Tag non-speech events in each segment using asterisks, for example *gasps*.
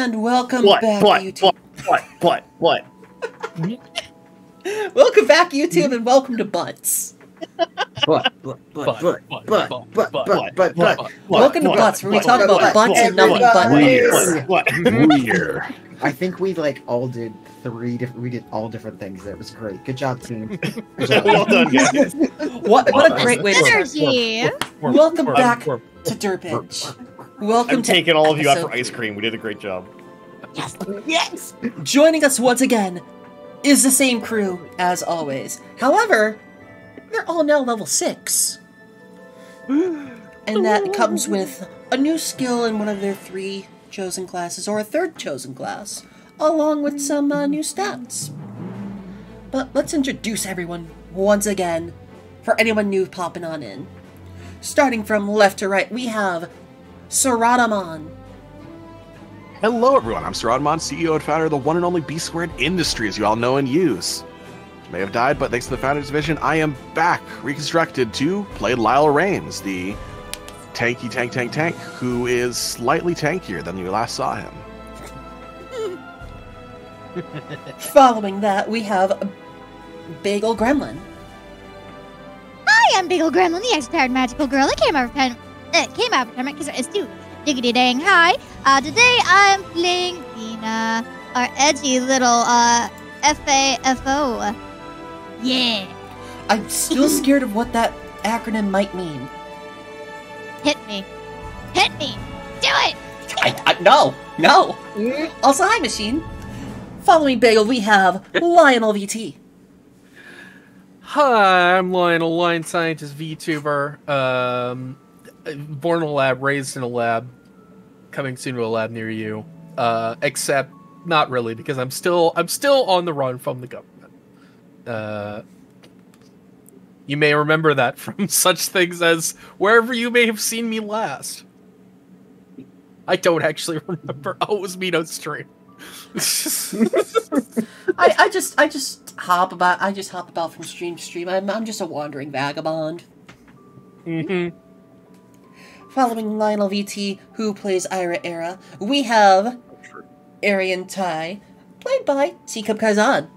And welcome What? back, What? YouTube. What? What? What? what? Welcome back, YouTube, and welcome to Butts. But, but, but, but, but, but, but, but, but, Welcome to Butts, where we talk about butts and nothing but Weird. butts. What? Weird. I think we like all did three different. We did all different things. It was great. Good job, team. Good job. well done, guys. What, what a great way to start. Energy. Welcome back to DerPaige. Welcome I'm to taking all of you out for ice cream. We did a great job. Yes. Yes. Joining us once again is the same crew as always. However, they're all now level 6. And that comes with a new skill in one of their three chosen classes, or a third chosen class, along with some uh, new stats. But let's introduce everyone once again for anyone new popping on in. Starting from left to right, we have Saradaman. Hello, everyone. I'm Saradman, CEO and founder of the one and only B Squared Industries you all know and use. May have died, but thanks to the Founders Division, I am back, reconstructed to play Lyle Rains, the tanky tank tank tank, who is slightly tankier than you last saw him. *laughs* Following that, we have Bagel Gremlin. I am Big Ol' Gremlin, the X-powered magical girl that came out of pen- uh, came out of retirement because it's too diggity dang hi. Uh, today I'm playing Dina, our edgy little uh FAFO. Yeah, I'm still *laughs* scared of what that acronym might mean. hit me, hit me, do it. I, I, no, no. Also, hi, machine. Following Bagel, we have Lionel VT. Hi, I'm Lionel, Lion Scientist VTuber. Um, born in a lab, raised in a lab, coming soon to a lab near you. Uh, except not really, because I'm still I'm still on the run from the government. Uh, you may remember that *laughs* from such things as wherever you may have seen me last. I don't actually *laughs* remember. Oh, it was Mino's stream. *laughs* I, I just, I just hop about. I just hop about from stream to stream. I'm, I'm just a wandering vagabond. Mm hmm Following Lionel VT, who plays Ira Era, we have Arian Tai, played by Teacup Kazan.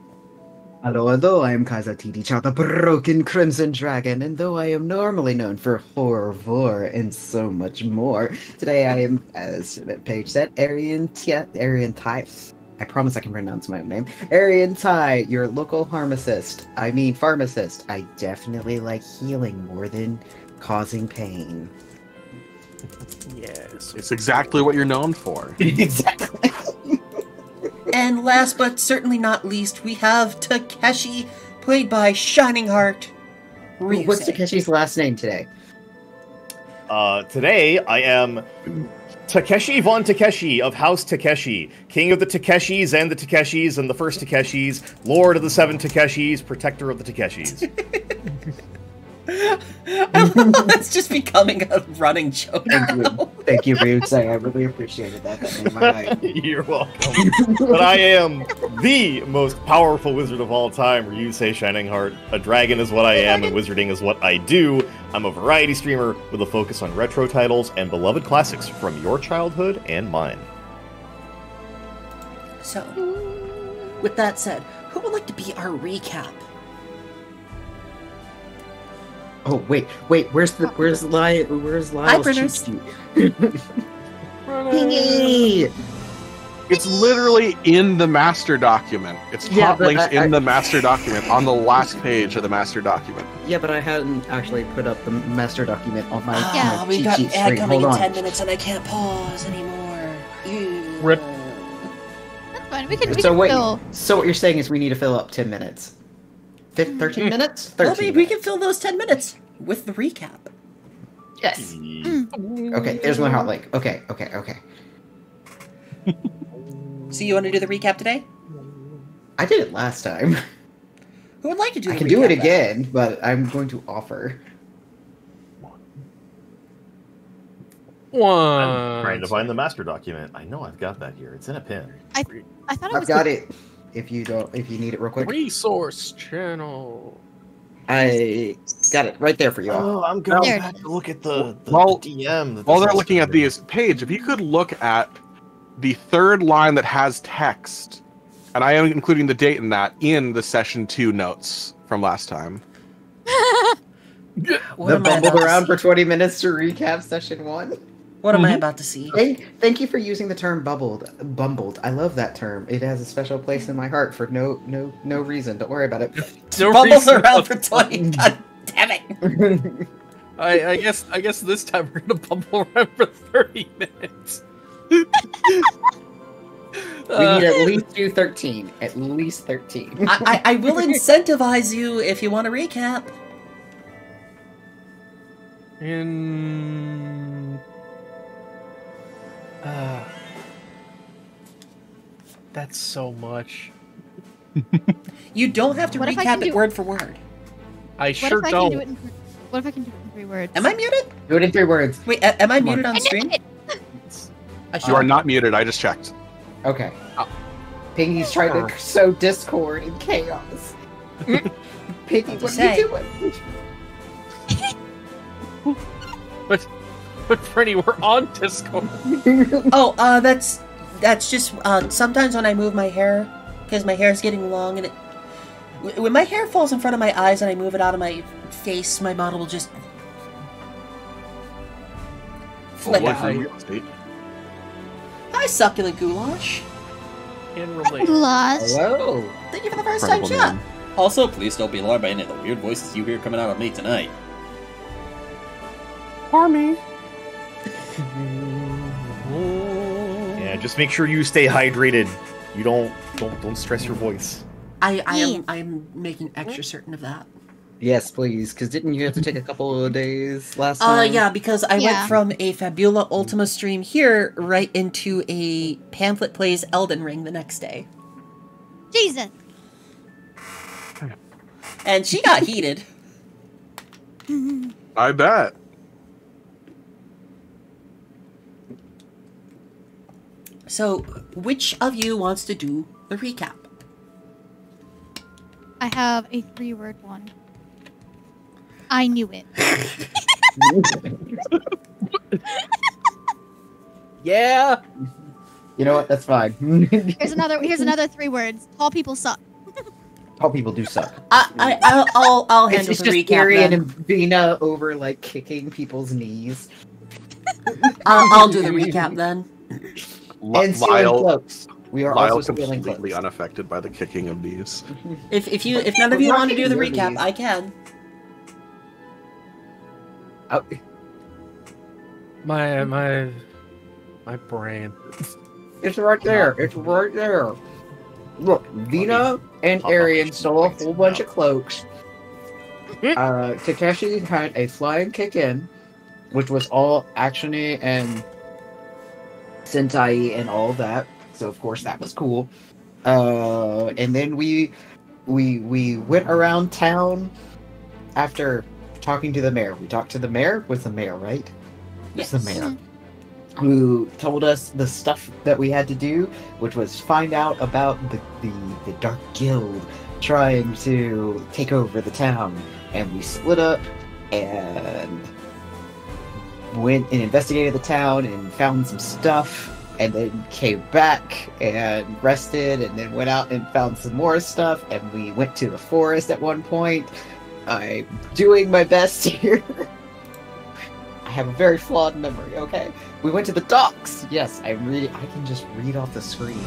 Hello, hello. I am Kaiser TD the broken crimson dragon, and though I am normally known for horror, vor, and so much more, today I am, as Paige said, Arian Tia, Arian Tai. I promise I can pronounce my own name. Arian Tai, your local pharmacist. I mean, pharmacist. I definitely like healing more than causing pain. Yes, it's exactly what you're known for. *laughs* exactly. And last but certainly not least, we have Takeshi, played by Shining Heart. Ryusei. What's Takeshi's last name today? Uh, today I am Takeshi von Takeshi of House Takeshi, king of the Takeshis and the Takeshis and the first Takeshis, lord of the seven Takeshis, protector of the Takeshis. *laughs* *laughs* it's just becoming a running joke. Thank you. *laughs* Thank you, Ryusei. I really appreciated that. That made my. *laughs* You're welcome. but I am the most powerful wizard of all time, Ryusei Shining Heart. A dragon is what I am, and wizarding is what I do. I'm a variety streamer with a focus on retro titles and beloved classics from your childhood and mine. So, with that said, who would like to be our recap? Oh wait, wait. Where's the where's Ly where's Lyle's printers. cheat sheet? Hey! It's literally in the master document. It's Yeah, top links I- I- in the master document on the last page of the master document. Yeah, but I hadn't actually put up the master document on my, Ah, my we got sheet ad coming Hold in on. 10 minutes and I can't pause anymore. Ew. Rip. That's *laughs* fine. We can. We So can wait, still. so what you're saying is we need to fill up ten minutes? Fif- Thirteen minutes? Well, Thirteen. we, we can fill those 10 minutes with the recap. Yes. Mm. Okay, there's my hot link. Okay, okay, okay. *laughs* So, you want to do the recap today? I did it last time. *laughs* Who would like to do I the can do it recap then? again, but I'm going to offer. One. I'm trying to find the master document. I know I've got that here. It's in a pin. I I thought it I've was. got it. If you don't, if you need it real quick, Resource channel. I got it right there for you all. Oh, I'm going There back to look at the, the While- DM. that While they're is looking at under. these page, if you could look at the third line that has text, and I am including the date in that in the session two notes from last time. *laughs* The I bumbled around for 20 minutes to recap session one. What am I Mhm. about to see? Thank, thank you for using the term bubbled. Bumbled. I love that term. It has a special place in my heart for no no no reason. Don't worry about it. No Bumbled reason around for 20. God damn it. *laughs* I, I guess I guess this time we're gonna bumble around for thirty minutes. *laughs* we Uh, need at least do 13. At least 13. I, I, I will *laughs* incentivize you if you want to recap. in uh, that's so much. You don't have to What recap it do- word for word. I What sure if I don't. can do it in, What if I can do it in three words? Am I muted? do it in three words. Wait, a- am I Come muted on I knew stream? it. You are not muted. I just checked. Okay. Oh. Pingy's trying to sow discord and chaos. *laughs* Piggy, What are you doing? *laughs* *laughs* *laughs* But Freddy, we're on Discord. *laughs* Oh, uh, that's that's just uh, sometimes when I move my hair because my hair is getting long and it when my hair falls in front of my eyes and I move it out of my face, my model will just flip Boy, out. for real estate. Hi, succulent goulash. Can relate. Goulash. Hello. Thank you for the first time Incredible chat. name. Also, please don't be alarmed by any of the weird voices you hear coming out of me tonight. Army. Yeah, just make sure you stay hydrated. You don't don't don't stress your voice. I, I am I'm making extra certain of that. Yes, please. Because didn't you have to take a couple of days last Uh, time? yeah, because I Yeah. went from a Fabula Ultima stream here right into a pamphlet plays Elden Ring the next day, Jesus. and she got heated. I bet. So, which of you wants to do the recap? I have a three word one. I knew it. *laughs* Yeah. you know what? That's fine. *laughs* Here's another here's another three words. Tall people suck. Tall people do suck. I, I I'll I'll, I'll It's, handle it's the just recap. Tyrion and Vina over like kicking people's knees. I'll, I'll do the recap then. *laughs* Li- and stealing Lyle, cloaks. We are Lyle also stealing completely cloaks. unaffected by the kicking of these. If if you if none of you want to do the recap, movies. I can. Oh, My my my brain. it's right there. It's right there. Look, Vina and Pop up Arian stole a whole bunch of cloaks. *laughs* uh, Takeshi had a flying kick in, which was all actiony and Sentai and all that. So of course that was cool. Uh, and then we we we went around town after talking to the mayor. We talked to the mayor. Was the mayor right? Yes, the mayor who told us the stuff that we had to do, which was find out about the, the, the Dark Guild trying to take over the town. And we split up and went and investigated the town and found some stuff. And then came back and rested, and then went out and found some more stuff. And we went to the forest at one point. I'm doing my best *laughs* here. I have a very flawed memory, okay? We went to the docks. Yes, I'm reading. I can just read off the screen.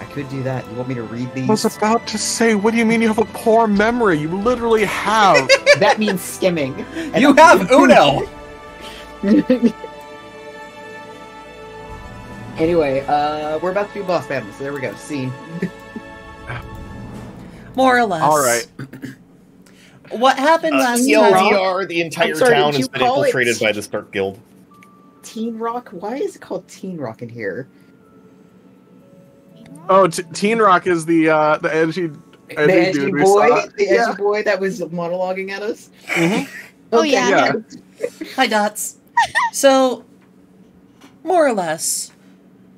I could do that. You want me to read these? I was about to say, what do you mean you have a poor memory? You literally have. *laughs* that means skimming. And You I'm- have Uno! *laughs* *laughs* anyway, uh, we're about to do boss battles. There we go. Scene. *laughs* More or less. All right. *clears throat* What happened Uh, last Teen Rock? time? TLDR, the entire sorry, town has been infiltrated by the Stark Guild. Teen Rock. Why is it called Teen Rock in here? Oh, t- Teen Rock is the uh, the edgy, the edgy edgy dude we boy. saw. The edgy Yeah. boy that was monologuing at us. Mhm. Oh, yeah. Yeah. Hi, Dots. So, more or less,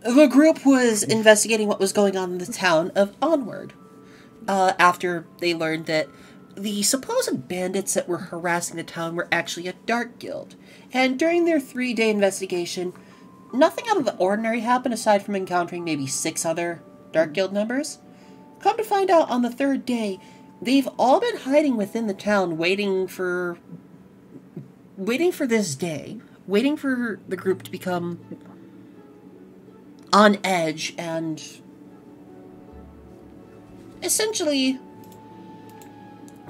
the group was investigating what was going on in the town of Ahnward uh, after they learned that the supposed bandits that were harassing the town were actually a dark guild. And during their three day investigation, nothing out of the ordinary happened aside from encountering maybe six other Dark Guild members. Come to find out, on the third day, they've all been hiding within the town, waiting for, waiting for this day, waiting for the group to become on edge and essentially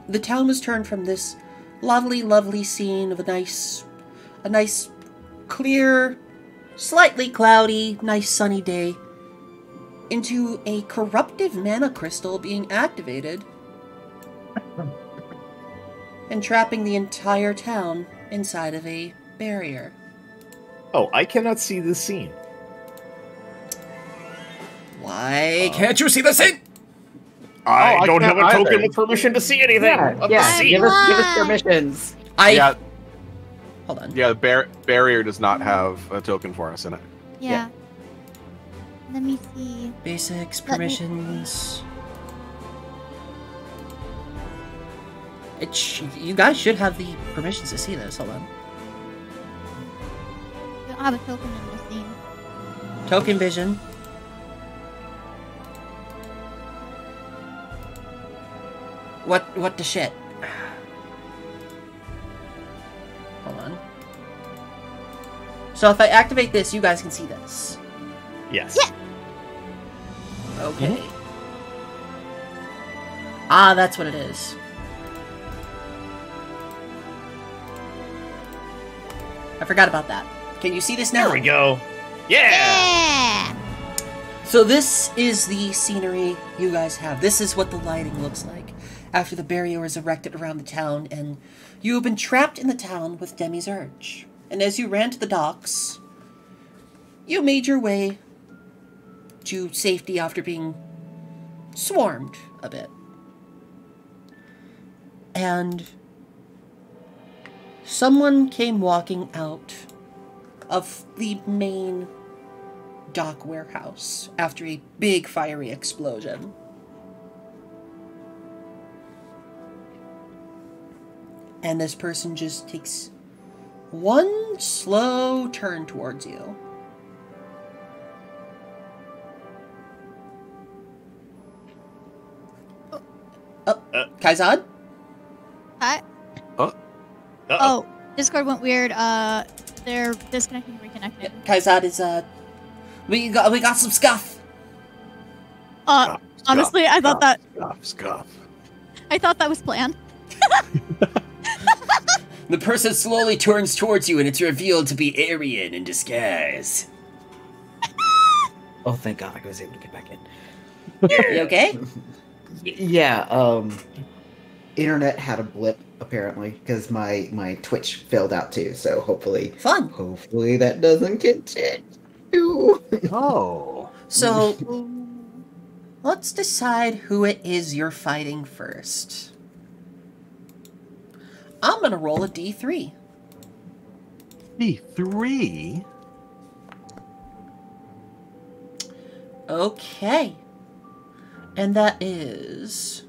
the town was turned from this lovely lovely scene of a nice a nice clear slightly cloudy nice sunny day into a corruptive mana crystal being activated *laughs* and trapping the entire town inside of a barrier Oh, I cannot see this scene. why uh, can't you see the scene I Oh, don't have a can't token with permission to see anything. Yeah, yeah. the I'm scene. Give us, give us permissions. i yeah, hold on yeah. The bar- barrier does not have a token for us in it. Yeah. Let me see. Basics, Let me- permissions. It sh- you guys should have the permissions to see this. Hold on. We don't have a token in this scene. Token vision. What what the shit? Hold on. So if I activate this, you guys can see this. Yes. Yeah. Okay. Ah, that's what it is. I forgot about that. Can you see this now? There we go. Yeah. Yeah. So this is the scenery you guys have. This is what the lighting looks like after the barrier is erected around the town, and you have been trapped in the town with Demi's urge. And as you ran to the docks, you made your way to safety after being swarmed a bit. And someone came walking out of the main dock warehouse after a big fiery explosion. And this person just takes one slow turn towards you. Oh, Uh. Kaizad? Hi. Uh-oh. Oh, Discord went weird. Uh, they're disconnecting, reconnecting. Kaizad is uh, we got we got some scuff. Uh, Scuff, honestly, I thought that Scuff, scuff. I thought that was planned. *laughs* The person slowly turns towards you, and it's revealed to be Arian in disguise. *laughs* Oh, thank God I was able to get back in. You okay? *laughs* Yeah, um, internet had a blip apparently because my my Twitch failed out too. So hopefully, Fun. hopefully that doesn't continue. *laughs* Oh. So let's decide who it is you're fighting first. I'm gonna roll a d3. D three. Okay. And that is.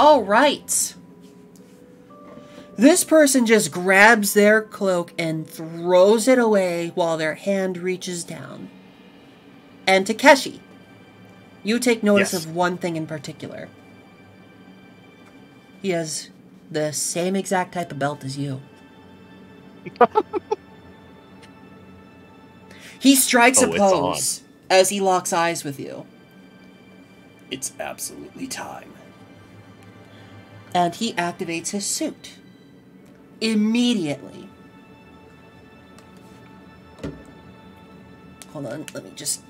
Alright. This person just grabs their cloak and throws it away while their hand reaches down. And Takeshi, you take notice Yes. of one thing in particular. He has the same exact type of belt as you. *laughs* he strikes Oh, a pose as he locks eyes with you. It's absolutely time. And he activates his suit. Immediately. Hold on, let me just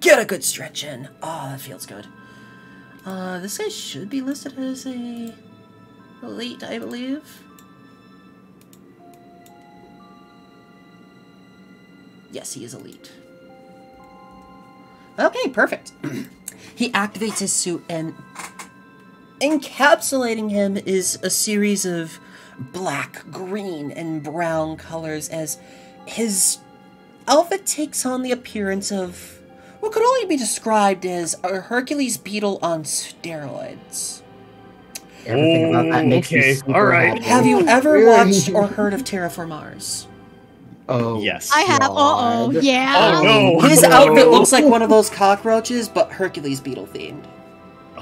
get a good stretch in. Oh, that feels good. Uh, this guy should be listed as a elite, I believe. Yes, he is elite. Okay, perfect. *clears throat* he activates his suit, and encapsulating him is a series of black, green, and brown colors as his outfit takes on the appearance of what could only be described as a Hercules beetle on steroids. Everything about that makes Okay, super all right. happy. Have you ever watched or heard of Terraform Mars? Oh. Yes. I have. Uh oh. Yeah. Oh no! His outfit *laughs* looks like one of those cockroaches, but Hercules beetle themed.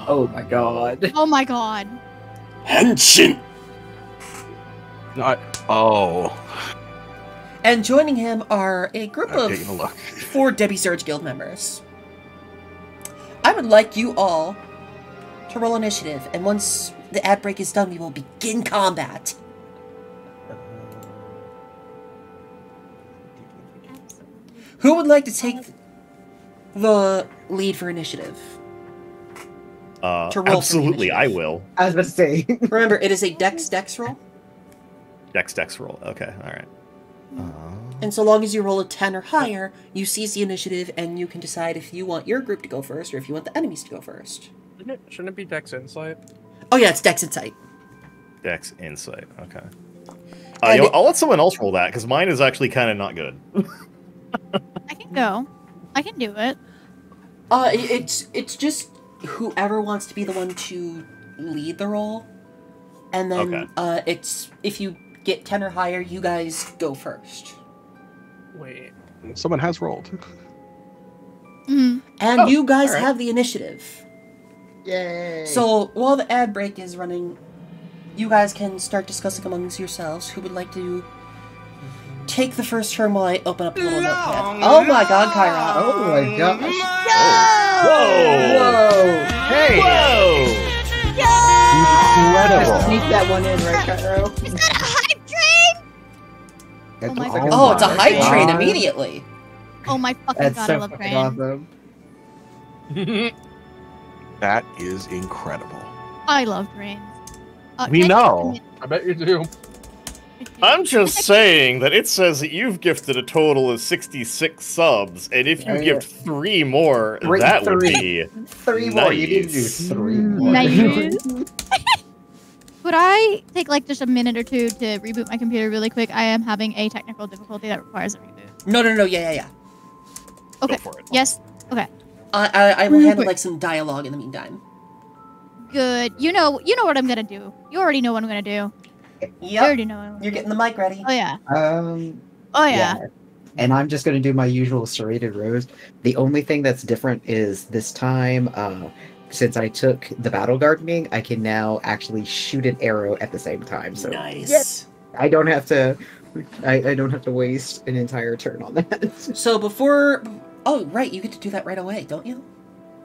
Oh my god. Oh my god. Henshin! Not. Oh. And joining him are a group I'm of a look. four Debbie Surge Guild members. I would like you all to roll initiative, and once the ad break is done, we will begin combat. Who would like to take the lead for initiative? Uh, To roll absolutely, I initiative. will. I was about to say. *laughs* Remember, it is a dex dex roll, Dex Dex roll. Okay, all right. Uh, and so long as you roll a 10 or higher, you seize the initiative and you can decide if you want your group to go first or if you want the enemies to go first. Shouldn't it, shouldn't it be Dex Insight? Oh, yeah, it's dex insight. Dex Insight. Okay. Uh, you know, it- I'll let someone else roll that because mine is actually kind of not good. *laughs* I can go. I can do it. Uh, it's it's just whoever wants to be the one to lead the roll, and then Okay. uh, it's if you get ten or higher, you guys go first, Wait. Someone has rolled. Mhm. and Oh, you guys alright. have the initiative. Yay. So while the ad break is running, you guys can start discussing amongst yourselves who would like to take the first turn while I open up a little notepad. Oh my God, Kyra! Oh my gosh. Whoa! Whoa. Hey! Whoa! Incredible. Sneak that one in, right, Cairo? Is that a hype train? Oh my fucking Oh, it's a my hype train immediately. Oh my fucking That's god, I love fucking train. awesome. *laughs* That is incredible. I love trains. Uh, We know. I bet you do. I'm just *laughs* saying that it says that you've gifted a total of 66 subs, and if you Oh, yeah. three more, Three- that would be. Three more. You did do three mm, more. Nice. *laughs* Could I take like just a minute or two to reboot my computer really quick? I am having a technical difficulty that requires a reboot. No, no, no, yeah, yeah, yeah. Okay. Go for it. Yes. I, I, I will Really handle like some dialogue in the meantime. Good. You know. You know what I'm gonna do. You already know what I'm gonna do. You Yep. already know. What I'm gonna You're getting the mic ready. Oh yeah. Um. Oh yeah. And I'm just going to do my usual serrated rows. The only thing that's different is this time, uh, since I took the battle gardening, I can now actually shoot an arrow at the same time. So nice. Yes. I don't have to. I, I don't have to waste an entire turn on that. So before, oh right, you get to do that right away, don't you?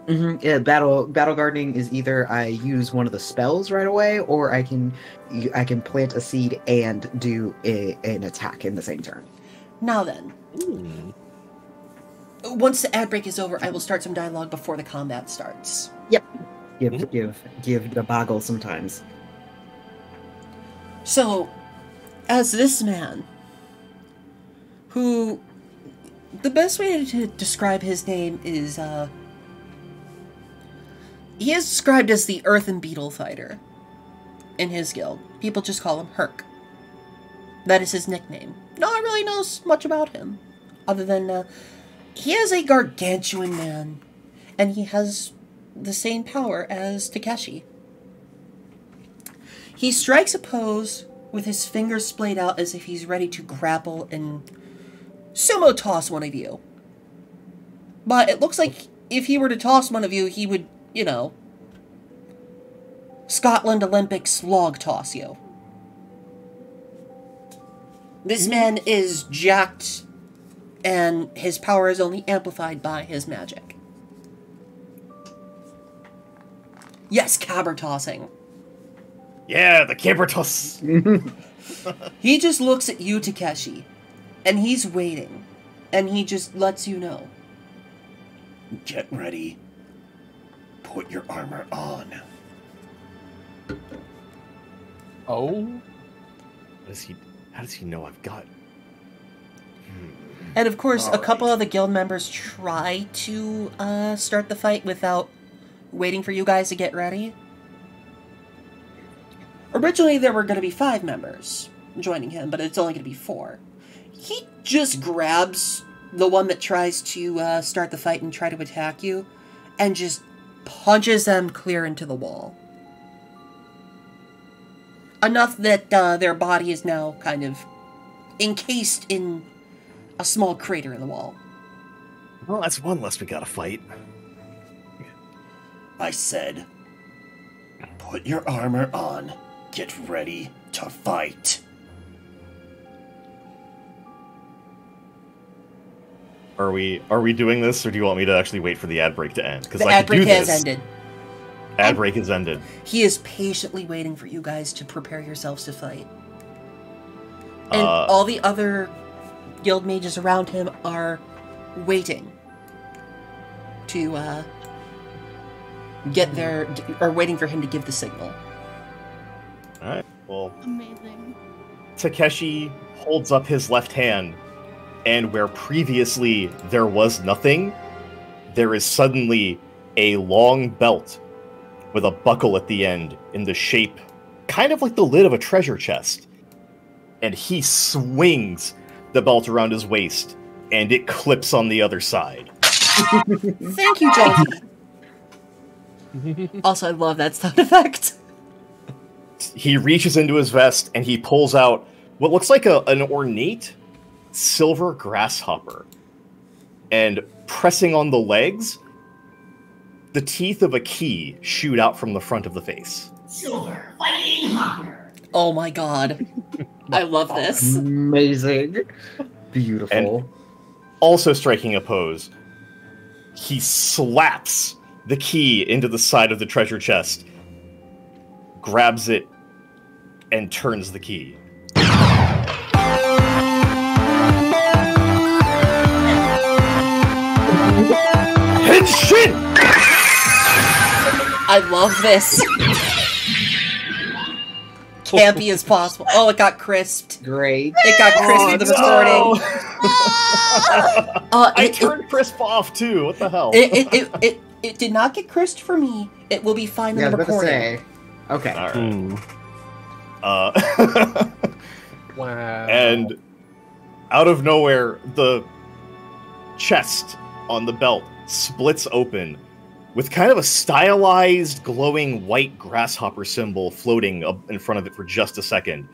Hmm Yeah, battle battle gardening is either I use one of the spells right away, or I can I can plant a seed and do a, an attack in the same turn. Now then, Ooh. once the ad break is over, I will start some dialogue before the combat starts. Yep, Give Mhm. give give the boggle sometimes. So, as this man, who, the best way to describe his name is, uh, he is described as the Earth and Beetle Fighter in his guild. People just call him Herc. That is his nickname. No one really knows much about him, other than uh, he is a gargantuan man, and he has the same power as Takeshi. He strikes a pose with his fingers splayed out as if he's ready to grapple and sumo toss one of you. But it looks like if he were to toss one of you, he would, you know, Scotland Olympics log toss you. This hmm? man is jacked, and his power is only amplified by his magic. Yes, caber tossing. Yeah, the caber toss. *laughs* He just looks at you, Takeshi, and he's waiting, and he just lets you know. Get ready. Put your armor on. Oh. How does he? How does he know I've got? Hmm. And of course, a Alright. couple of the guild members try to uh, start the fight without waiting for you guys to get ready. Originally, there were going to be five members joining him, but it's only going to be four. He just grabs the one that tries to uh, start the fight and try to attack you, and just punches them clear into the wall. Enough that uh, their body is now kind of encased in a small crater in the wall. Well, that's one less we gotta fight. I said, put your armor on. Get ready to fight. Are we are we doing this, or do you want me to actually wait for the ad break to end? Because The I ad can do break has ended. Ad break has ended. He is patiently waiting for you guys to prepare yourselves to fight. And Uh, all the other guild mages around him are waiting to uh, get their or waiting for him to give the signal. All right. Well, Amazing. Takeshi holds up his left hand, and where previously there was nothing, there is suddenly a long belt with a buckle at the end in the shape kind of like the lid of a treasure chest. And he swings the belt around his waist, and it clips on the other side. *laughs* Thank you, Johnny. also, I love that sound effect. he reaches into his vest and he pulls out what looks like a, an ornate silver grasshopper. And pressing on the legs, the teeth of a key shoot out from the front of the face. Silver fighting hopper. Oh my god. I love this. Amazing. Beautiful. Also striking a pose, he slaps the key into the side of the treasure chest, grabs it, and turns the key. Henshin! I love this. Campy as possible. Oh, it got crisped. Great. It got crisped for the recording. *laughs* Uh, I it, it, turned Krisp off too. What the hell? it, it, it, it, it did not get crisped for me. It will be fine in Yeah, I the was recording. say. Okay. All right. Hmm. Uh, *laughs* Wow. and out of nowhere, the chest on the belt splits open with kind of a stylized, glowing white grasshopper symbol floating up in front of it for just a second,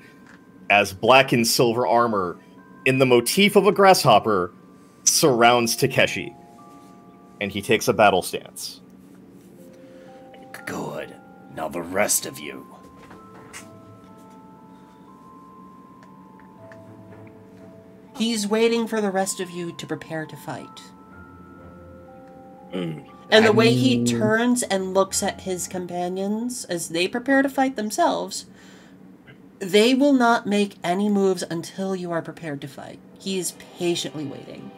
as black and silver armor in the motif of a grasshopper surrounds Takeshi, and he takes a battle stance. Good. Now the rest of you. He's waiting for the rest of you to prepare to fight. Mm. And the I way he turns and looks at his companions as they prepare to fight themselves, they will not make any moves until you are prepared to fight. He is patiently waiting.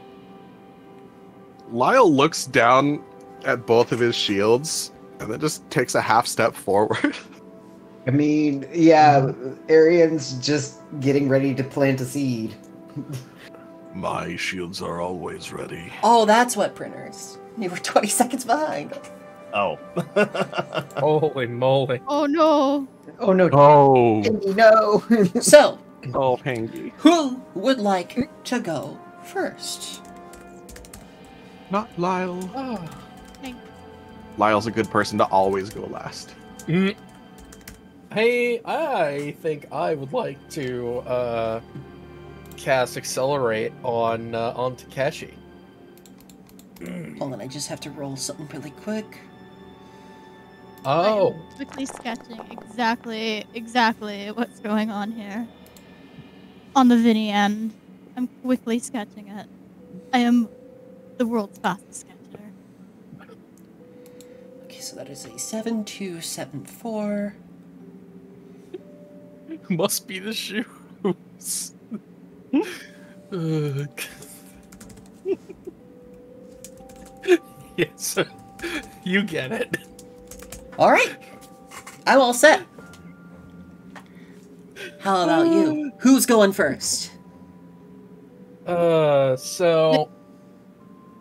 Lyle looks down at both of his shields and then just takes a half step forward. *laughs* I mean, yeah, Arian's just getting ready to plant a seed. My shields are always ready. Oh, that's what printers. You were 20 seconds behind. Oh. *laughs* Holy moly. Oh no. Oh no, Oh, Andy, no! *laughs* So, oh, Pangy. who would like to go first? Not Lyle. Oh. Lyle's a good person to always go last. Mm. Hey, I think I would like to uh, cast Accelerate on uh, on Takeshi. Hold on, I just have to roll something really quick. Oh, I am quickly sketching exactly, exactly what's going on here. On the Vinny end, I'm quickly sketching it. I am the world's fastest sketcher. Okay, so that is a 7274. *laughs* must be the shoes. *laughs* Ugh. *laughs* yes, you get it. Alright. I'm all set. How about you? Who's going first? Uh, so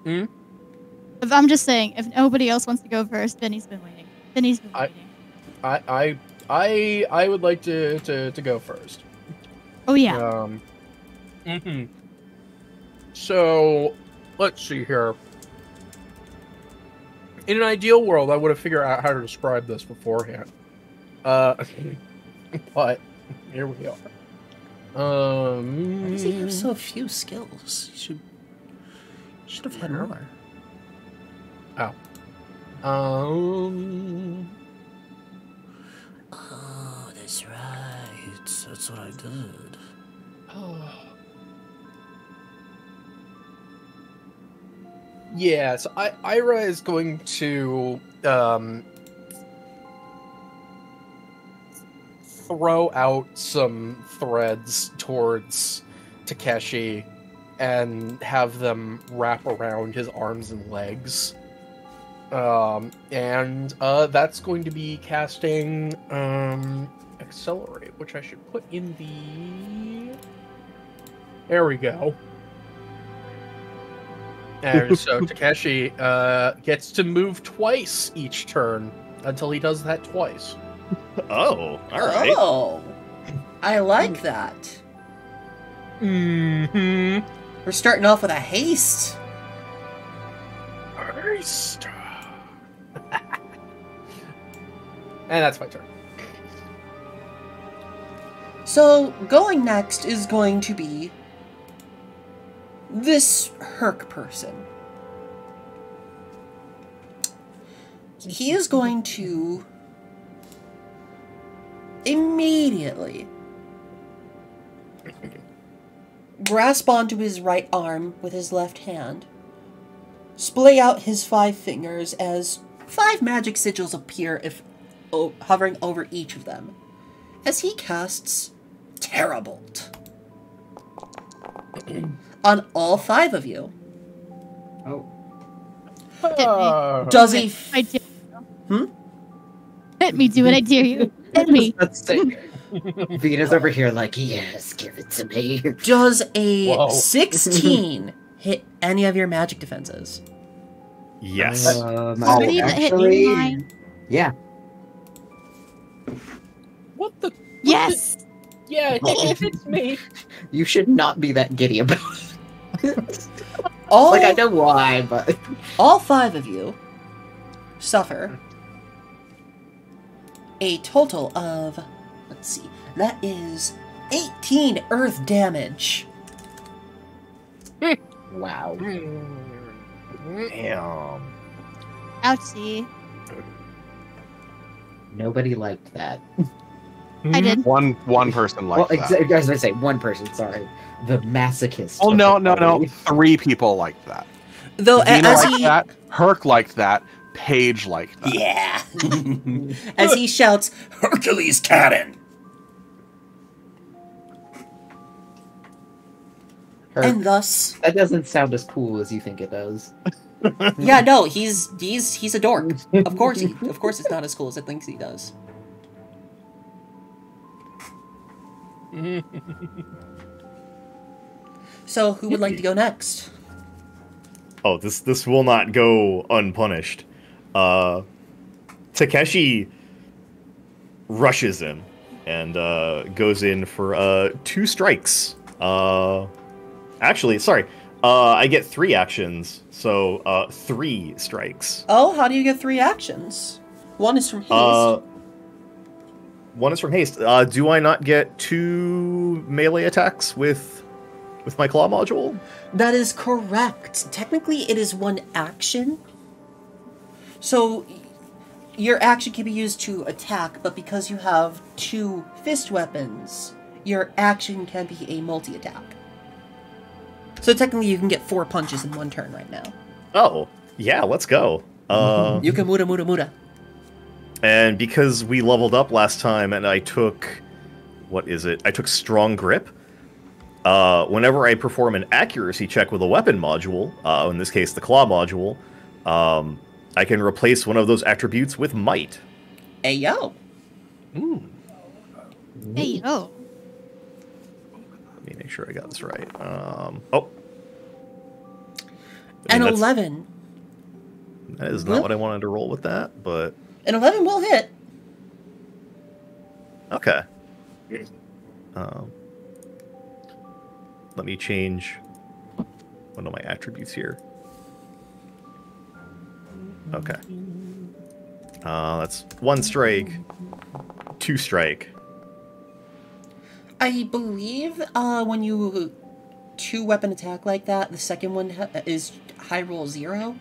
If I'm just saying, if nobody else wants to go first, Vinny's been waiting. Vinny's been I- waiting. I I I I would like to to to go first. Oh yeah. Um. mm-hmm. So, let's see here. In an ideal world, I would have figured out how to describe this beforehand. Uh, *laughs* but here we are. Um. Why does he have so few skills? He should should have had more. Um. Oh, that's right. That's what I did. *sighs* Yeah, so I, Ira is going to um, throw out some threads towards Takeshi and have them wrap around his arms and legs. Um, and uh, that's going to be casting um, Accelerate, which I should put in the. There we go. And so *laughs* Takeshi uh, gets to move twice each turn until he does that twice. Oh, all right. Oh, I like that. Mm-hmm. We're starting off with a haste. Haste. *laughs* and that's my turn. So, going next is going to be this Herc person. He is going to immediately grasp onto his right arm with his left hand, splay out his five fingers as five magic sigils appear if o- hovering over each of them, as he casts Terrorbolt on all five of you. Oh, Uh, Does a I dare Hmm? Let me do it. I dare you. Let me. *laughs* that's it. Venus over here, like, yes, give it to me. does a Whoa. 16 *laughs* hit any of your magic defenses? Yes. Um, Oh, I you that hit actually, me, mine. yeah. what the? Yes. Yeah, *laughs* if it's me. You should not be that giddy about it. *laughs* All, like, I know why, but *laughs* all five of you suffer a total of, let's see, that is 18 earth damage. Hmm. wow. Damn. Ouchie. Nobody liked that. I did. One one person well, liked that. exa- I was gonna say one person. Sorry, the masochist. Oh no no no! Three people like that. Though, a- Vina as liked he, that. Herc liked that. Paige liked that. Yeah. *laughs* as he shouts, Hercules cannon. Her- and thus, that doesn't sound as cool as you think it does. *laughs* yeah, no, he's he's he's a dork. Of course, he, of course, it's not as cool as it thinks he does. *laughs* So, who would like to go next? Oh, this this will not go unpunished. Uh, Takeshi rushes him and uh, goes in for uh, two strikes. Uh, actually, sorry, uh, I get three actions, so uh, three strikes. Oh, how do you get three actions? One is from haste. Uh, one is from haste. Uh, do I not get two melee attacks with with my claw module? That is correct. Technically, it is one action. So, your action can be used to attack, but because you have two fist weapons, your action can be a multi attack. So, technically, you can get four punches in one turn right now. Oh, yeah, let's go. Uh, You can muda muda muda. And because we leveled up last time and I took what is it? I took strong grip. Uh, whenever I perform an accuracy check with a weapon module, uh, in this case the claw module, um, I can replace one of those attributes with might. Hey yo. Hey, oh. Let me make sure I got this right. Um, oh, I An mean, that's- 11. That is not what I wanted to roll with that, but An 11 will hit. okay. Um, let me change one of my attributes here. Okay. Uh, that's one strike, two strike. I believe uh, when you two weapon attack like that, the second one is high roll zero.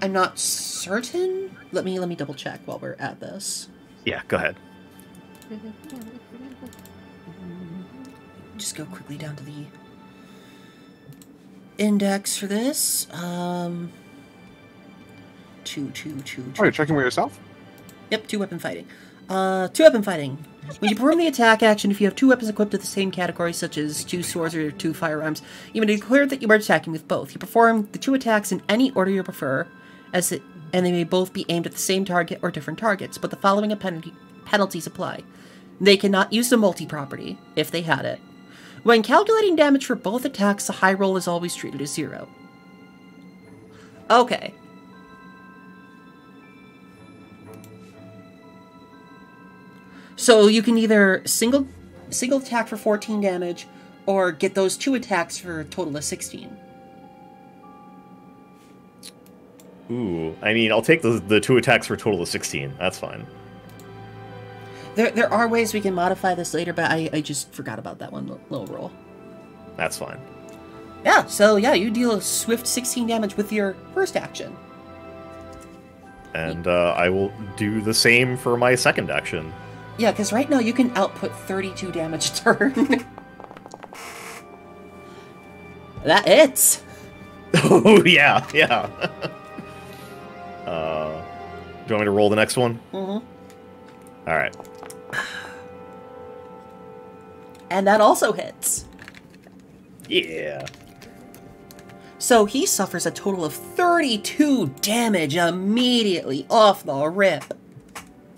I'm not certain. Let me let me double check while we're at this. Yeah, go ahead. *laughs* Just go quickly down to the index for this. Um, two, two, two, two. Oh, you're checking with yourself? Yep, two weapon fighting. Uh, two weapon fighting. When you perform the attack action, if you have two weapons equipped with the same category, such as two swords or two firearms, you may declare that you are attacking with both. You perform the two attacks in any order you prefer, as it, and they may both be aimed at the same target or different targets. But the following penalty, penalties apply: they cannot use the multi-property if they had it. When calculating damage for both attacks, the high roll is always treated as zero. Okay. So you can either single single attack for 14 damage or get those two attacks for a total of 16. Ooh, I mean, I'll take the the two attacks for a total of sixteen. That's fine. There, there are ways we can modify this later, but I, I just forgot about that one little roll. That's fine. Yeah, so yeah, you deal a swift 16 damage with your first action. And uh, I will do the same for my second action. Yeah, because right now you can output 32 damage *laughs* a turn. that hits. *laughs* oh yeah, yeah. *laughs* uh, do you want me to roll the next one? Mm-hmm. All right. *sighs* And that also hits. Yeah. So he suffers a total of 32 damage immediately off the rip.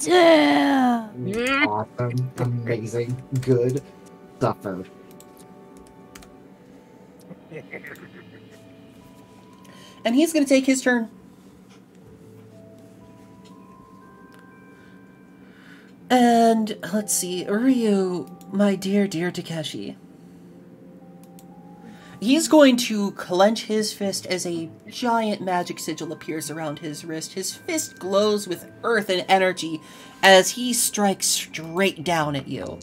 Damn. Awesome, amazing, good, suffer. And he's going to take his turn. And let's see, Ryu, my dear, dear Takeshi. He's going to clench his fist as a giant magic sigil appears around his wrist. His fist glows with earth and energy as he strikes straight down at you.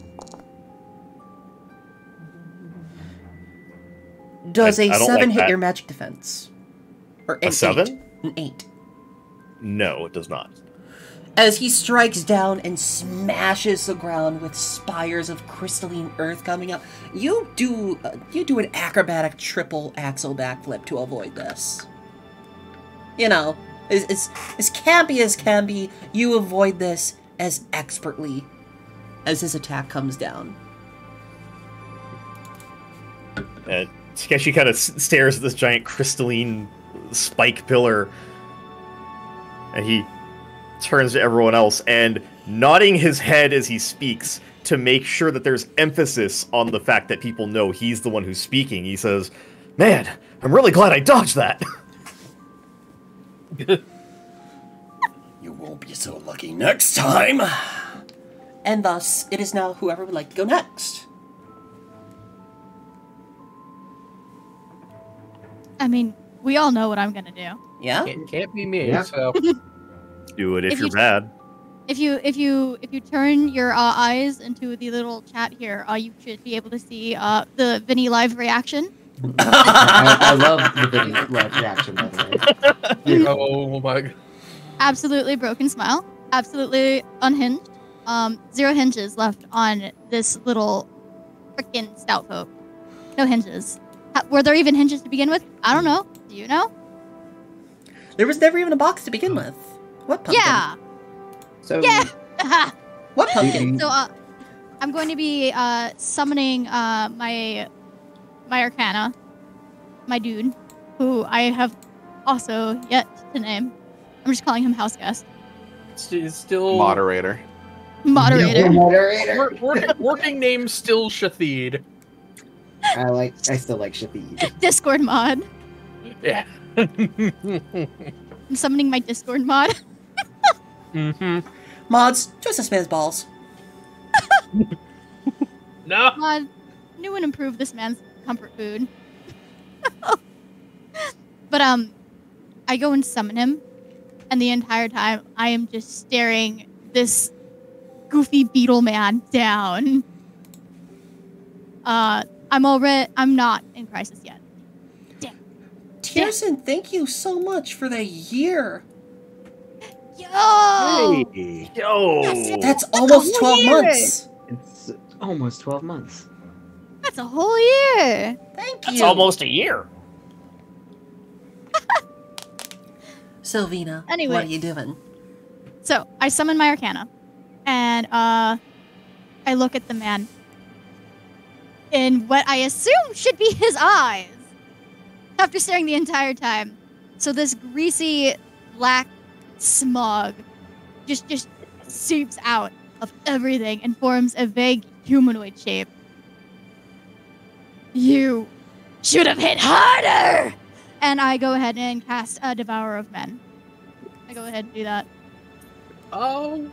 Does I- a I seven like hit that. your magic defense? Or A an seven? Eight. An eight. No, it does not. As he strikes down and smashes the ground with spires of crystalline earth coming up. You do uh, you do an acrobatic triple axel backflip to avoid this. You know, as, as, as campy as can be, you avoid this as expertly as his attack comes down. And Takeshi kind of stares at this giant crystalline spike pillar, and he turns to everyone else and nodding his head as he speaks to make sure that there's emphasis on the fact that people know he's the one who's speaking. He says, "Man, I'm really glad I dodged that." *laughs* You won't be so lucky next time. And thus, it is now whoever would like to go next. I mean, we all know what I'm gonna do. Yeah? Can't, can't be me. Yeah. So *laughs* Do it if, If you're you- bad. If you if you if you turn your uh, eyes into the little chat here, uh, you should be able to see uh, the Vinny live reaction. I, I love the video live reaction, by the way. *laughs* oh my. g- Absolutely broken smile. Absolutely unhinged. Um, zero hinges left on this little freaking stout folk. No hinges. Ha- were there even hinges to begin with? I don't know. Do you know? There was never even a box to begin with. What pumpkin? Yeah. So, Yeah. *laughs* What pumpkin? So uh, I'm going to be uh, summoning uh, my my Arcana, my dude, who I have also yet to name. I'm just calling him house guest, St- Still Moderator. moderator. moderator. Wor- work- working name still Shathid. I like. I still like Shafid. Discord mod. Yeah. *laughs* I'm summoning my Discord mod. *laughs* hmm Mods, just a spaz balls. *laughs* No. mod, new and improved this man's comfort food. *laughs* but um, I go and summon him, and the entire time I am just staring this goofy beetle man down. Uh, I'm already. I'm not in crisis yet. Tierson, thank you so much for the year. Yo! Hey. Yo! Yes, That's almost whole 12 year. months. It's almost 12 months. That's a whole year. Thank That's you. almost a year. *laughs* Sylvina, anyway. what are you doing? So I summon my Arcana, and uh, I look at the man in what I assume should be his eyes. After staring the entire time, so this greasy black smog just just seeps out of everything and forms a vague humanoid shape. You should have hit harder. And I go ahead and cast a Devourer of Men. I go ahead and do that. Oh,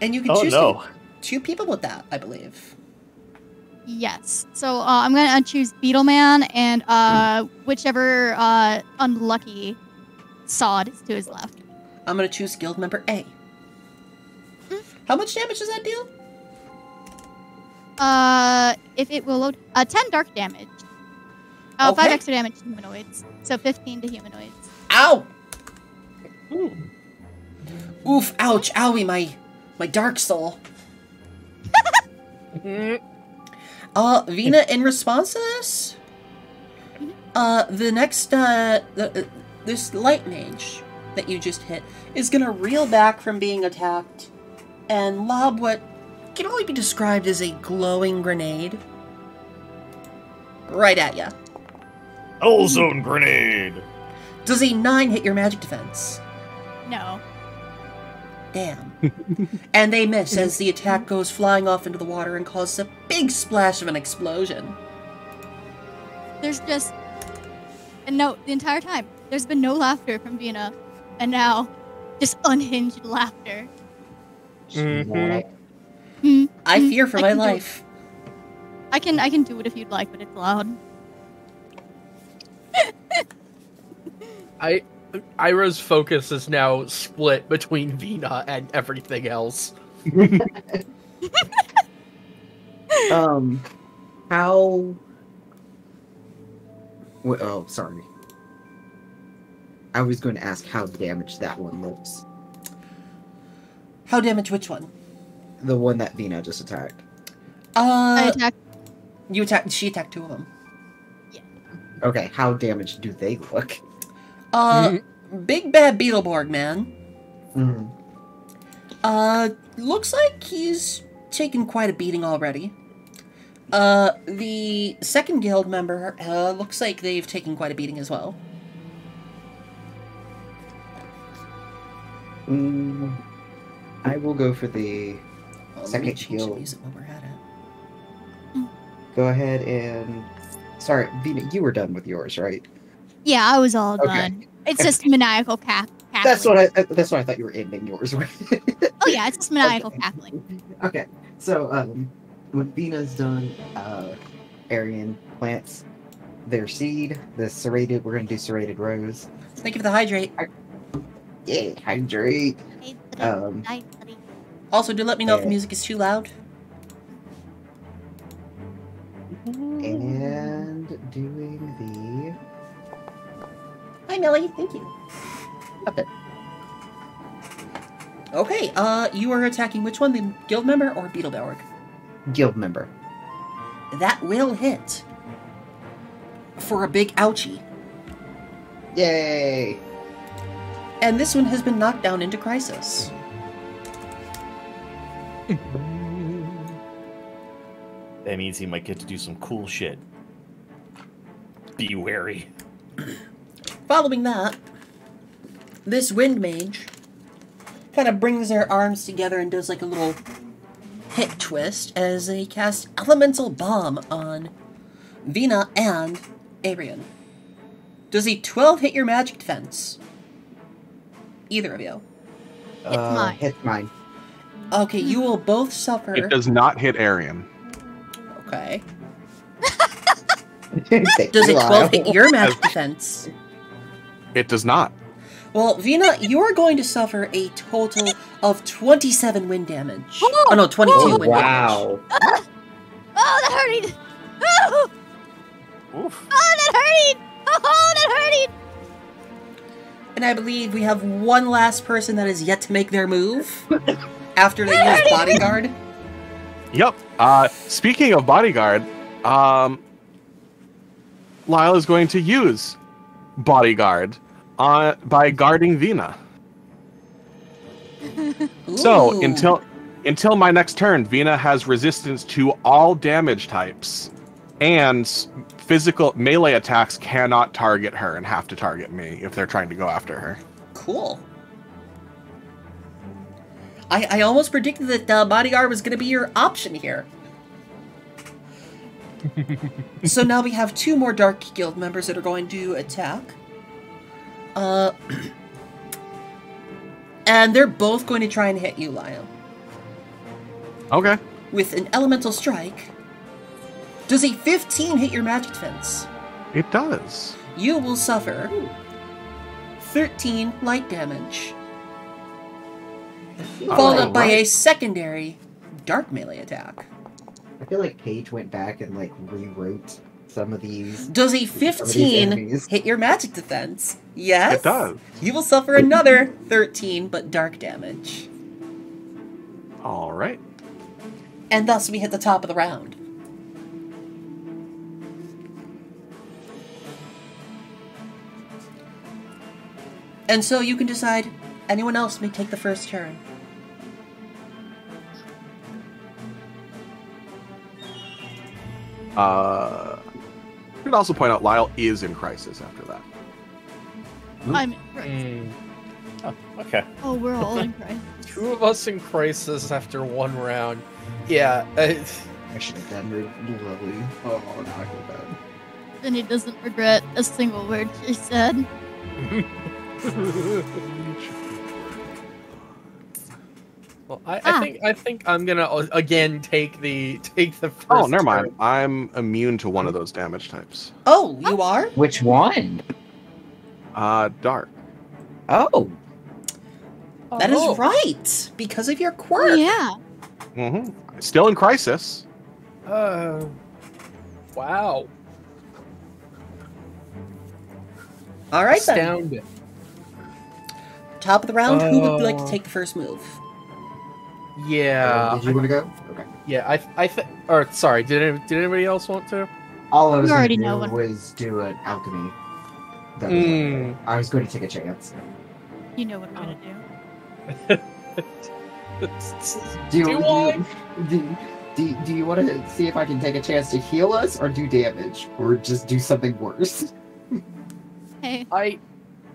And you can Oh choose no. two people with that, I believe. Yes. So uh, I'm gonna choose Beetleman and uh, whichever uh, unlucky sod is to his left. I'm going to choose guild member A. Hmm? How much damage does that deal? Uh, if it will load, uh, 10 dark damage. Uh, five extra damage to humanoids. So 15 to humanoids. Ow! Oof, ouch, owie, my my dark soul. *laughs* Uh, Vina, in response to this, uh, the next, uh, the, uh, this light mage that you just hit is gonna reel back from being attacked and lob what can only be described as a glowing grenade right at ya. Hell zone grenade. Does a 9 hit your magic defense? No. Damn. *laughs* and they miss as the attack goes flying off into the water and causes a big splash of an explosion. There's just. And no, the entire time, there's been no laughter from Vina. And now, just unhinged laughter. Mhm. Hmm. I Hmm, fear for I my can do it. life. I can I can do it if you'd like, but it's loud. I Ira's focus is now split between Vina and everything else. *laughs* Um, how? Oh, sorry. I was going to ask how damaged that one looks. How damaged which one? The one that Vina just attacked. I Uh, you attacked. She attacked two of them. Yeah. Okay, how damaged do they look? Uh, big bad Beetleborg man. Mm. Uh, looks like he's taken quite a beating already. Uh, the second guild member uh, looks like they've taken quite a beating as well. Mm, I will go for the. Let me Second change the music while we're at it. Go ahead and. Sorry, Vina, you were done with yours, right? Yeah, I was all Okay. done. It's just maniacal cap. That's what I. uh, That's what I thought you were ending yours with. Oh yeah, it's just *laughs* maniacal Okay. cackling. okay, so um, when Vina's done, uh, Arian plants their seed. The serrated. We're gonna do serrated rose. Thank you for the hydrate. Yeah, hydrate. Um, Also, do let me know if the music is too loud. and doing the... Hi, Millie. Thank you. Up it. Okay, uh, you are attacking which one, the guild member or Beetleborg? guild member. That will hit. For a big ouchie. Yay! And this one has been knocked down into crisis. That means he might get to do some cool shit. Be wary. *clears throat* Following that, this wind mage kind of brings their arms together and does like a little hit twist as they cast Elemental Bomb on Vina and Arian. Does a 12 hit your magic defense? Either of you. It's uh, mine. Hit mine. Okay, you will both suffer. It does not hit Arian. Okay. *laughs* Does it a 12 hit your magic defense? It does not. Well, Vina, you are going to suffer a total of 27 wind damage. Oh, no, 22 Oh, wind damage. wow. Oh, that hurted. Oh, *laughs* Oof. oh, that hurted. Oh, that hurting! And I believe we have one last person that is yet to make their move after they use bodyguard. Yep. Uh, speaking of bodyguard, um, Lyle is going to use bodyguard uh, by guarding Vina. *laughs* So until until my next turn, Vina has resistance to all damage types, and physical melee attacks cannot target her and have to target me if they're trying to go after her. Cool. I, I almost predicted that uh, bodyguard was going to be your option here. *laughs* so now we have two more Dark Guild members that are going to attack. Uh, *clears throat* and they're both going to try and hit you, Lion. Okay. With an elemental strike. Does a 15 hit your magic defense? It does. You will suffer 13 light damage. Oh, Followed up by a secondary dark melee attack. I feel like Paige went back and like rewrote some of these. Does a 15 hit your magic defense? Yes. It does. You will suffer another 13 but dark damage. All right. And thus we hit the top of the round. And so you can decide anyone else may take the first turn. Uh, I should also point out Lyle is in crisis after that. I'm in Hmm. crisis. Okay. Oh, we're all in crisis. *laughs* Two of us in crisis after one round. Yeah. uh, I should have done her Lily. Oh, now I feel bad. And he doesn't regret a single word she said. *laughs* *laughs* well, I, I Ah. think I think I'm gonna uh, again take the take the first. Oh, never mind. turn. I'm immune to one of those damage types. Oh, you are? Which one? Uh, dark. Oh, That is Oh. right! Because of your Oh, quirk. yeah. Mm-hmm. Still in crisis. Uh, wow. Alright then. Astounding. Top of the round, who would like to Uh, take the first move? Yeah. did you want to go? Okay. Yeah. I I think. Or sorry. Did any, did anybody else want to? All I was You going already to know do when- was do an alchemy. That was Mm. I was going to take a chance. You know what I'm gonna do. Do you, Do do, you, do, do, do you want to see if I can take a chance to heal us or do damage or just do something worse? *laughs* Hey, I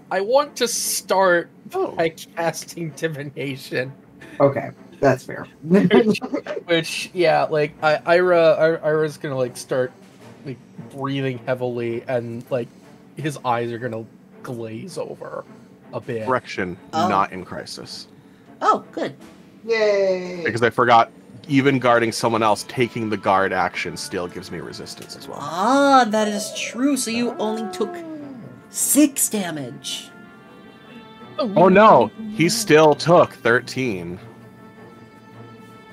I want to start Oh. by casting divination. Okay, that's fair. *laughs* Which, yeah, like I, Ira, I- Ira's gonna like start like breathing heavily, and like his eyes are gonna glaze over a bit. Correction, Oh. not in crisis. Oh, good. Yay! Because I forgot, even guarding someone else, taking the guard action still gives me resistance as well. Ah, that is true. So you only took six damage. Oh, oh no, he still took 13.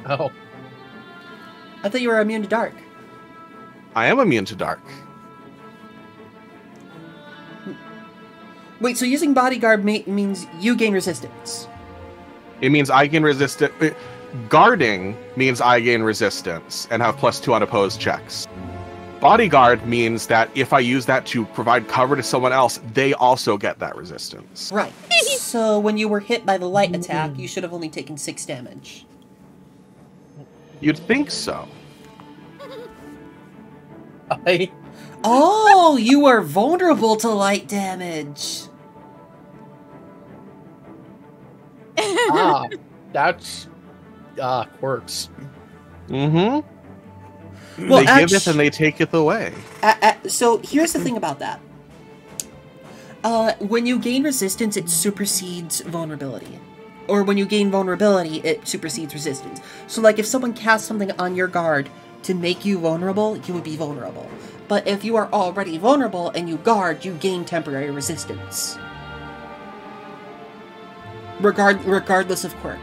Oh, I thought you were immune to dark. I am immune to dark. Wait, so using bodyguard ma- means you gain resistance. It means I gain resistance. Uh, guarding means I gain resistance and have plus two on opposed checks. Bodyguard means that if I use that to provide cover to someone else, they also get that resistance. Right. *laughs* so when you were hit by the light attack, you should have only taken six damage. You'd think so. I Oh, you are vulnerable to light damage. ah, that's ah quirks. Mm-hmm. Well, they give it and they take it away. Uh, uh, so here's the thing about that. Uh, when you gain resistance, it supersedes vulnerability. Or when you gain vulnerability, it supersedes resistance. So, like, if someone casts something on your guard to make you vulnerable, you would be vulnerable. But if you are already vulnerable and you guard, you gain temporary resistance. regard regardless of quirk.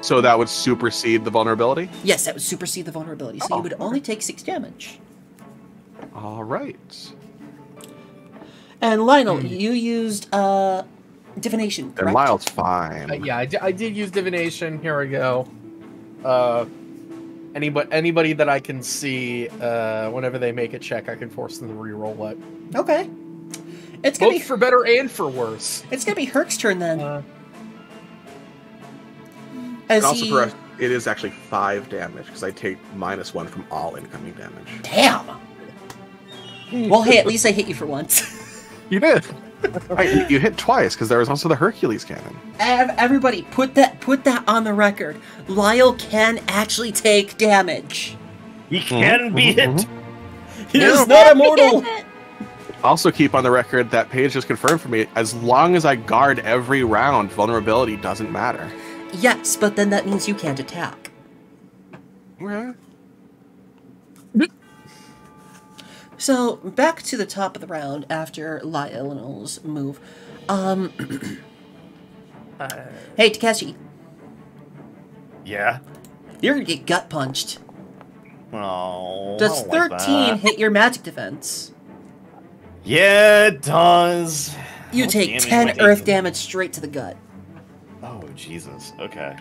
So that would supersede the vulnerability? Yes, that would supersede the vulnerability, so Oh, you would only take six damage. All right. And Lionel, you used uh divination. And Correct? Lyle's fine. Uh, yeah, I did use divination. Here we go. Uh, anybody anybody that I can see, uh, whenever they make a check, I can force them to reroll it. Okay. It's gonna Both be for better and for worse. it's gonna be Herc's turn then. Uh, as And also he... for us, it is actually five damage because I take minus one from all incoming damage. Damn. *laughs* well, hey, at least I hit you for once. *laughs* You did. Right, you hit twice because there was also the Hercules cannon. Ev- Everybody, put that put that on the record. Lyle can actually take damage. He can be hit. mhm. He is not immortal. Also, keep on the record that Paige just confirmed for me. As long as I guard every round, vulnerability doesn't matter. yes, but then that means you can't attack. Okay. So back to the top of the round after Lionel's move. Um, *clears throat* uh, hey Takeshi, Yeah. you're gonna get gut punched. Oh. Does I don't like 13 that. hit your magic defense? Yeah, it does. You How take 10 earth damage straight to the gut. Oh Jesus. Okay.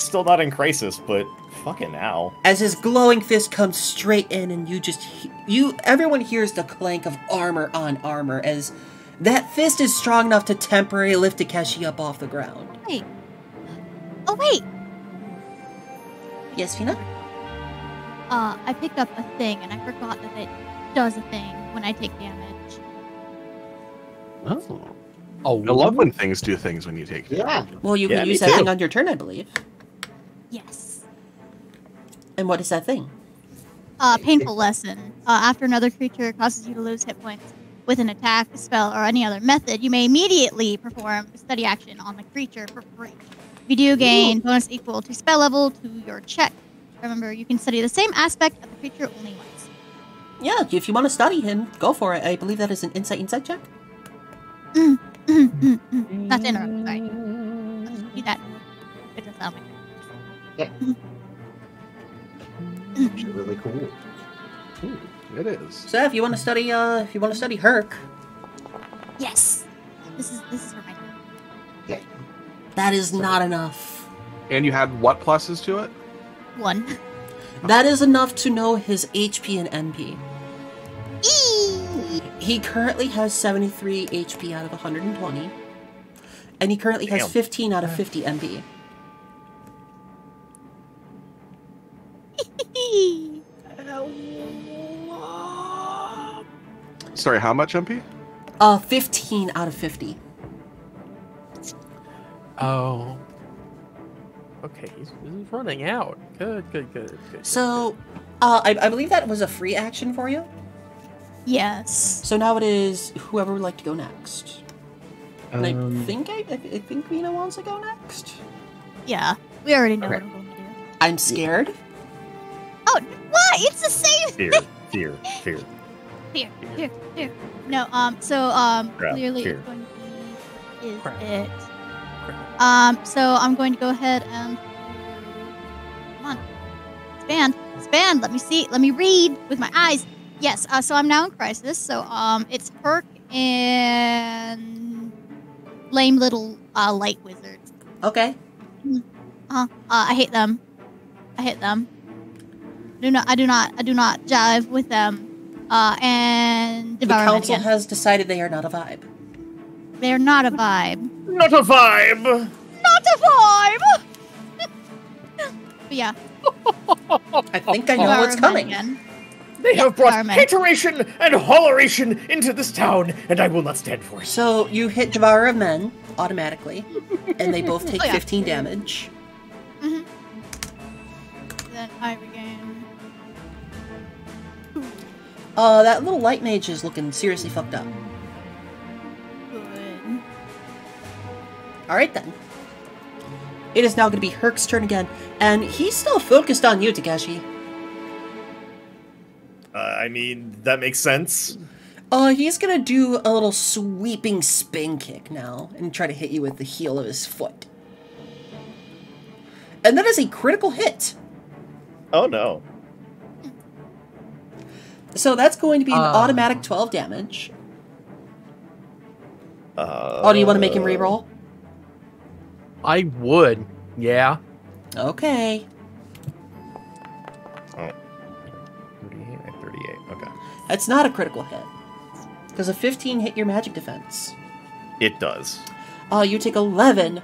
Still not in crisis, but fucking now. As his glowing fist comes straight in, and you just you everyone hears the clank of armor on armor as that fist is strong enough to temporarily lift Takeshi up off the ground. Wait. Oh wait. Yes, Vina? Uh, I picked up a thing and I forgot that it does a thing when I take damage. Oh. oh, I love when things do things when you take Yeah. Well, you Yeah, can use that too. thing on your turn, I believe. Yes. And what is that thing? Uh, painful lesson. Uh, after another creature causes you to lose hit points with an attack, spell, or any other method, you may immediately perform a study action on the creature for free. You do gain bonus equal to spell level to your check. Remember, you can study the same aspect of the creature only once. Yeah, if you want to study him, go for it. I believe that is an insight insight check. Not to interrupt, sorry. Do that. It does sound Actually, really cool. Ooh, it is. So if you want to study, uh, if you want to study Herc, Yes. This is this is for my turn. that is not enough. And you had what pluses to it? One. That is enough to know his HP and MP. Eee! He currently has 73 HP out of 120. And he currently has 15 out of 50 MP. *laughs* Sorry, how much MP? Uh, 15 out of 50. Oh. Okay, he's, he's running out. Good, good, good, good. So, uh, I, I believe that was a free action for you. Yes. So now it is whoever would like to go next. And I Um, think I, I I think Mina wants to go next. Yeah. We already know Okay. what I'm going to do. I'm scared. Oh, what? It's the same Fear, fear, fear. fear, fear. here. No, um, so, um, Crap, clearly here. it's going to be, is Crap. it? Crap. Um, so I'm going to go ahead and, come on, expand, expand, let me see, let me read with my eyes. Yes, uh, so I'm now in crisis, so, um, it's Herc and lame little, uh, light wizards. Okay. Uh, uh, I hate them. I hate them. Do not, I do not, I do not jive with them. Uh, and The council has decided they are not a vibe. They're not a vibe. Not a vibe. Not a vibe. but yeah, *laughs* I think I know devour what's coming. again. They Yeah, have brought Fireman. hateration and holleration into this town, and I will not stand for it. So you hit Devourer of Men automatically, and they both *laughs* take Oh, yeah. 15 damage. Then I Uh, that little light mage is looking seriously fucked up. Good. Alright then. It is now going to be Herc's turn again, and he's still focused on you, Takeshi. Uh, I mean, that makes sense. Uh, he's gonna do a little sweeping spin kick now and try to hit you with the heel of his foot. And that is a critical hit. Oh no. So that's going to be an Uh. automatic 12 damage. Uh, Oh, do you want to make him reroll? I would. Yeah. Okay. 38 and 38. Okay. That's not a critical hit. Because a 15 hit your magic defense. It does. Uh, you take 11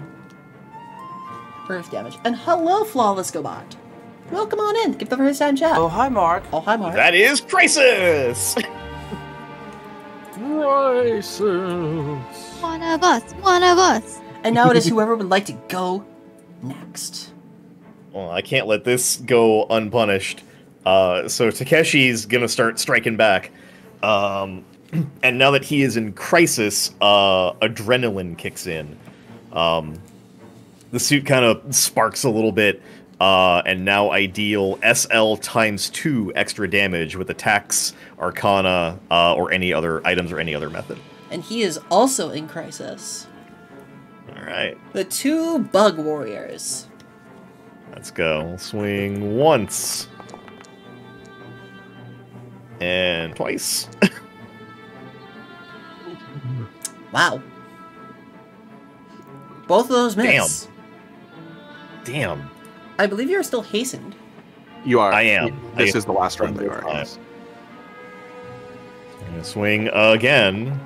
earth damage. And hello, Flawless Gobot. Welcome on in. Give the first time chat. Oh, hi, Mark. Oh, hi, Mark. That is Crisis! Crisis. One of us. One of us. And now it is *laughs* whoever would like to go next. Well, I can't let this go unpunished. Uh, so Takeshi's gonna start striking back. Um, *clears throat* and now that he is in crisis, uh, adrenaline kicks in. Um, the suit kind of sparks a little bit, uh, and now I deal SL times two extra damage with attacks, arcana, uh, or any other items or any other method. And he is also in crisis. All right, The two bug warriors. let's go. Swing once. And twice. *laughs* Wow. Both of those miss. Damn. I believe you're still hastened. You are. I am. This I- is the last round. They this are. Yes. I'm gonna swing again.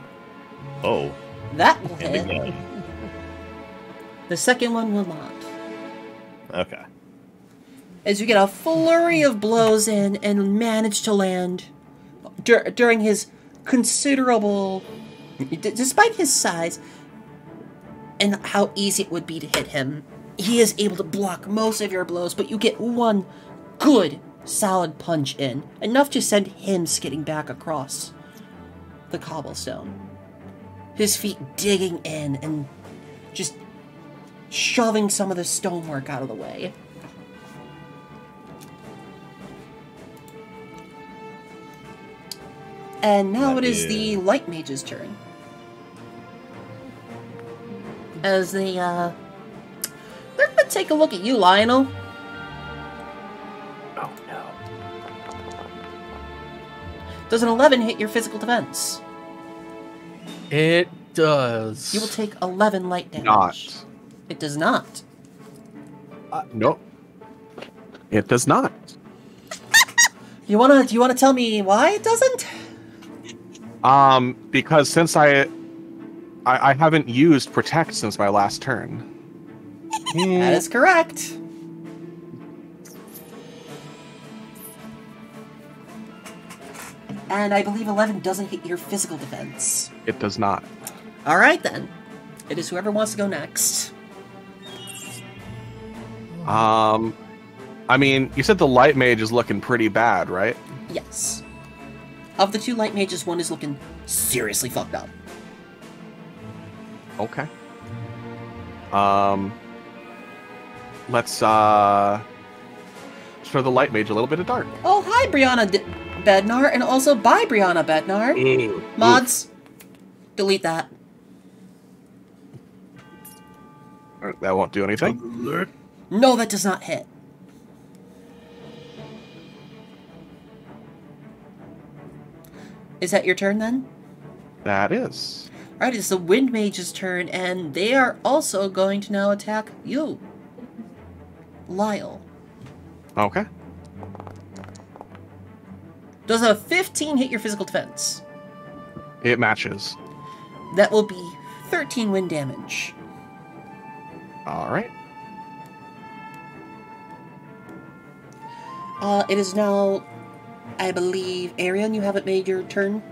Oh, That will and hit. again. The second one will not. Okay. As you get a flurry of blows in and manage to land dur- during his considerable. d- despite his size and how easy it would be to hit him, he is able to block most of your blows, but you get one good, solid punch in, enough to send him skidding back across the cobblestone. His feet digging in and just shoving some of the stonework out of the way. And now it is the light mage's turn. As they, uh. They're gonna take a look at you, Lionel. Oh no. Does an 11 hit your physical defense? It does. You will take 11 light damage. Not. It does not. Nope. It does not. You wanna? Do you wanna tell me why it doesn't? Um, because since I, I, I haven't used protect since my last turn. That is correct. And I believe 11 doesn't hit your physical defense. It does not. All right then. It is whoever wants to go next. Um, I mean, you said the light mage is looking pretty bad, right? Yes. Of the two light mages, one is looking seriously fucked up. Okay. Um, let's uh, show the light mage a little bit of dark. Oh, hi, Brianna D- Bednar, and also bye, Brianna Bednar. Mods, delete that. That won't do anything. No, that does not hit. Is that your turn then? That is. Alright, it's the Wind Mage's turn, and they are also going to now attack you. Lyle. Okay. Does a 15 hit your physical defense? It matches. That will be 13 wind damage. All right. Uh, it is now, I believe, Arian, you haven't made your turn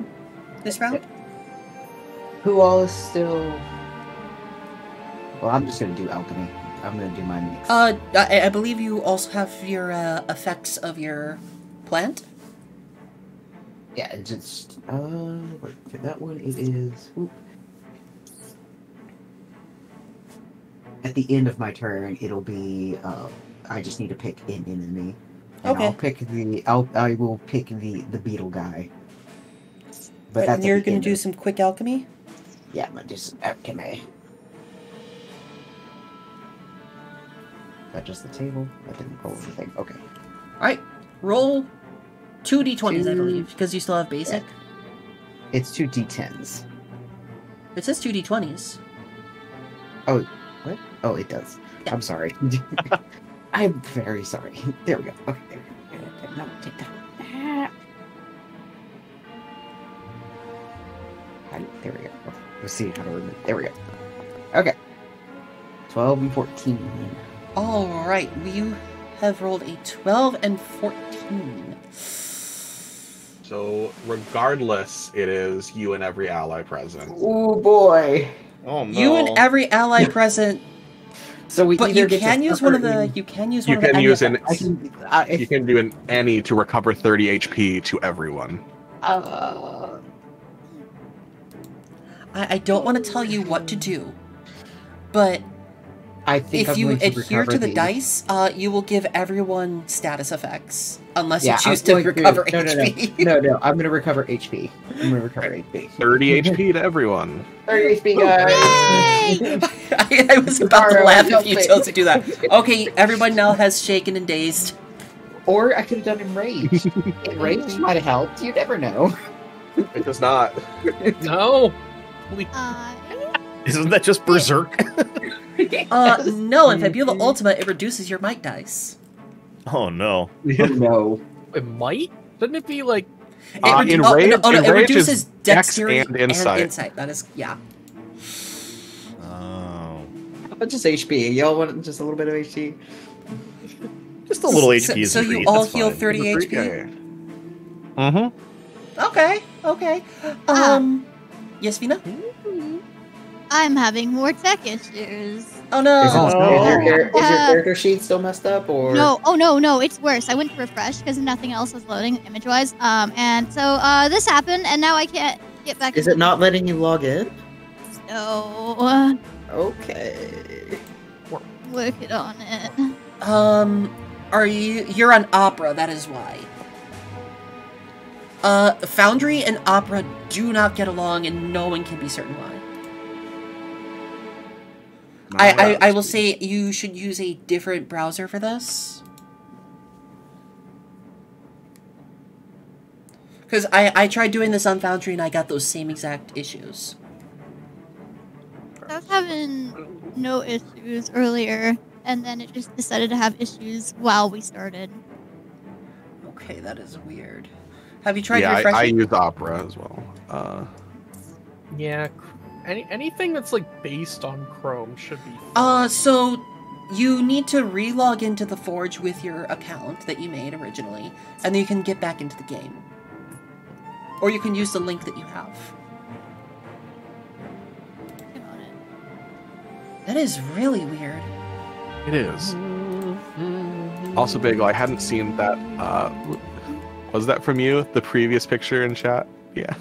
this round? Who all is still? Well, I'm just gonna do alchemy. I'm gonna do my mix. Uh, I, I believe you also have your uh, effects of your plant. yeah, it's just uh, for that one it is. oop. At the end of my turn, it'll be. Uh, I just need to pick an enemy. And Okay. I'll pick the. I'll. I will pick the the beetle guy. But and that's you're gonna do some quick alchemy. Yeah, I'm gonna do some alchemy. That just the table. That didn't roll anything. Okay. All right, roll two d20s, I believe, because you still have basic. It's two d10s. It says two d20s. Oh, What? Oh, it does. Yeah. I'm sorry. *laughs* I'm very sorry. *laughs* There we go. Okay. there we go. No, take that. Ah. There we go. Okay, Let's see how to remove. There we go. Okay. 12 and 14. All right, you have rolled a 12 and 14. So, regardless, it is you and every ally present. Oh boy. Oh no. You and every ally *laughs* present, So we but you can use one of the. You can use You one of the. can use an- I can. I, You can do an any to recover 30 HP to everyone. uh, I, I don't want to tell you what to do, but I think if I'm you going to adhere recover to the these. dice, uh, you will give everyone status effects unless Yeah, you choose I'm to going recover no, no, no. HP. *laughs* No, no, I'm gonna recover HP. I'm gonna recover HP. 30 HP to everyone. 30 HP, guys. Yay! I, *laughs* I was about to laugh if you chose to do that. Okay, everyone now has shaken and dazed. Or I could have done enrage. *laughs* enrage might have helped. You never know. It does not. No. Uh, Isn't that just berserk? *laughs* Uh, no, in fact, you have the ultimate, it reduces your might dice. oh no. No. It might? Shouldn't it be like It Uh, redu- enrage- oh, no, oh, no, it reduces dexterity and insight. That is, yeah. Oh. How about just HP? Y'all want just a little bit of HP? Just a little So- HP is so you free, all that's heal fine. 30 HP? Mm-hmm. Okay, okay. Ah. Um, yes, Vina? I'm having more tech issues. Oh no. Is, it- is no. your, char- is your character sheet still messed up, or No, oh no, no, it's worse. I went to refresh because nothing else was loading image wise. Um, and so uh, this happened, and now I can't get back. is it not letting you log in? No, Okay. working on it. Um, are you? You're on Opera. That is why. Uh, Foundry and Opera do not get along, and no one can be certain why. I, I, I will say you should use a different browser for this. Because I, I tried doing this on Foundry and I got those same exact issues. I was having no issues earlier, and then it just decided to have issues while we started. Okay, that is weird. Have you tried yeah, I, I use Opera as well. Uh, yeah, cr- any anything that's like based on Chrome should be fine. Uh, so you need to re-log into the Forge with your account that you made originally, and then you can get back into the game. Or you can use the link that you have. Working on it. That is really weird. it is. Also, Bagel, I hadn't seen that. Uh, was that from you? The previous picture in chat? Yeah.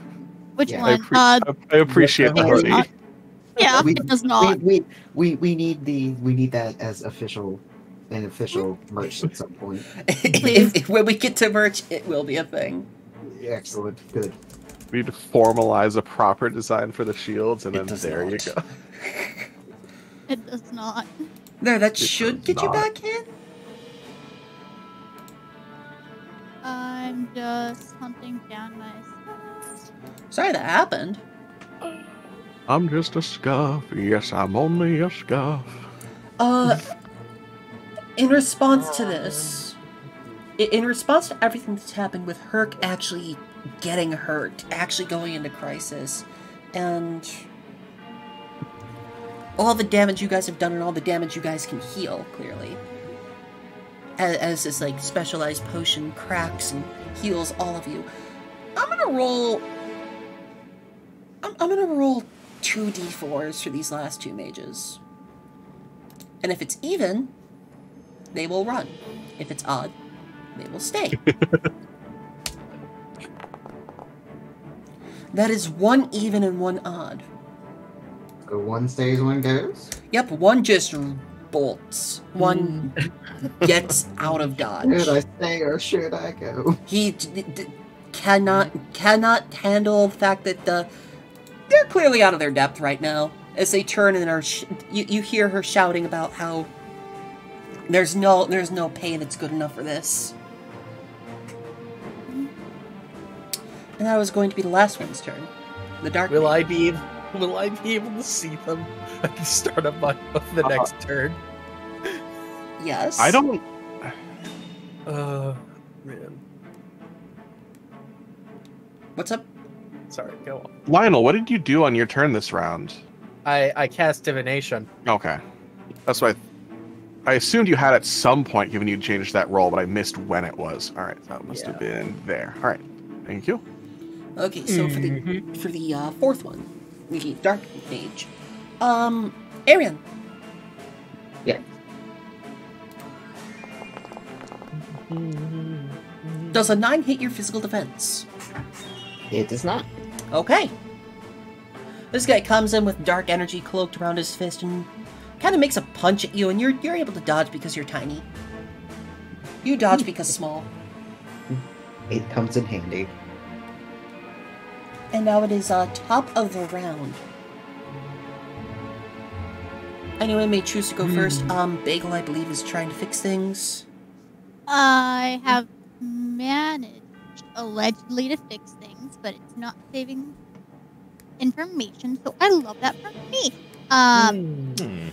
Which Yeah. I, one? appre- Uh, I appreciate the Yeah. hoodie. Uh, yeah, We- it does not. we, we, we need the we need that as official an official merch at some point. *laughs* if, if- when we get to merch, it will be a thing. Excellent. Good. We need to formalize a proper design for the shields, and It then does there you go. *laughs* It does not. There, that It should does get you back in. I'm just hunting down my stuff. Sorry that happened. I'm just a scuff. Yes, I'm only a scuff. Uh, in response to this, in response to everything that's happened with Herc actually getting hurt, actually going into crisis, and all the damage you guys have done and all the damage you guys can heal, clearly. As, as this like specialized potion cracks and heals all of you. I'm gonna roll. I'm, I'm gonna roll two d4s for these last two mages. And if it's even, they will run. If it's odd, they will stay. *laughs* that is one even and one odd. So one stays, one goes. Yep, one just bolts. One hmm. *laughs* gets out of dodge. Should I stay or should I go? He d- d- cannot cannot handle the fact that the they're clearly out of their depth right now. As they turn and are, sh- you you hear her shouting about how there's no there's no pay that's good enough for this. And that was going to be the last one's turn. The dark. Will I be will I be able to see them at the start of my of the Uh, next turn? Yes. I don't. Uh man. What's up? Sorry, go on. Lionel, what did you do on your turn this round? I I cast divination. Okay, that's why. I, I assumed you had at some point given you changed that roll, but I missed when it was. All right, that must have been there. All right, thank you. Okay, so for the for the uh, fourth one, the dark mage, um, Arian. Yeah. Does a nine hit your physical defense? It does not. Okay. This guy comes in with dark energy cloaked around his fist and kind of makes a punch at you, and you're you're able to dodge because you're tiny. You dodge because small. It comes in handy. And now it is uh, top of the round. Anyone may choose to go first. Um, Bagel, I believe, is trying to fix things. I have managed allegedly to fix things, but it's not saving information. So I love that for me. Um, Hmm.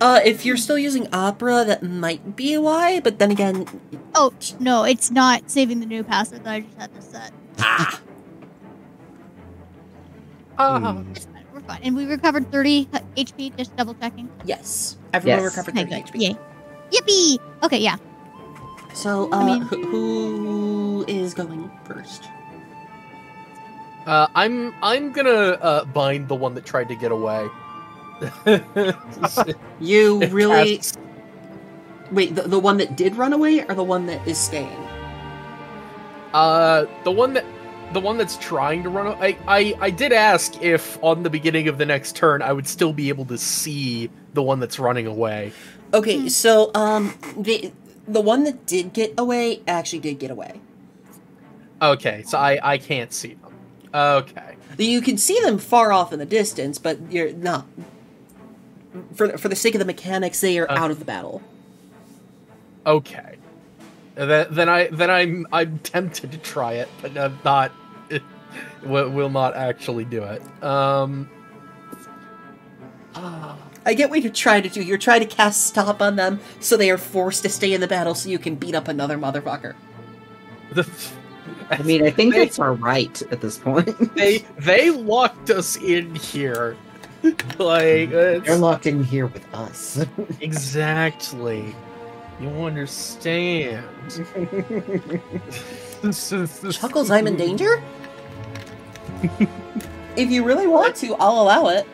Uh, if you're still using Opera, that might be why. But then again, oh no, it's not saving the new password that I just had to set. ah, Hmm. It's we're fine, and we recovered 30 HP. Just double checking. yes, everyone Yes. recovered 30 HP. Yay. Yippee! Okay, yeah. So, uh, I mean- who, who is going first? Uh, I'm I'm gonna uh, bind the one that tried to get away. *laughs* You *laughs* really Cast- wait. The, the one that did run away, or the one that is staying? Uh, the one that the one that's trying to run. I I I did ask if on the beginning of the next turn I would still be able to see the one that's running away. Okay, Hmm. so um, the the one that did get away actually did get away. Okay, so I I can't see them. Okay. You can see them far off in the distance, but you're not. For for the sake of the mechanics, they are Uh. out of the battle. Okay. Then, then I then I'm I'm tempted to try it, but I'm not. *laughs* will, will not actually do it. Um. I get what you're trying to do. You're trying to cast stop on them, so they are forced to stay in the battle, so you can beat up another motherfucker. The, I mean, I think They- it's our right at this point. *laughs* they they locked us in here. like it's- They're locked in here with us. *laughs* exactly. You understand. *laughs* Chuckles, I'm in danger? if you really want to, I'll allow it.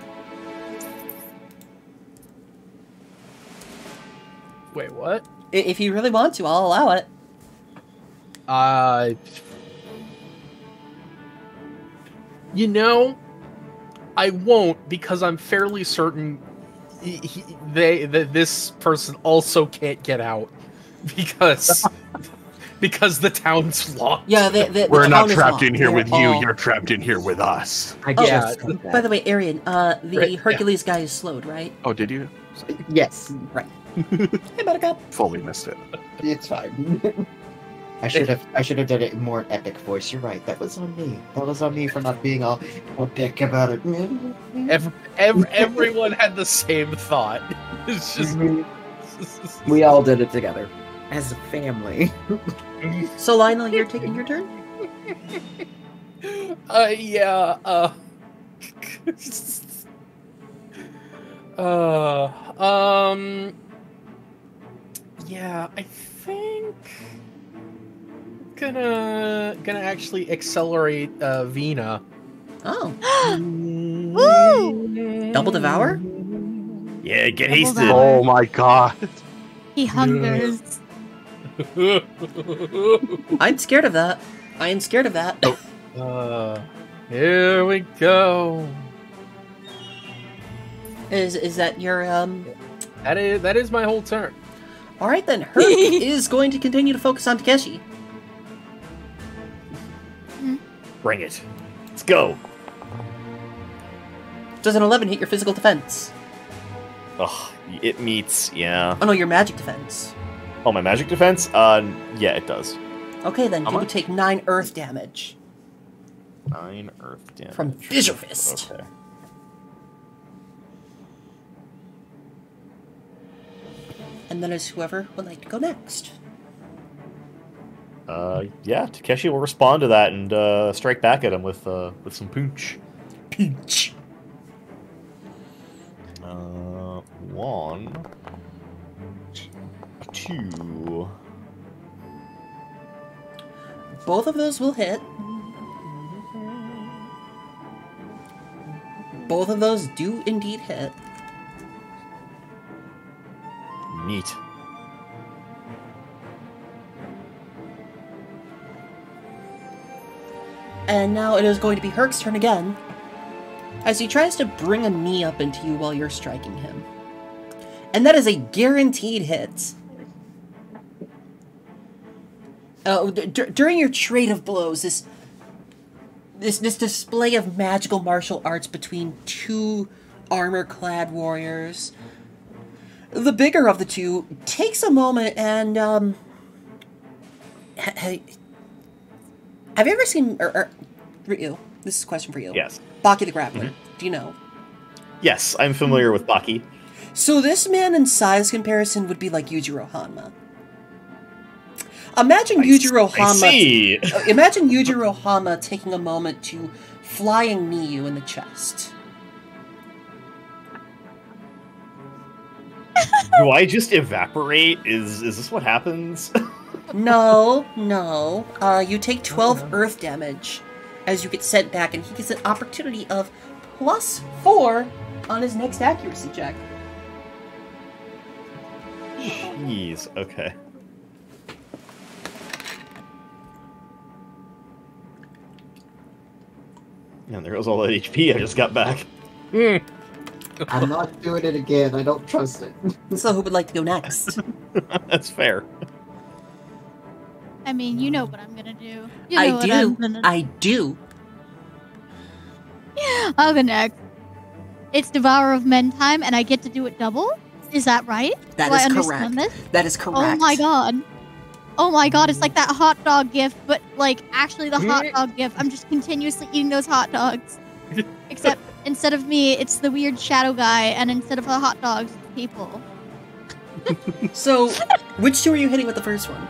Wait, what? If you really want to, I'll allow it. Uh, you know, I won't because I'm fairly certain he, he, they that this person also can't get out *laughs* because *laughs* because the town's locked. Yeah, the, the, the We're not trapped in here They're with you. all- You're trapped in here with us. I Oh, yeah. By the way, Arian, uh, the Right, yeah. Hercules guy is slowed, right? Oh, did you? yes, Right. *laughs* Hey, Buttercup. Fully missed it. it's fine. I should have I should have done it in more epic voice. You're right. That was on me. That was on me for not being all epic about it. Ev- ev- everyone had the same thought. *laughs* It's just. *laughs* we all did it together as a family. *laughs* So, Lionel, you're taking your turn? Uh, yeah, uh. uh, um. Yeah, I think. Gonna. Gonna actually accelerate, uh, Vina. Oh. *gasps* *gasps* Woo! Double Devour? Yeah, get Double hasted. down. Oh my god. He hungers. *laughs* I'm scared of that. I am scared of that. *laughs* uh, here we go. Is is that your um? That is that is my whole turn. All right then. Herc *laughs* is going to continue to focus on Takeshi. Bring it. Let's go. Does an 11 hit your physical defense? Ugh, it meets, yeah. Oh no, your magic defense. Oh, my magic defense? Uh, yeah, it does. Okay, then How you much? take 9 earth damage. Nine earth damage. From Fissure Fist. Okay. And then is whoever would like to go next. Uh, yeah, Takeshi will respond to that and uh, strike back at him with uh, with some punch. Peach. Uh, one, two. Both of those will hit. Both of those do indeed hit. Neat. And now it is going to be Herc's turn again. As he tries to bring a knee up into you while you're striking him. And that is a guaranteed hit. Uh, during your trade of blows, this, this this display of magical martial arts between two armor-clad warriors, the bigger of the two takes a moment and um, have you ever seen or, or Ryu? This is a question for you. Yes. Baki the Grappler. Do you know? Yes, I'm familiar with Baki. So this man in size comparison would be like Yujiro Hanma. Imagine Yujiro I see. Hanma. uh, imagine Yujiro Hanma taking a moment to flying you in the chest. *laughs* Do I just evaporate? Is is this what happens? *laughs* No, no. Uh, you take 12 earth damage as you get sent back, and he gets an opportunity of plus 4 on his next accuracy check. Jeez. Okay. And there goes all that HP I just got back. I'm not doing it again. I don't trust it. So, who would like to go next? *laughs* That's fair. I mean, you know what I'm gonna do. You know I what I'm do. gonna I do. I'll go next. It's Devourer of Men time, and I get to do it double. Is that right? That do is I understand correct. this? That is correct. Oh my god. Oh my god, it's like that hot dog gift, but like actually the hot dog gift. I'm just continuously eating those hot dogs. *laughs* Except instead of me, it's the weird shadow guy, and instead of the hot dogs, people. So, *laughs* which two are you hitting with the first one?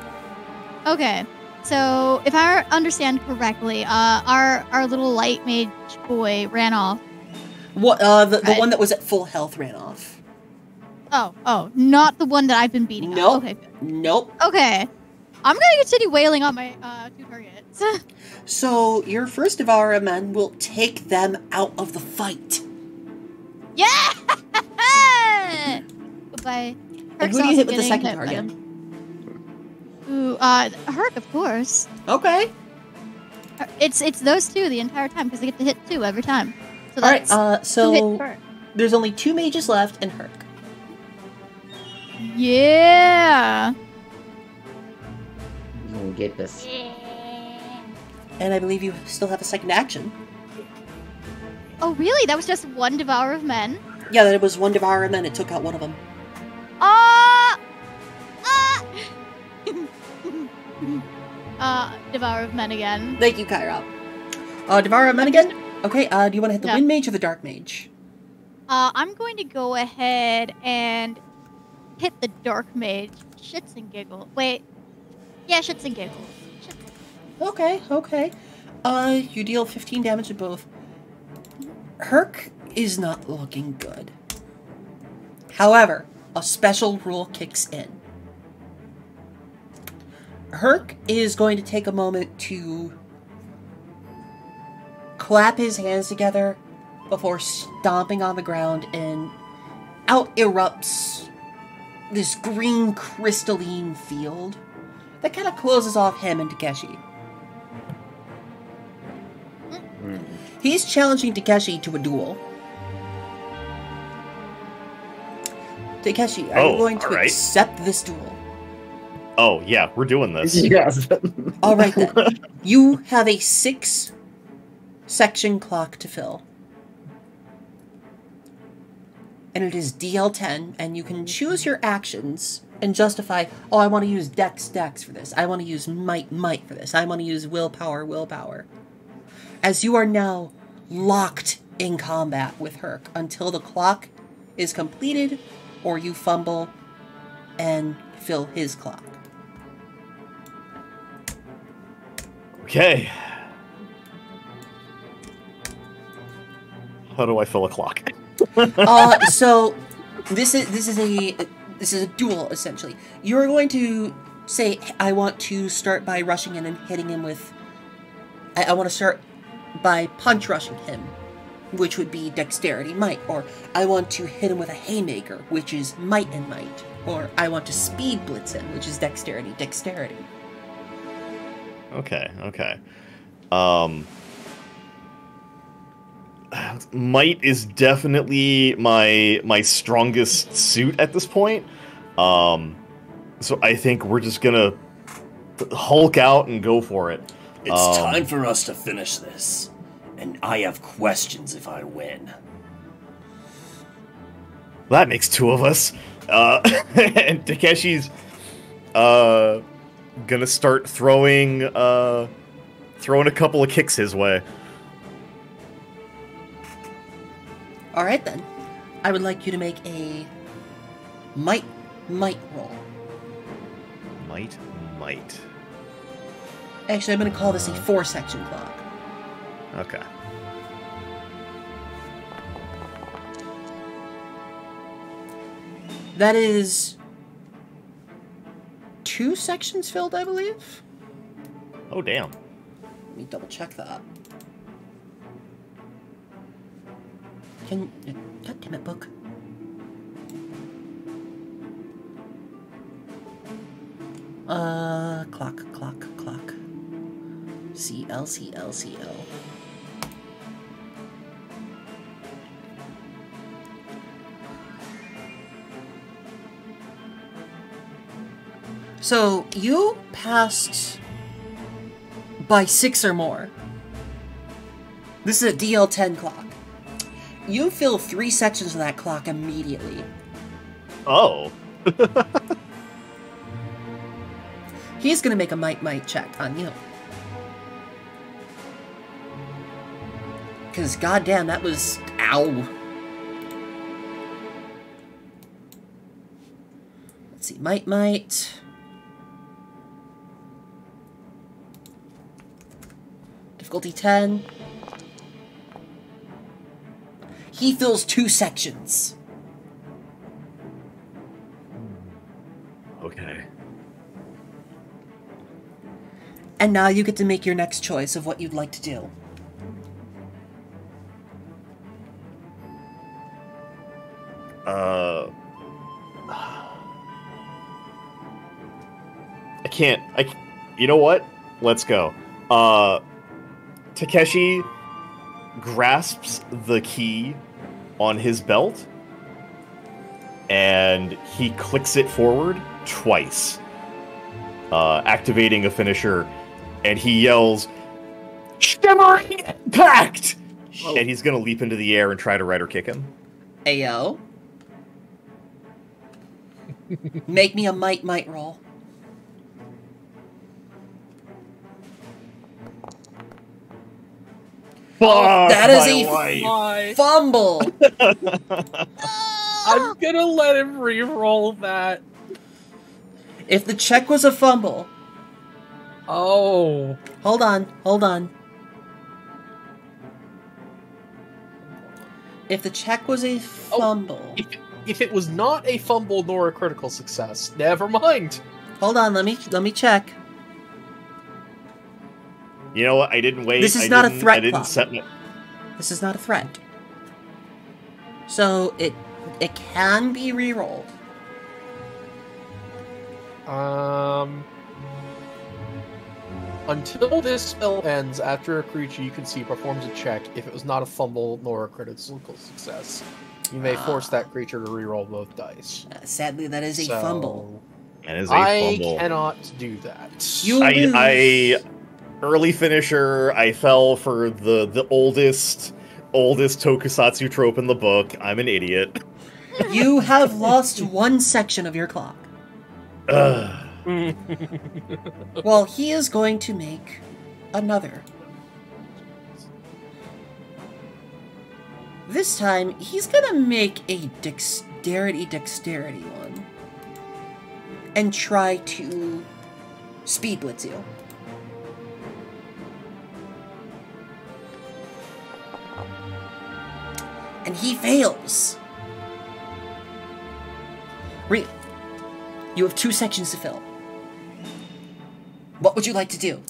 Okay. So if I understand correctly, uh, our our little light mage boy ran off. What? Uh, the, the one that was at full health ran off. Oh, oh, not the one that I've been beating. up. Nope. Okay. Nope. Okay. I'm gonna continue wailing on my uh, two targets. *laughs* So your first Devourer men will take them out of the fight. yeah. *laughs* Goodbye. And who do you hit with the second target? Ooh, uh, Herc, of course. Okay. It's it's those two the entire time because they get to hit two every time. So All right. that's Uh, so there's only two mages left and Herc. Yeah. You'll get this. And I believe you still have a second action. Oh, really? That was just one Devourer of Men. Yeah, that it was one Devourer of men. It took out one of them. Ah! Uh, Devourer of Men again. Thank you, Kyra. Uh, Devourer men again. Okay. Uh, do you want to hit the Yeah. Wind Mage or the Dark Mage? Uh, I'm going to go ahead and hit the Dark Mage. Shits and giggles. Wait. Yeah, shits and giggles. Shits. Okay. Okay. Uh, you deal 15 damage to both. Herc is not looking good. However, a special rule kicks in. Herc is going to take a moment to clap his hands together before stomping on the ground and out erupts this green crystalline field that kind of closes off him and Takeshi. He's challenging Takeshi to a duel. Takeshi, are you Oh, going to alright. accept this duel? Oh yeah, we're doing this. *laughs* Yes. All right then. *laughs* you have a six section clock to fill. And it is DL10, and you can choose your actions and justify, oh, I want to use Dex Dex for this. I want to use Might Might for this. I want to use Willpower Willpower. As you are now locked in combat with Herc until the clock is completed or you fumble and fill his clock. Okay. How do I fill a clock? *laughs* uh, so this is this is a this is a duel essentially. You're going to say, "I want to start by rushing in and hitting him with. I, I want to start by punch rushing him, which would be dexterity might, or I want to hit him with a haymaker, which is might and might, or I want to speed blitz him, which is dexterity dexterity. Okay, okay. Um might is definitely my my strongest suit at this point. Um so I think we're just going to hulk out and go for it. It's Um, time for us to finish this. And I have questions if I win. That makes two of us. Uh, *laughs* and Takeshi's uh, gonna start throwing uh, throwing a couple of kicks his way. All right then, I would like you to make a might might roll. Might, might. Actually, I'm going to call this a four section clock. Okay. That is two sections filled, I believe. Oh damn. Let me double check that. Can God damn it, book. Uh, clock, clock, clock. C L C L C L. So you passed by six or more. This is a DL10 clock. You fill three sections of that clock immediately. Oh. *laughs* He's gonna make a might might check on you. Cause goddamn, that was ow. Let's see, might might. Difficulty 10. He fills two sections. Okay. And now you get to make your next choice of what you'd like to do. Uh. *sighs* I can't. I. You know what? Let's go. Uh. Takeshi grasps the key on his belt and he clicks it forward twice, uh, activating a finisher, and he yells, Shimmering Impact! And he's gonna leap into the air and try to rider kick him. Ayo. *laughs* Make me a might might roll. Fuck that is my a life. *laughs* Fumble. I'm gonna let him re-roll that. if the check was a fumble, Oh. hold on, hold on. If the check was a oh, fumble, If, if it was not a fumble nor a critical success, never mind. hold on, let me let me check. You know what? I didn't wait. This is I not a threat I didn't clock. set my. This is not a threat. So it it can be re-rolled. Um. Until this spell ends, after a creature you can see performs a check, if it was not a fumble nor a critical success, you may force that creature to reroll both dice. Uh, sadly, that is a So, fumble. That is a I fumble. I cannot do that. You I, lose. I early finisher. I fell for the the oldest oldest tokusatsu trope in the book. I'm an idiot. You have lost one section of your clock. Ugh. Well, he is going to make another. This time, he's gonna make a dexterity dexterity one. And try to speed blitz you. And he fails. Re- you have two sections to fill. What would you like to do?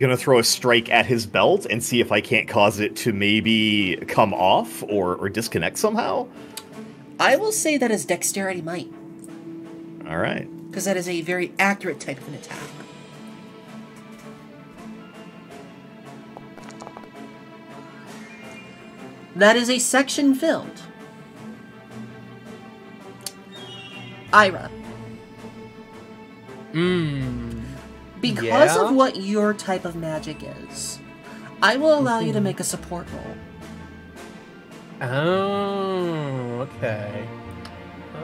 Gonna throw a strike at his belt and see if I can't cause it to maybe come off or, or disconnect somehow. I will say that his dexterity might, All right. Because that is a very accurate type of an attack. That is a section filled. Ira, Mmm. because Yeah? of what your type of magic is, I will allow you to make a support roll. Oh, okay.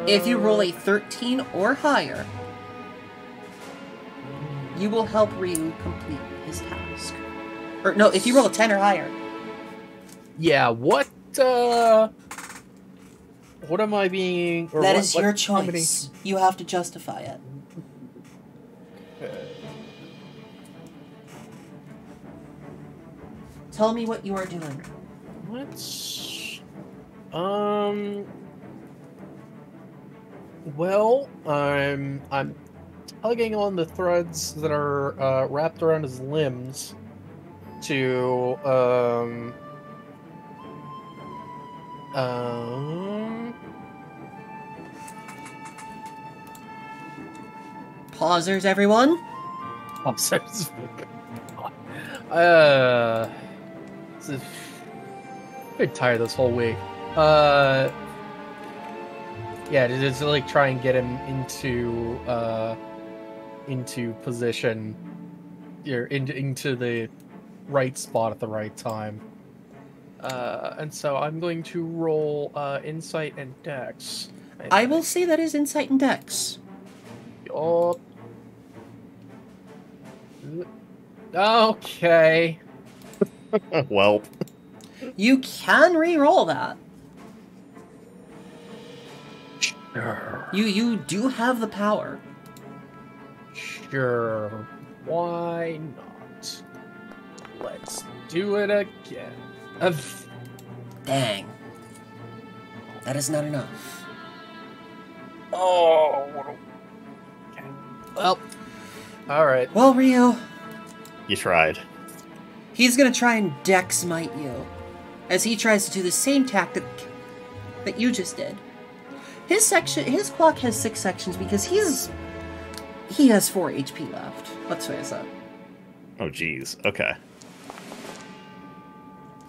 If you roll Uh, a 13 or higher, you will help Ryu complete his task. Or no, if you roll a 10 or higher. Yeah, what, uh. What am I being. Or that what- is your choice. You have to justify it. Tell me what you are doing. Let's. Um. Well, I'm I'm tugging on the threads that are uh, wrapped around his limbs to um. Um. Pausers, everyone. This *laughs* Uh, this is- been tired this whole week. Uh, yeah, just like try and get him into uh into position, or into into the right spot at the right time. Uh, and so I'm going to roll uh insight and dex. I will say that is insight and dex. Oh. Okay. *laughs* well, You can re-roll that. Sure. You you do have the power. Sure. Why not? Let's do it again. Of Dang. That is not enough. oh. Okay. Well. All right. Well, Ryu, you tried. He's gonna try and dex might you, as he tries to do the same tactic that you just did. His section, his clock has six sections because he's he has four HP left. Let's face it, Oh, geez. Okay.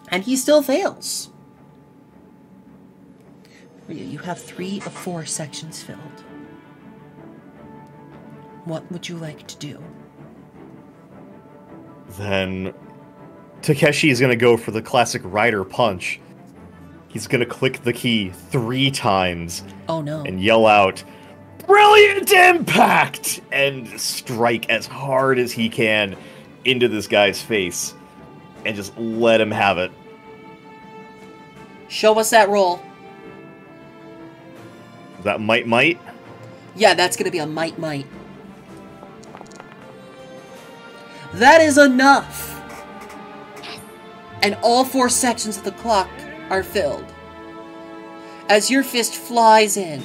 and he still fails. Ryu, you have three of four sections filled. What would you like to do? Then Takeshi is going to go for the classic rider punch. He's going to click the key three times Oh no! and yell out, Brilliant impact! And strike as hard as he can into this guy's face and just let him have it. Show us that roll. That might might? Yeah, that's gonna be a might might. That is enough! And all four sections of the clock are filled. As your fist flies in,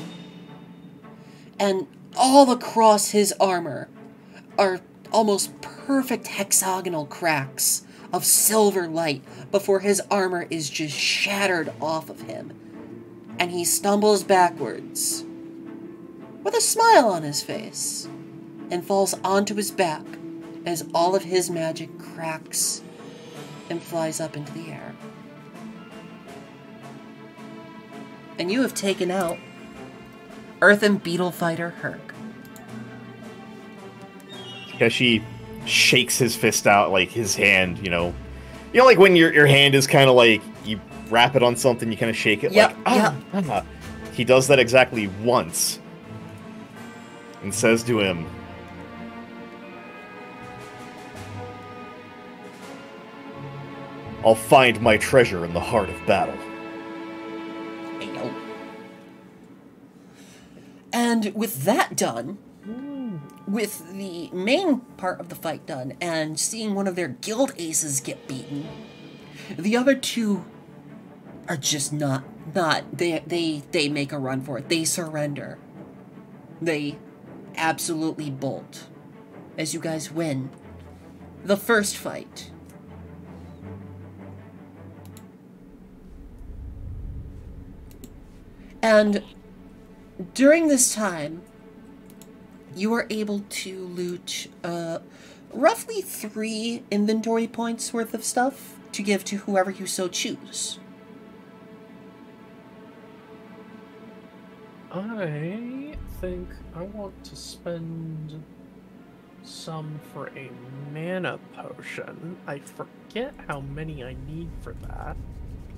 and all across his armor are almost perfect hexagonal cracks of silver light before his armor is just shattered off of him. And he stumbles backwards with a smile on his face and falls onto his back as all of his magic cracks and flies up into the air. And you have taken out Earthen Beetle Fighter Herc. Takeshi shakes his fist out, like his hand, you know. You know, like when your, your hand is kind of like, you wrap it on something, you kind of shake it, Yep, like, ah, ah. He does that exactly once. And says to him, I'll find my treasure in the heart of battle. And with that done, with the main part of the fight done, and seeing one of their guild aces get beaten, the other two are just not not they they they make a run for it. They surrender. They absolutely bolt as you guys win the first fight. And during this time, you are able to loot uh, roughly three inventory points worth of stuff to give to whoever you so choose. I think I want to spend some for a mana potion. I forget how many I need for that.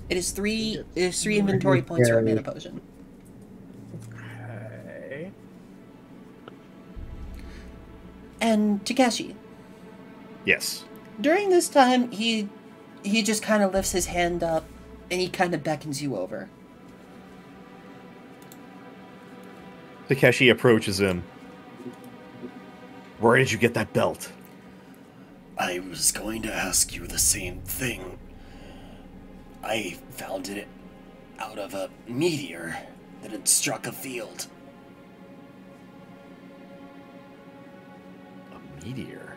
It is three. It is three inventory points for a mana potion. And Takeshi, Yes. during this time, he he just kind of lifts his hand up, and he kind of beckons you over. Takeshi approaches him. Where did you get that belt? I was going to ask you the same thing. I found it out of a meteor that had struck a field. Meteor.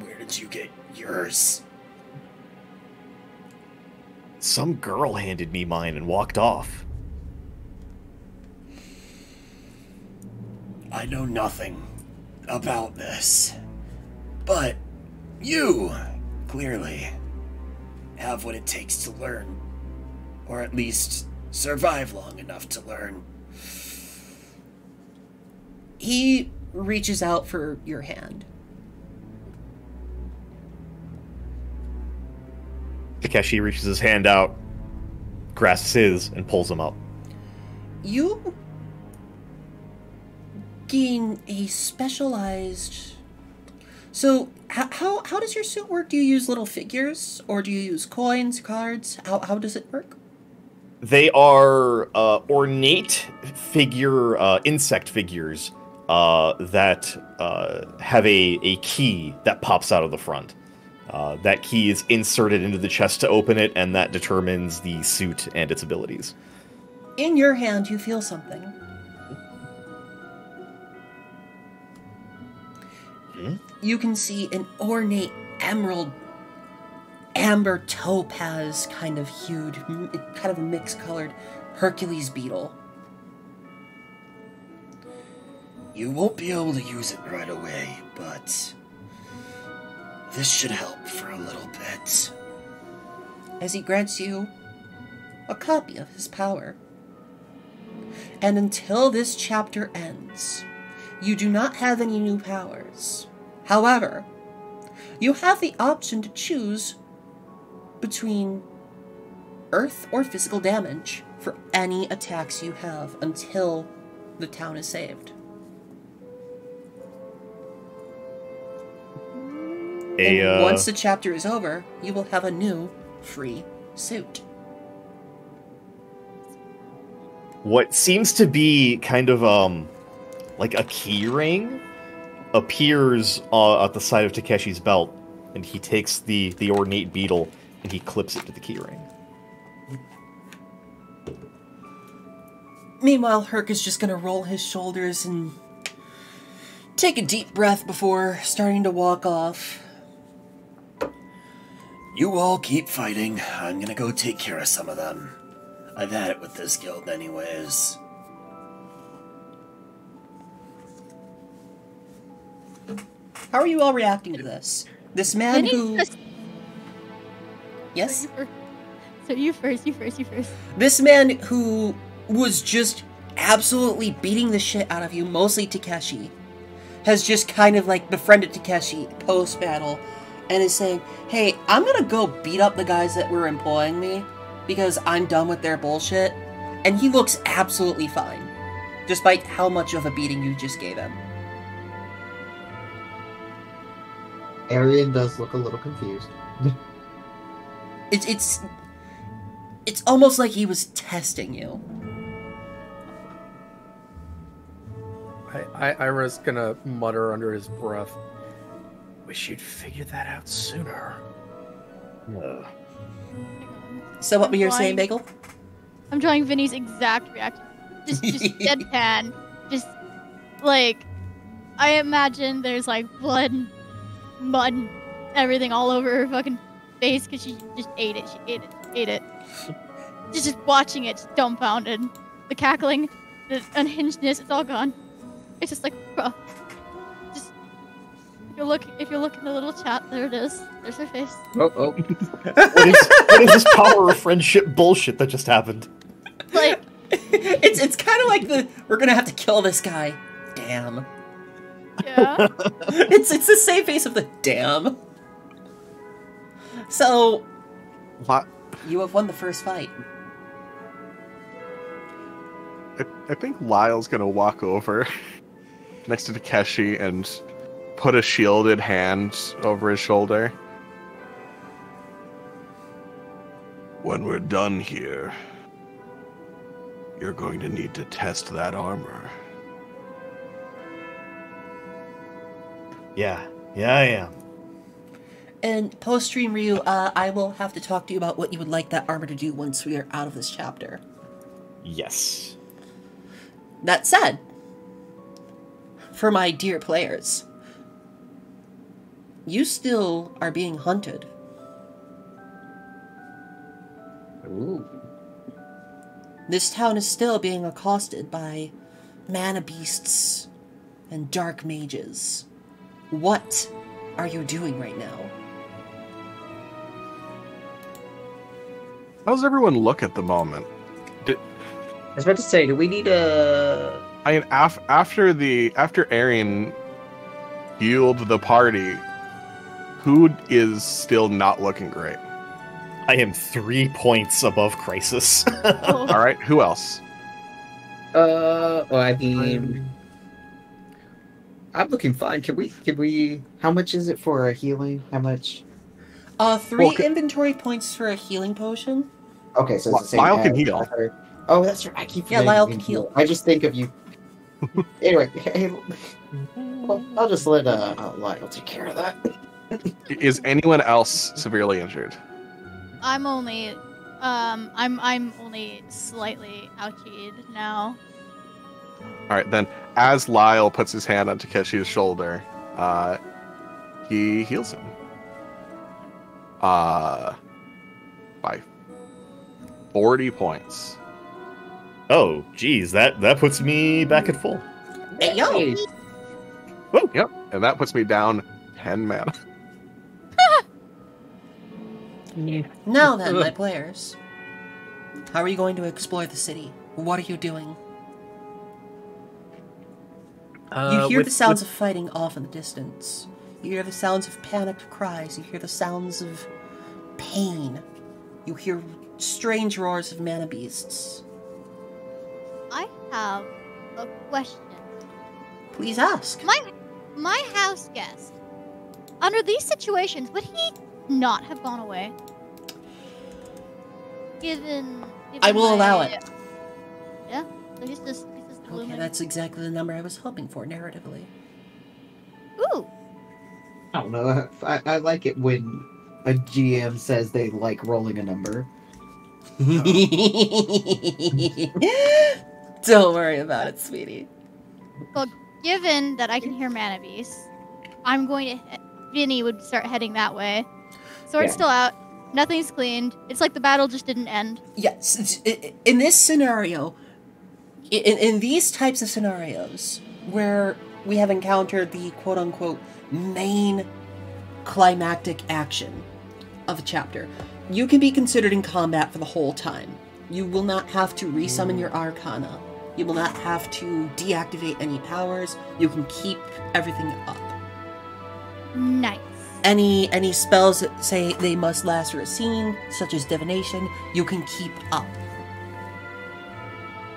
Where did you get yours? Some girl handed me mine and walked off. I know nothing about this. But you, clearly, have what it takes to learn. Or at least survive long enough to learn. He reaches out for your hand. Takeshi reaches his hand out, grasps his, and pulls him up. You gain a specialized. So, how, how, how does your suit work? Do you use little figures? Or do you use coins, cards? How, how does it work? They are uh, ornate figure, uh, insect figures uh, that uh, have a, a key that pops out of the front. Uh, that key is inserted into the chest to open it, and that determines the suit and its abilities. In your hand, you feel something. Hmm? You can see an ornate emerald, amber topaz kind of hued, kind of a mixed colored Hercules beetle. You won't be able to use it right away, but. This should help for a little bit. as he grants you a copy of his power. And until this chapter ends, you do not have any new powers. However, you have the option to choose between earth or physical damage for any attacks you have until the town is saved. A, and uh, once the chapter is over, you will have a new free suit. what seems to be kind of um like a key ring appears uh, at the side of Takeshi's belt, and he takes the the ornate beetle and he clips it to the key ring. Meanwhile, Herc is just gonna roll his shoulders and take a deep breath before starting to walk off. You all keep fighting. I'm gonna go take care of some of them. I've had it with this guild, anyways. How are you all reacting to this? This man Didn't who. Yes? So you first, you first, you first. This man who was just absolutely beating the shit out of you, mostly Takeshi, has just kind of like befriended Takeshi post battle and is saying, Hey, I'm gonna go beat up the guys that were employing me because I'm done with their bullshit. And he looks absolutely fine, despite how much of a beating you just gave him. Arian does look a little confused. *laughs* It's it's it's almost like he was testing you. I, I, Ira's gonna mutter under his breath. Wish you'd figured that out sooner. Uh, So what were you Why? saying, Bagel? I'm drawing Vinny's exact reaction. Just, just *laughs* deadpan. Just like, I imagine there's like blood, mud, everything all over her fucking face because she just ate it. She ate it. Ate it. Just, just watching it, just dumbfounded. The cackling, the unhingedness, it's all gone. It's just like, bruh. Just if you look, if you look in the little chat, there it is. There's her face. Oh, oh. *laughs* what, is, what is this power of friendship bullshit that just happened? Like, *laughs* it's it's kind of like the we're gonna have to kill this guy. Damn. yeah. *laughs* It's it's the same face of the damn. So What? you have won the first fight. I, I think Lyle's gonna walk over next to Takeshi and put a shielded hand over his shoulder. When we're done here, you're going to need to test that armor. Yeah, yeah, I am. And post stream Ryu, uh, I will have to talk to you about what you would like that armor to do once we are out of this chapter. Yes. That said, for my dear players, you still are being hunted. Ooh. This town is still being accosted by mana beasts and dark mages. What are you doing right now? How does everyone look at the moment? Did, I was about to say, do we need a? I mean, af- after the after Arian healed the party, who is still not looking great? I am three points above Crisis. *laughs* All right, who else? Uh, well, I mean, I'm looking fine. Can we? Can we? How much is it for a healing? How much? Uh, three Well, ca- inventory points for a healing potion. Okay, so it's the same. Lyle can as- heal. Oh, that's right. I keep Yeah, Lyle you can heal. I just think of you. *laughs* anyway, hey, well, I'll just let uh, uh, Lyle take care of that. Is anyone else severely injured? I'm only, um, I'm I'm only slightly ouchied now. All right, then as Lyle puts his hand on Takeshi's shoulder, uh, he heals him. Uh, by forty points. oh, geez, that that puts me back at full. Hey, yo! Hey, Yep, and that puts me down ten mana. Now then, my players. How are you going to explore the city? What are you doing? You Uh, hear with- the sounds with- of fighting off in the distance. You hear the sounds of panicked cries. You hear the sounds of pain. You hear strange roars of mana beasts. I have a question. Please ask. My my house guest. Under these situations, would he not have gone away? Given, given I will my- allow it. Yeah. So he's just he's just Okay, blooming. that's exactly the number I was hoping for narratively. Ooh. I don't know. I, I like it when a GM says they like rolling a number. *laughs* Don't worry about it, sweetie. Well, given that I can hear manabees, I'm going to. Vinny would start heading that way. Sword's Yeah. still out. Nothing's cleaned. It's like the battle just didn't end. Yes, in this scenario, in, in these types of scenarios where we have encountered the quote unquote main climactic action of a chapter, you can be considered in combat for the whole time. You will not have to resummon your arcana. You will not have to deactivate any powers. You can keep everything up. Nice. Any any spells that say they must last for a scene, such as divination, you can keep up.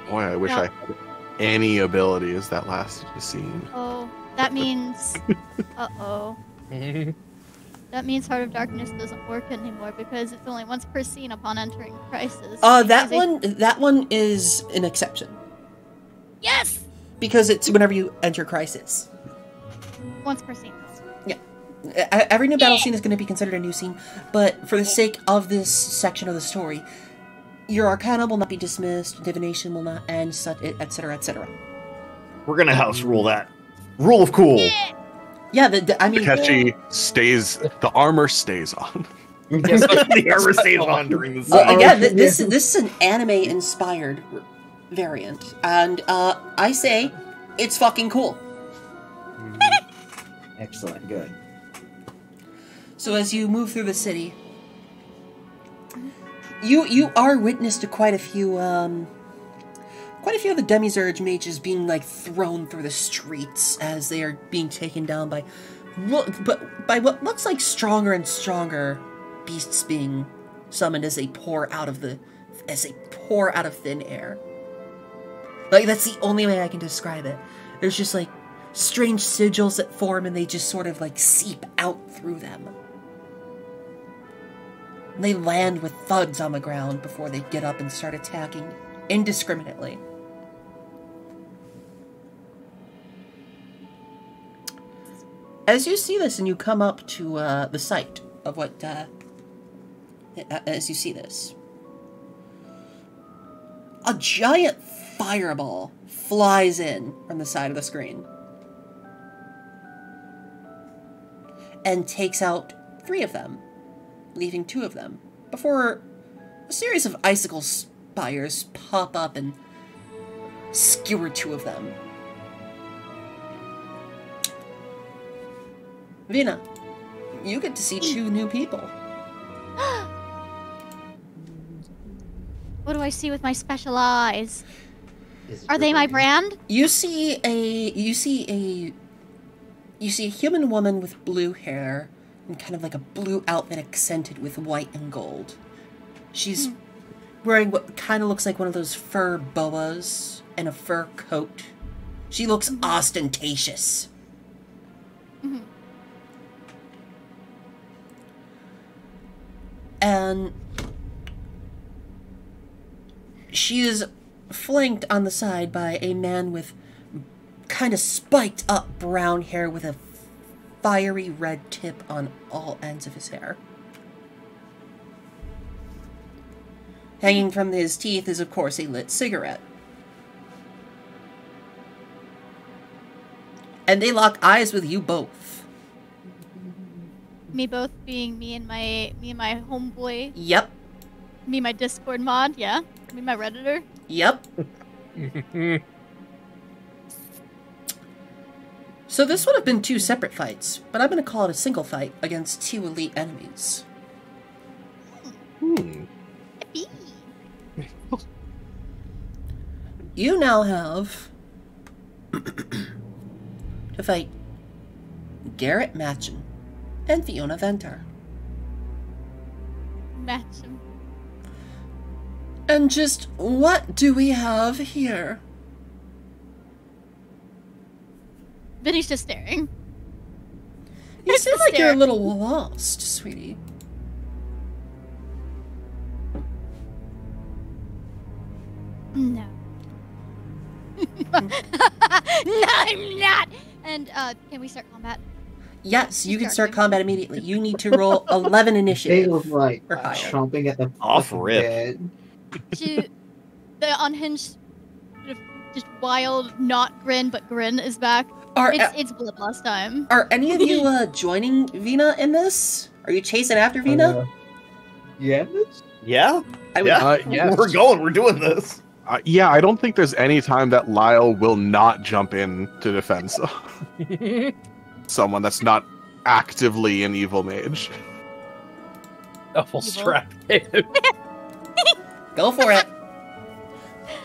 Boy, I wish Now- I had any abilities that lasted a scene. Oh, that means. *laughs* uh oh. *laughs* That means Heart of Darkness doesn't work anymore because it's only once per scene upon entering Crisis. Uh, that it- one that one is an exception Yes! because it's whenever you enter crisis. Once per scene. E- Every new battle scene is going to be considered a new scene, but for the sake of this section of the story, your arcana will not be dismissed, divination will not end, such etc. etc. We're gonna house rule that. Rule of cool. Yeah, the, the- I mean, Takeshi stays. The armor stays on. *laughs* the armor stays on during the Well, scene. again, th- this this is an anime-inspired variant, and uh, I say it's fucking cool. *laughs* Excellent, good. So as you move through the city, you you are witness to quite a few um quite a few of the Demisurge mages being like thrown through the streets as they are being taken down by look but by what looks like stronger and stronger beasts being summoned as they pour out of the as they pour out of thin air. Like that's the only way I can describe it. There's just like strange sigils that form and they just sort of like seep out through them. They land with thuds on the ground before they get up and start attacking indiscriminately. As you see this and you come up to uh, the site of what, uh, as you see this, a giant fireball flies in from the side of the screen and takes out three of them, leaving two of them, before a series of icicle spires pop up and skewer two of them. Vina, you get to see two new people. What do I see with my special eyes? Are they my brand? You see a you see a you see a human woman with blue hair and kind of like a blue outfit accented with white and gold. She's hmm. wearing what kind of looks like one of those fur boas and a fur coat. She looks mm-hmm. ostentatious. Mm-hmm. And she is flanked on the side by a man with kind of spiked up brown hair with a fiery red tip on all ends of his hair. Hanging from his teeth is, of course, a lit cigarette. And they lock eyes with you both. Me both being me and my me and my homeboy, Yep, me my Discord mod, yeah, me my redditor. yep. *laughs* So this would have been two separate fights, but I'm going to call it a single fight against two elite enemies. Hmm. *laughs* You now have *coughs* to fight Garrett Matchin and Fiona Venter. Match him. And just what do we have here? Vinny's just staring. You seem like you're a little lost, sweetie. No. *laughs* no, I'm not. And uh, can we start combat? Yes, you can start combat immediately. You need to roll *laughs* 11 initiative. They initiative. look like Or higher. chomping at the Off fucking rip. bed. To the unhinged, just wild, not grin but grin is back. Are, It's it's bloodlust time. are any of you *laughs* uh, joining Vina in this? Are you chasing after Vina? Uh, yes? Yeah, I would, yeah. Uh, *laughs* yes. We're going. We're doing this. Uh, yeah, I don't think there's any time that Lyle will not jump in to defend *laughs* someone that's not actively an evil mage. Double strap cannon. Go for it.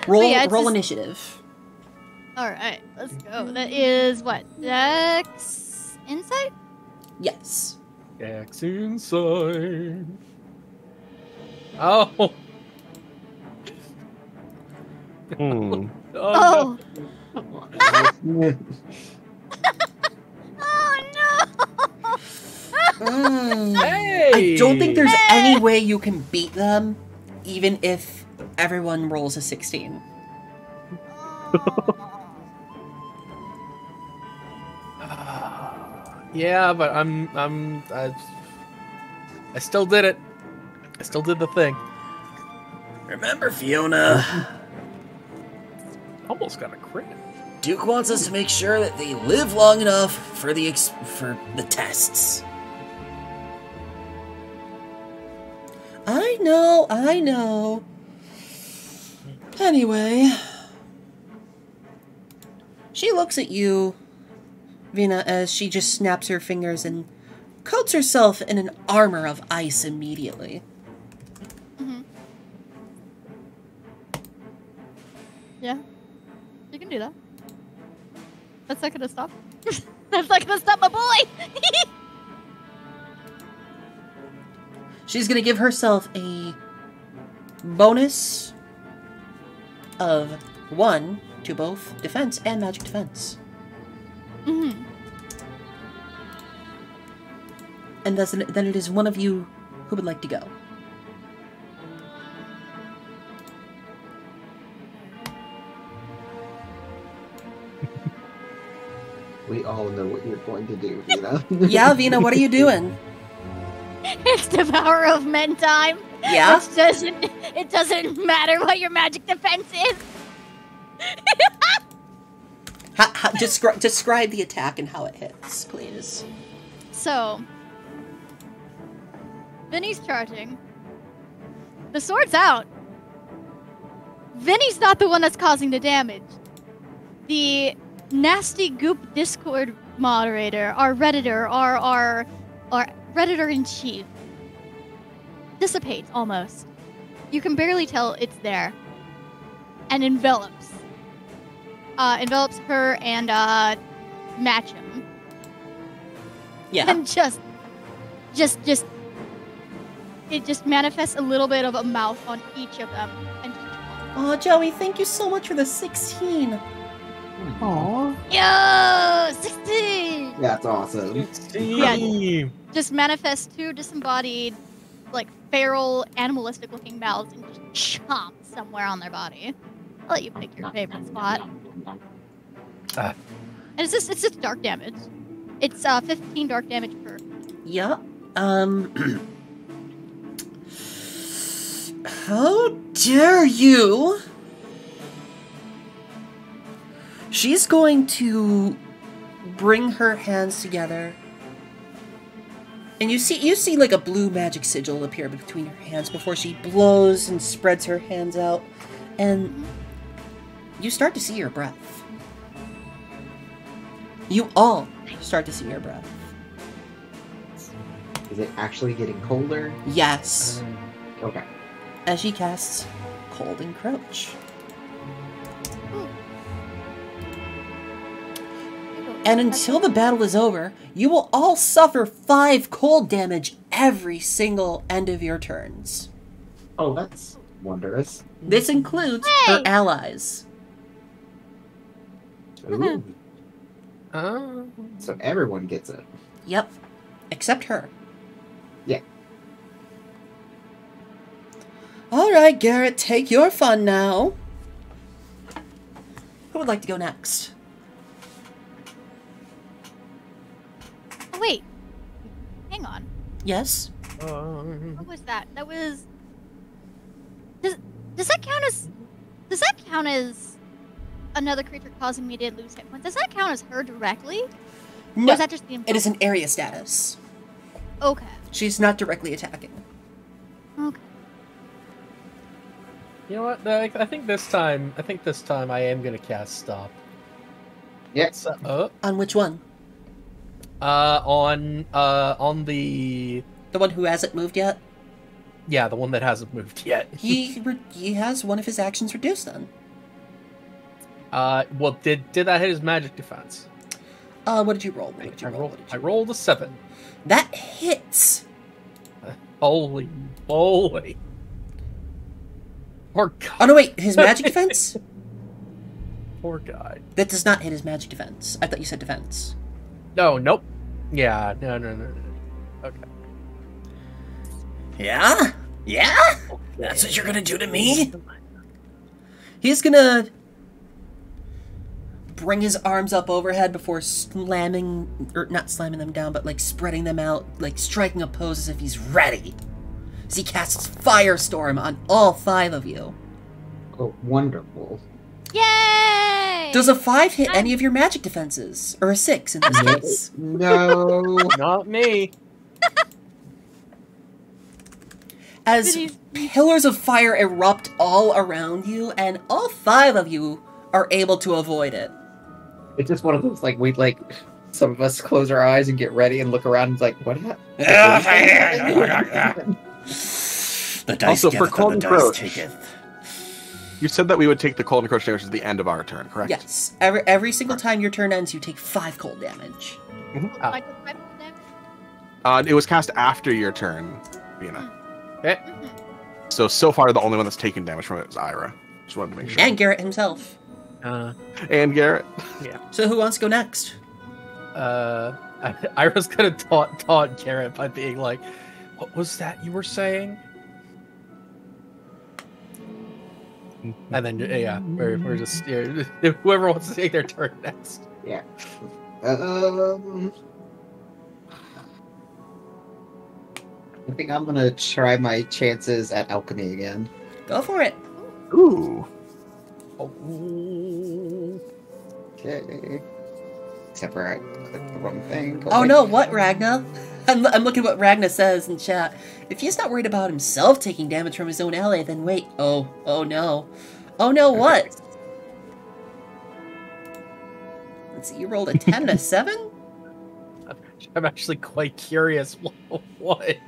Roll yeah, roll just- initiative. All right, let's go. That is what? Dex insight? Yes. X inside. Oh. Hmm. *laughs* Oh. Yeah. Oh no! *laughs* Mm. *laughs* Hey! I don't think there's any way you can beat them, even if everyone rolls a 16. Yeah, but I'm I'm I, I still did it. I still did the thing. Remember, Fiona, uh, *sighs* Almost got a crit. Duke wants us to make sure that they live long enough for the ex- for the tests. I know, I know. Anyway, she looks at you, Vina, as she just snaps her fingers and coats herself in an armor of ice immediately. Mm-hmm. Yeah, you can do that. That's not gonna stop. *laughs* That's not gonna stop my boy. *laughs* She's gonna give herself a bonus of one to both defense and magic defense. Hmm And thus, then it is one of you who would like to go. *laughs* We all know what you're going to do, Vina. *laughs* Yeah, Vina, what are you doing? *laughs* It's the power of men time. Yeah? It doesn't. It doesn't matter what your magic defense is. How, how, descri- describe the attack and how it hits, please. So, Vinny's charging. The sword's out. Vinny's not the one that's causing the damage. The nasty goop Discord moderator, our redditor, our our our redditor in chief, dissipates almost. You can barely tell it's there, and envelops. Uh, envelops her and uh, Matcham Yeah. and just just just it just manifests a little bit of a mouth on each of them and Oh, Joey, thank you so much for the 16. Aww. yo 16 That's awesome. 16. Yeah. just manifests two disembodied like feral animalistic looking mouths and just chomp somewhere on their body i'll let you pick your favorite spot Ah. and it's just it's just dark damage it's uh 15 dark damage per Yeah. Um. *clears throat* How dare you? She's going to bring her hands together. And you see you see like a blue magic sigil appear between her hands before she blows and spreads her hands out. And you start to see your breath. You all start to see your breath. Is it actually getting colder? Yes. Uh, okay. as she casts Cold Encroach. And until the battle is over, you will all suffer 5 cold damage every single end of your turns. Oh, that's wondrous. This includes her allies. Ooh. Oh. so everyone gets it. Yep, except her. Yeah. Alright, Garrett, take your fun now. Who would like to go next? oh wait hang on Yes? What was that? That was. Does does that count as? Does that count as another creature causing me to lose hit points? Does that count as her directly? Or No, is that just the? it is an area status. Okay. She's not directly attacking. Okay. You know what? I, I think this time, I think this time I am gonna cast stop. Yes. So, uh, On which one? uh, on uh, on the The one who hasn't moved yet? Yeah, the one that hasn't moved yet. He *laughs* re- he has one of his actions reduced then. Uh, well, did did that hit his magic defense? Uh, what did you roll? What did you I roll? rolled. I rolled a seven. That hits. Holy moly! Poor guy. Oh no, wait. His magic *laughs* defense? Poor guy. That does not hit his magic defense. I thought you said defense. No, nope. Yeah, no, no, no, no. Okay. Yeah? Yeah? That's what you're gonna do to me? He's gonna bring his arms up overhead before slamming, or not slamming them down, but like spreading them out, like striking a pose as if he's ready. As he casts Firestorm on all five of you. Oh, wonderful. Yay! Does a five hit any of your magic defenses? Or a six in this case? *laughs* No. Not me. *laughs* As pillars of fire erupt all around you, and all five of you are able to avoid it. It's just one of those like we like some of us close our eyes and get ready and look around and it's like, what happened? *laughs* The dice Also, for giveth and Cold the and dice Crouch. You said that we would take the cold and crouch damage at the end of our turn, correct? Yes. Every every single time your turn ends, you take five cold damage. I took five full damage. Uh, it was cast after your turn, Vina. Eh, So so far, the only one that's taken damage from it is Ira. Just wanted to make sure. And Garrett himself. Uh, And Garrett. Yeah. So who wants to go next? uh, I, Ira's gonna taunt taunt Garrett by being like, "What was that you were saying?" And then yeah, we're, we're just yeah, *laughs* whoever wants to take their turn next. Yeah. Um, I think I'm gonna try my chances at alchemy again. Go for it. Ooh. Okay. Except for I clicked the wrong thing. Oh wait. no, what, Ragna? I'm, I'm looking at what Ragna says in chat. If he's not worried about himself taking damage from his own ally, then wait. Oh, oh no. Oh no, what? Let's see, you rolled a 10 and a 7? *laughs* I'm actually quite curious. *laughs* What?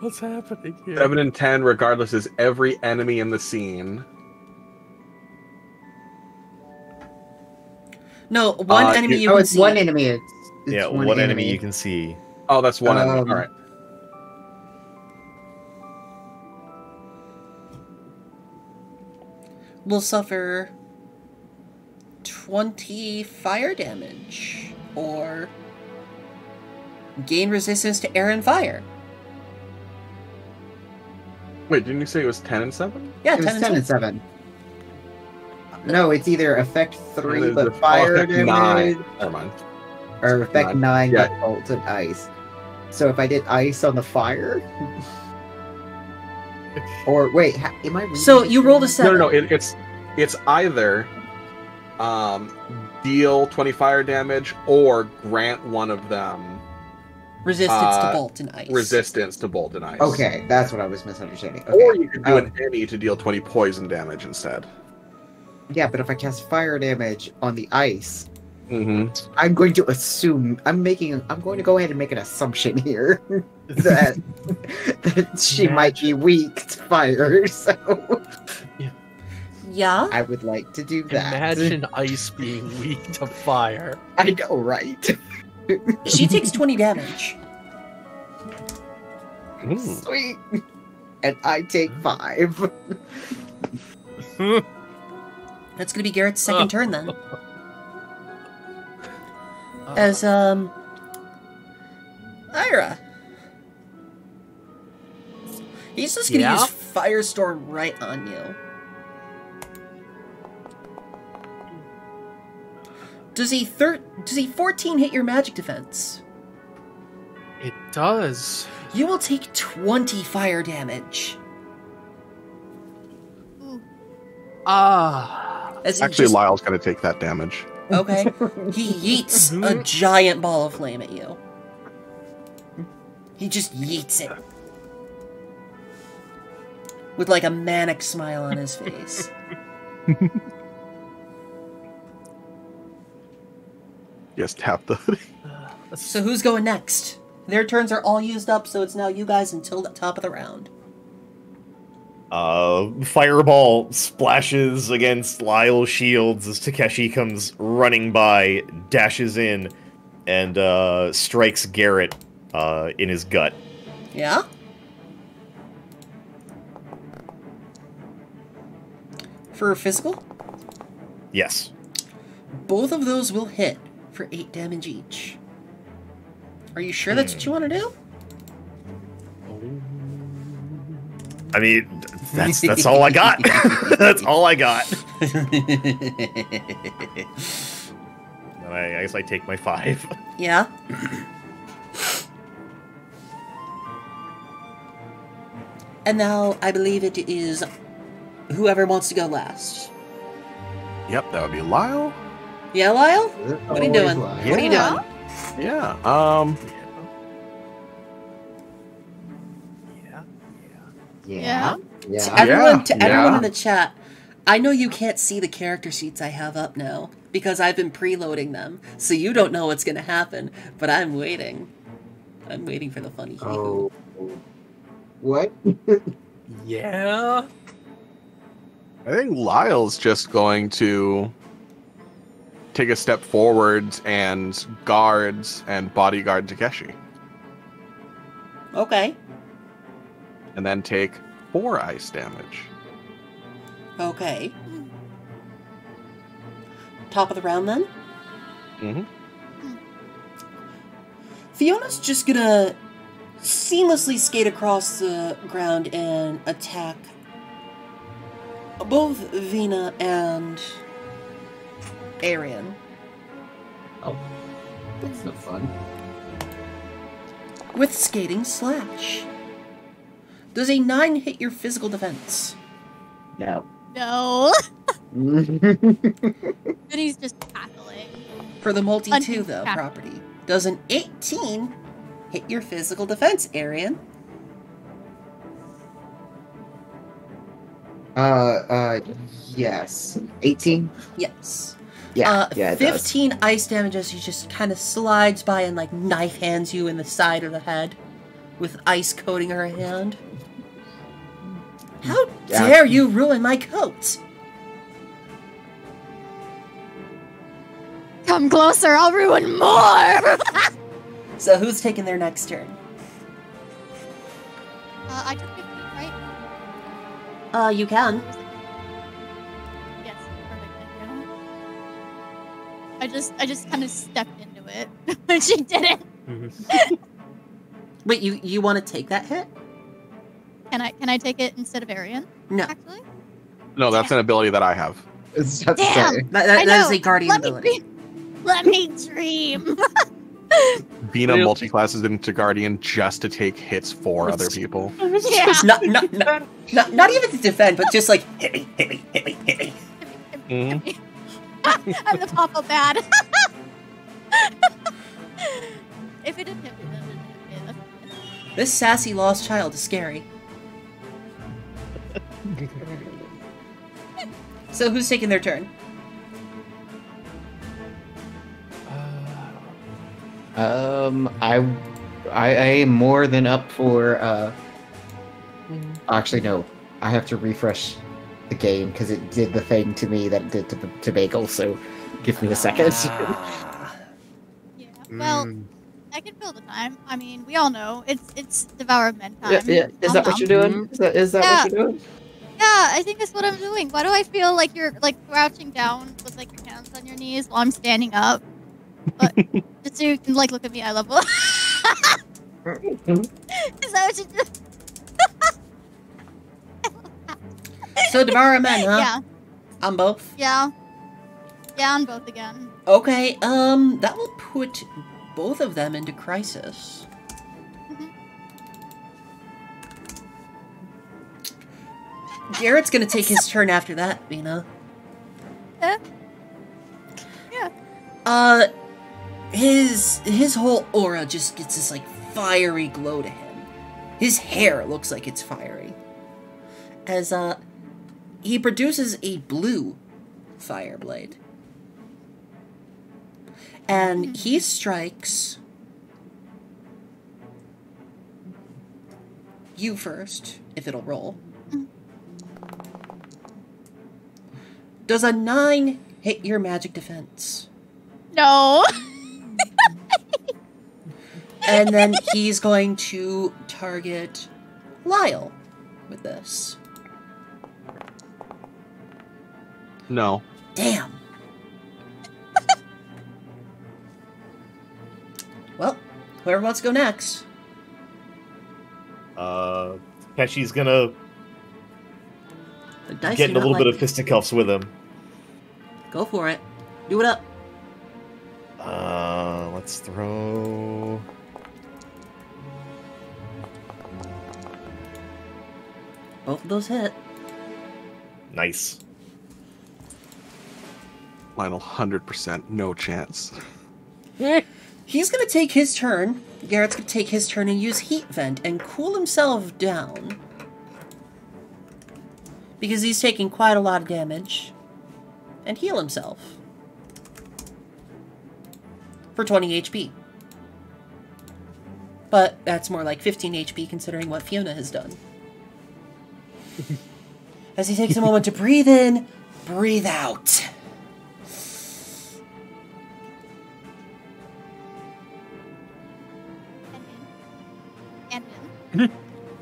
What's happening here? Seven and ten, regardless, is every enemy in the scene. No, one Uh, enemy you- you oh, can it's see. one enemy. It's, it's yeah, one, enemy. you can see. Oh, that's one enemy. Um, All right. will suffer 20 fire damage or gain resistance to air and fire. Wait, didn't you say it was ten and seven? Yeah, It was 10 ten and and seven. No, it's either effect three The- but the- fire oh, damage, nine. Never mind. or effect Nine. nine Yeah. but bolt and ice. So if I did ice on the fire, *laughs* or wait, ha- am I? So this you rolled a wrong? 7. No, no, no. It, it's it's either um, deal twenty fire damage or grant one of them Resistance uh, to bolt and ice. resistance to bolt and ice. Okay, that's what I was misunderstanding. Okay. Or you could do Um, an any to deal twenty poison damage instead. Yeah, but if I cast fire damage on the ice, Mm-hmm. I'm going to assume I'm making. I'm going to go ahead and make an assumption here *laughs* that that she might be weak to fire. *laughs* So Yeah? I would like to do that. Imagine ice being weak to fire. I know, right? *laughs* She takes 20 damage. Sweet. And I take five. *laughs* That's gonna be Garrett's second turn then. *laughs* As, um. Ira. He's just gonna Yeah? use Firestorm right on you. Does he thir- does he 14 hit your magic defense? It does. You will take 20 fire damage. Ah. As he Actually, just- Lyle's gonna take that damage. Okay. He *laughs* yeets a giant ball of flame at you. He just yeets it. With like a manic smile on his face. *laughs* Yes, tap the hoodie. So who's going next? Their turns are all used up, so it's now you guys until the top of the round. Uh, fireball splashes against Lyle's shields as Takeshi comes running by, dashes in, and uh, strikes Garrett uh, in his gut. Yeah? For physical, Yes. both of those will hit for 8 damage each. Are you sure that's what you hmm. want to do? I mean, that's that's all I got. *laughs* that's all I got. *laughs* I, I guess I take my five. Yeah? *clears throat* and now I believe it is whoever wants to go last. Yep, that would be Lyle. Yeah, Lyle? What are you doing? Lyle. What are you doing? Yeah. Um. Yeah. To Yeah. everyone, to Yeah, everyone yeah. in the chat, I know you can't see the character sheets I have up now because I've been preloading them, so you don't know what's going to happen. But I'm waiting. I'm waiting for the funny. Oh. What? *laughs* Yeah. I think Lyle's just going to take a step forward and guards and bodyguard Takeshi, Okay. and then take four ice damage. Okay. Top of the round then. Mhm. Fiona's just gonna seamlessly skate across the ground and attack both Vina and Arian Oh, That's no fun. with skating slash. Does a nine hit your physical defense? No. No. *laughs* and he's just cackling. For the multi two though property, does an eighteen hit your physical defense, Arian? uh, uh, yes. 18? Yes. Yeah. Uh, yeah, it does. 15 ice damage as he just kind of slides by and like knife hands you in the side of the head with ice coating her hand. How Yeah. dare you ruin my coat? Come closer, I'll ruin more. *laughs* So who's taking their next turn? Uh, I took 15, right? Uh, you can. I just, I just kind of stepped into it *laughs* when she did it. Wait, you you want to take that hit? Can I, can I take it instead of Arian? No, Actually, No, that's an ability that I have. It's Damn. say. that, that, I that is know. a guardian Let me ability. dream. Let me dream. *laughs* Vina Well- multi-classes into Guardian just to take hits for other people. *laughs* yeah. Not, not, not, not, not even to defend, but just like hit me, hit me, hit me, hit me. Mhm. *laughs* I'm the papa *laughs* bad. if it didn't hit me, then it didn't hit me. This sassy lost child is scary. *laughs* so who's taking their turn? Um, I, I, I am more than up for. Uh, actually, no. I have to refresh the game because it did the thing to me that it did to, to Bagel. So, give me a second. Ah. *laughs* Yeah. Well, I can fill the time. I mean, we all know it's it's devour of men time. yeah, yeah. Is that Um, what you're doing? Is that is that what you're doing? Yeah, I think that's what I'm doing. Why do I feel like you're like crouching down with like your hands on your knees while I'm standing up? But just so you can like look at me eye level. *laughs* Is that what you do? So devour men, huh? Yeah, On both. yeah, yeah, on both again. Okay. Um, that will put both of them into crisis. Garrett's gonna take his turn after that, Vina. Eh? Yeah. Uh, his his whole aura just gets this like fiery glow to him. His hair looks like it's fiery. As uh, he produces a blue fire blade, and hmm. he strikes you first, if it'll roll. Does a 9 hit your magic defense? No. And then he's going to target Lyle with this. No. Damn. *laughs* well, whoever wants to go next. Uh, Keshi's gonna The dice get in a not little bit of fisticuffs with him. Go for it. Do it up. Uh, let's throw. Both of those hit. Nice. Lionel, 100%, no chance. *laughs* He's gonna take his turn. Garrett's gonna take his turn and use Heat Vent and cool himself down. Because he's taking quite a lot of damage. And heal himself. For 20 HP. But that's more like 15 HP considering what Fiona has done. *laughs* As he takes a moment to breathe in, breathe out.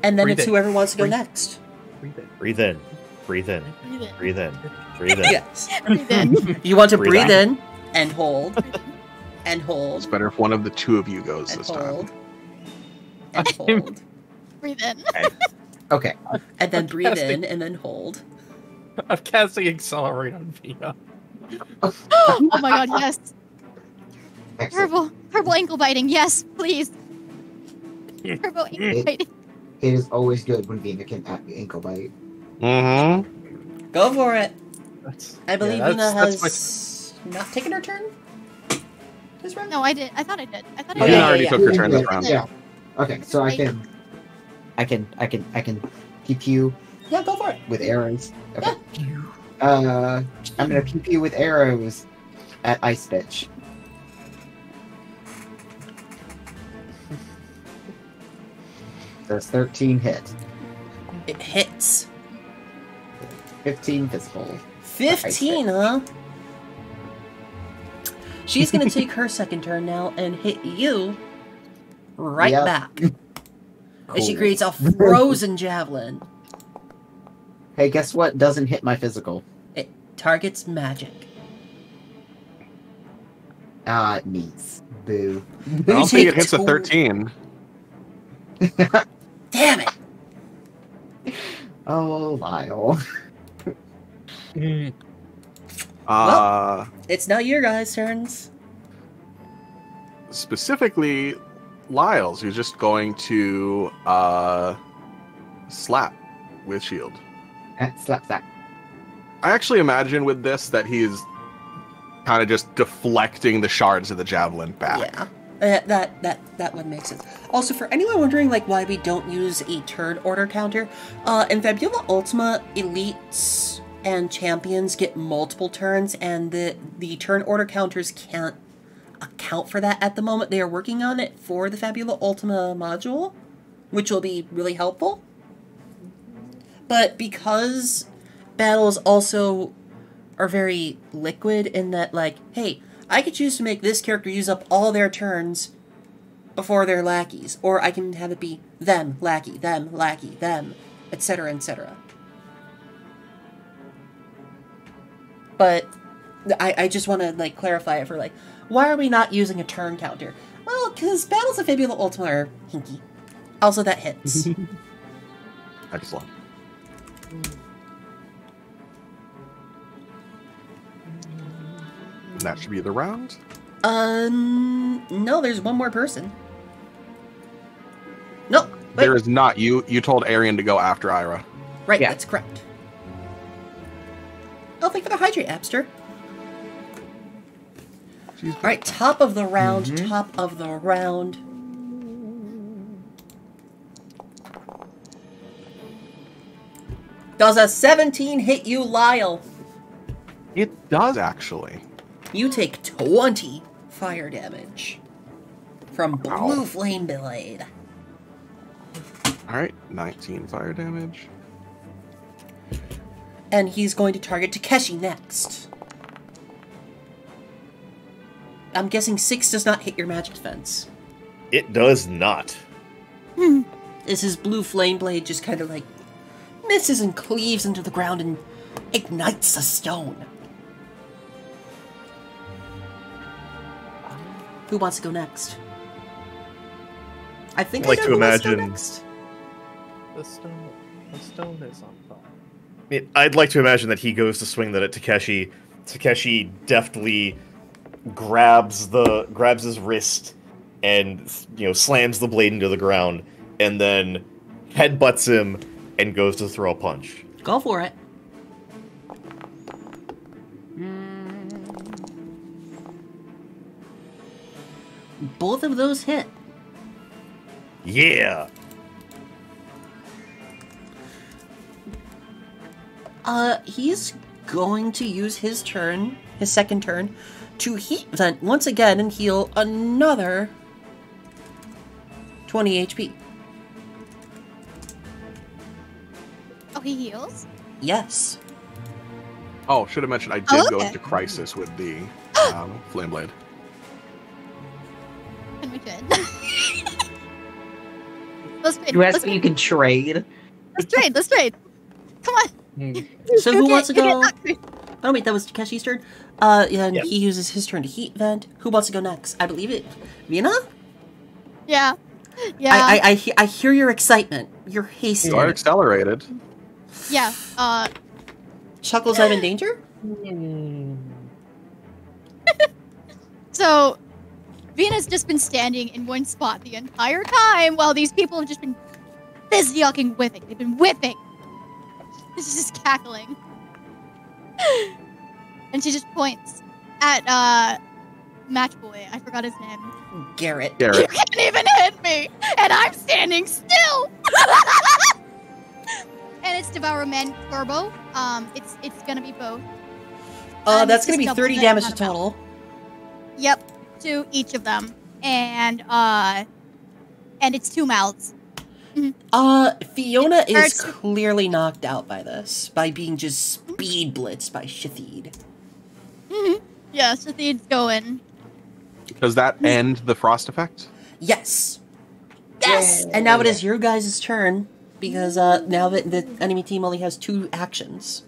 And then. Breathe it's in. whoever wants to go Breathe. next. Breathe in. Breathe in. Breathe in. Breathe in. Breathe in. Yes. Breathe in. You want to Breathe breathe out. in and hold and hold. It's better if one of the two of you goes and this time. and hold Breathe in. Okay. and then breathe in and then hold. I'm casting Accelerate on Vina. oh my god, yes. Excellent. Purple. Purple ankle biting. Yes, please. Purple *laughs* ankle It- biting. It is always good when Vina can a- ankle bite. Mm-hmm. Go for it. That's, I believe yeah, Vina that's- has that's not taken her turn. This round. No, I did. I thought I did. I thought Oh, I Vina yeah, already yeah, took her turn this round. Yeah. Okay, so I can, I can, I can, I can pew pew Yeah, go for it. with arrows. Okay. Uh, I'm gonna pew pew with arrows at Ice Bitch. Does 13 hit. It hits. 15 physical. 15, huh? She's gonna *laughs* take her second turn now and hit you right Yep. back. *laughs* As she creates a *laughs* frozen javelin. Hey, guess what? Doesn't hit my physical. It targets magic. Ah, it meets. Boo. I don't think it hits a 13. Damn it! Oh, Lyle. Uh, It's now your guys' turns. specifically, Lyles, who's just going to uh, slap with shield. Eh, slap slap. I actually imagine with this that he's kind of just deflecting the shards of the javelin back. Yeah. Uh, that that that would make sense. Also, for anyone wondering like why we don't use a turn order counter, uh, in Fabula Ultima, elites and champions get multiple turns, and the the turn order counters can't account for that at the moment. They are working on it for the Fabula Ultima module, which will be really helpful. But because battles also are very liquid in that like, hey, I could choose to make this character use up all their turns before their lackeys, or I can have it be them, lackey, them, lackey, them, etc., etc. But I, I just want to like clarify it for like, why are we not using a turn counter? Well, because Battles of Fabula Ultima are hinky. Also, that hits. *laughs* Excellent. And that should be the round. um, no, there's one more person. No, wait, There is not. You you told Arian to go after Ira. right, Yeah. that's correct. Oh, thank you for the hydrate, Abster. All right, top of the round, top of the round. Does a 17 hit you, Lyle? It does actually. You take 20 fire damage from Blue Flame Blade. All right. 19 fire damage. And he's going to target Takeshi next. I'm guessing six does not hit your magic defense. It does not. This is his blue flame blade just kind of like misses and cleaves into the ground and ignites a stone? Who wants to go next? I think I'd like I know to who wants go imagine- next. The stone, the stone is on fire. It, I'd like to imagine that he goes to swing that at Takeshi. Takeshi deftly grabs the grabs his wrist and you know slams the blade into the ground, and then headbutts him and goes to throw a punch. Go for it. Both of those hit. Yeah. Uh, he's going to use his turn, his second turn, to heat vent once again and heal another 20 HP. Oh, he heals? Yes. Oh, should have mentioned I did Oh, go into crisis with the *gasps* um, flame blade. And *laughs* we could. *laughs* let's trade. You Let's, asked me you can trade. let's trade. Let's trade. Come on. *laughs* So who can't- wants to you can't go? not trade. Oh wait, that was Takeshi's turn. Uh, and Yep. he uses his turn to heat vent. Who wants to go next? I believe it. Vina? Yeah. Yeah. I, I, I, he- I hear your excitement. You're hasty. You are accelerated. yeah. Uh, Chuckles, I'm in danger? so Vina's just been standing in one spot the entire time while these people have just been busy yucking whipping. They've been whipping. She's just cackling. *laughs* and she just points at uh Match Boy. I forgot his name. Garrett. Garrett. You can't even hit me, and I'm standing still. *laughs* and it's Devour Men Turbo. Um, it's it's gonna be both. Uh, Um, that's gonna be 30 damage to total. Yep, to each of them, and uh, and it's two mouths. Uh, Fiona It is hurts. clearly knocked out by this, by being just speed blitzed by Shathid. Yeah, Shathid's going. Does that end the frost effect? Yes! Yes! And now it is your guys' turn, because uh, now that the enemy team only has two actions.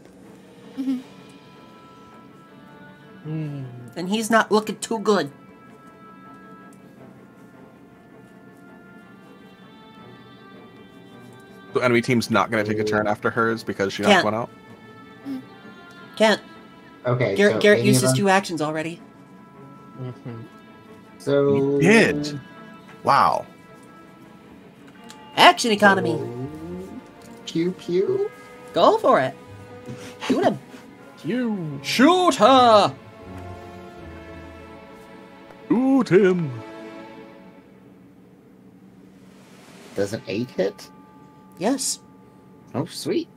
And he's not looking too good. The enemy team's not going to take a turn after hers because she Can't. knocked one out. Can't. Okay. Garrett, so Garrett any used of his them- two actions already. Mm-hmm. So He did. Wow. Action economy. Pew pew. Go for it. Shoot him. You. Shoot her! Shoot him. Does an eight hit? Yes. Oh, sweet.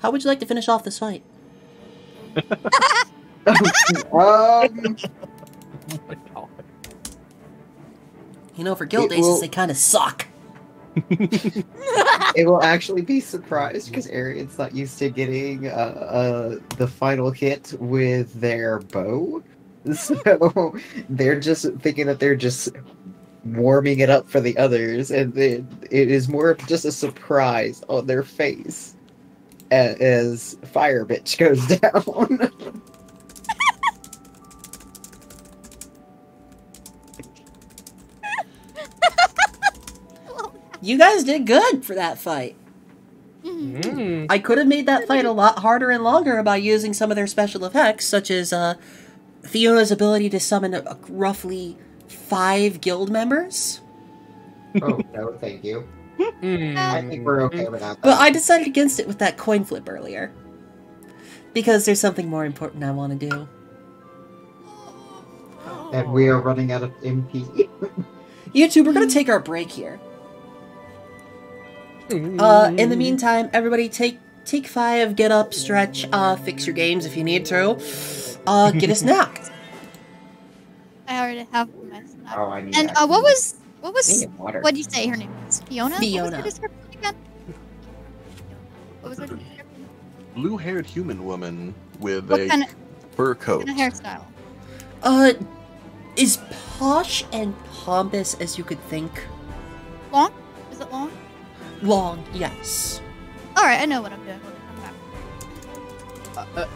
How would you like to finish off this fight? *laughs* um, *laughs* You know, for guild aces, will- they kind of suck. *laughs* it will actually be surprised because Arian's not used to getting uh, uh, the final hit with their bow. So they're just thinking that they're just warming it up for the others, and it, it is more of just a surprise on their face a- as Fire Bitch goes *laughs* down. You guys did good for that fight. Mm. I could have made that fight a lot harder and longer by using some of their special effects, such as uh, Fiona's ability to summon uh, roughly five guild members. oh no, thank you. Mm. I think we're okay without that. But I decided against it with that coin flip earlier. Because there's something more important I want to do. and we are running out of MP. YouTube, we're going to take our break here. Uh, in the meantime, everybody take take five, get up, stretch, uh, fix your games if you need to. Uh, get a *laughs* snack. I already have my snack. Oh, I need. And uh, what was what was water. what did you say her name was? Fiona. What was Fiona. her description again? What was her Blue-haired human woman with What a kind of, fur coat. What kind of hairstyle? Uh, is posh and pompous as you could think. Long? Is it long? Long, yes. All right, I know what I'm doing when I come. Uh, uh,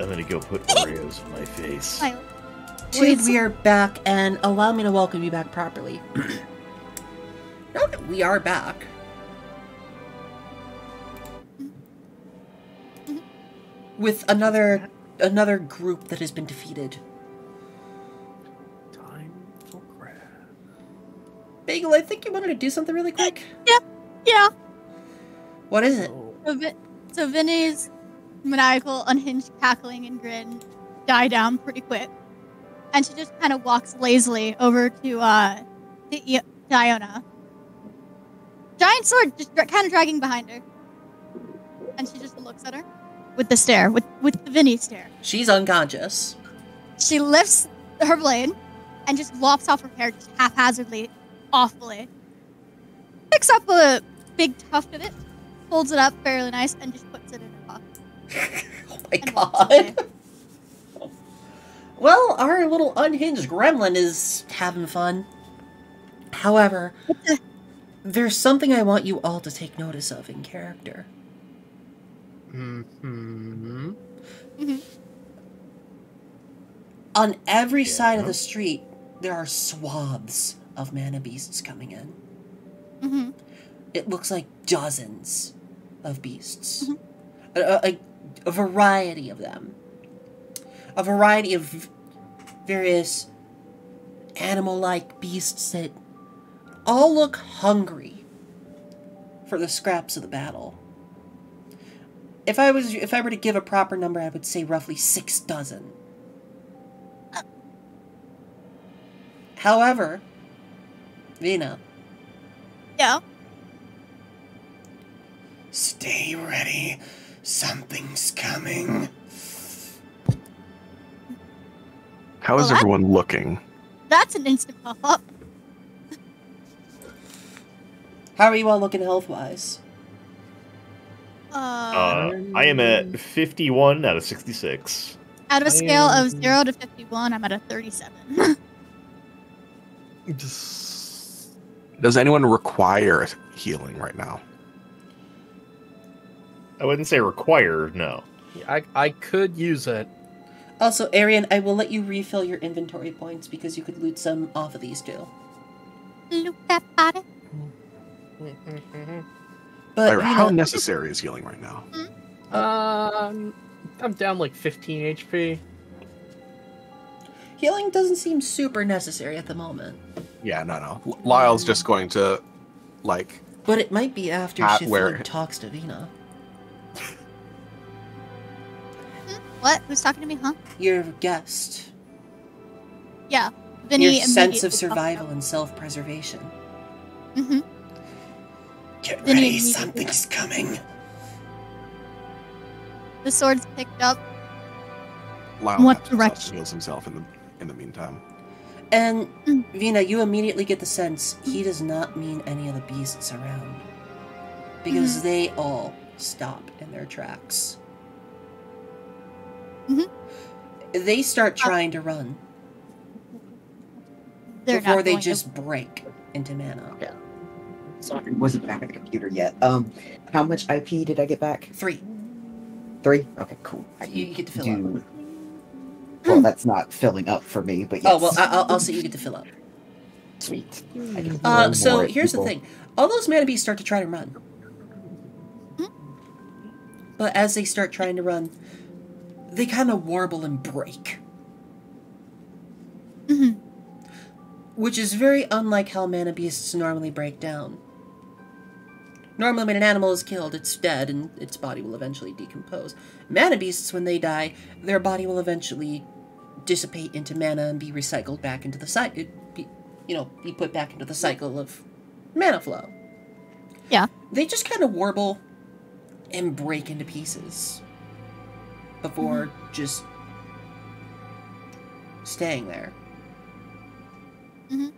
I'm gonna go put *laughs* Oreos in my face. Smile. Dude, we are back, and allow me to welcome you back properly. *clears throat* now that we are back, with another another group that has been defeated. time for grab. Bagel, I think you wanted to do something really quick. Yeah. Yeah. What is it? Oh, So, Vin- so Vinny's maniacal, unhinged cackling and grin die down pretty quick, and she just kind of walks lazily over to uh to I- to Iona. Giant sword just dra- kind of dragging behind her, and she just looks at her with the stare, with with the Vinny stare. She's unconscious. She lifts her blade and just lops off her hair just haphazardly, awfully. Picks up a big tuft of it, folds it up fairly nice, and just *laughs* Oh my and walks away. god. *laughs* Well, our little unhinged gremlin is having fun. However, *laughs* there's something I want you all to take notice of in character. hmm Mm hmm On every side of the street, there are swaths of mana beasts coming in. Mm hmm It looks like dozens of beasts. A, a- a- a variety of them. A variety of various animal like beasts that all look hungry for the scraps of the battle. If I was if I were to give a proper number, I would say roughly six dozen. However, Vina, Yeah. Stay ready. Something's coming. How is Well, that- everyone looking? That's an instant pop up. how are you all looking health wise? Uh, Uh, I am at 51 out of 66. out of a I scale of 0 to 51, I'm at a 37. Does anyone require healing right now? I wouldn't say required, no. I I could use it. Also, Arian, I will let you refill your inventory points because you could loot some off of these two. Loot that body. *laughs* But Lyra, you how necessary is healing right now? Um, I'm down like 15 HP. healing doesn't seem super necessary at the moment. Yeah, no, no. Lyle's just going to, like, But it might be after At Shiflin where- talks to Vina. What? Who's talking to me, huh? Your guest. Yeah. Vinny your sense of survival and self-preservation. Mm-hmm. Get Then he ready. Something's coming. The sword's picked up. Lyle What taps himself direction? and heals himself in the in the meantime. And Mm. Vina, you immediately get the sense he does not mean any of the beasts around. Because Mm-hmm. they all stop in their tracks. Mhm. They start trying to run They're before not they going to- just break into mana. Sorry, wasn't back at the computer yet. Um, how much IP did I get back? Three. Three. Okay, cool. I You get to fill do. up. Well, that's not filling up for me, but yes. Oh well, I- I'll, I'll say you get to fill up. sweet. I Uh, so more at here's the thing: all those mana beasts start to try to run, but as they start trying to run, they kind of warble and break, Mhm. which is very unlike how mana beasts normally break down. Normally, when an animal is killed, it's dead and its body will eventually decompose. Mana beasts, when they die, their body will eventually dissipate into mana and be recycled back into the cycle. Be, you know, be put back into the cycle of mana flow. Yeah. They just kind of warble and break into pieces before just staying there. Mhm.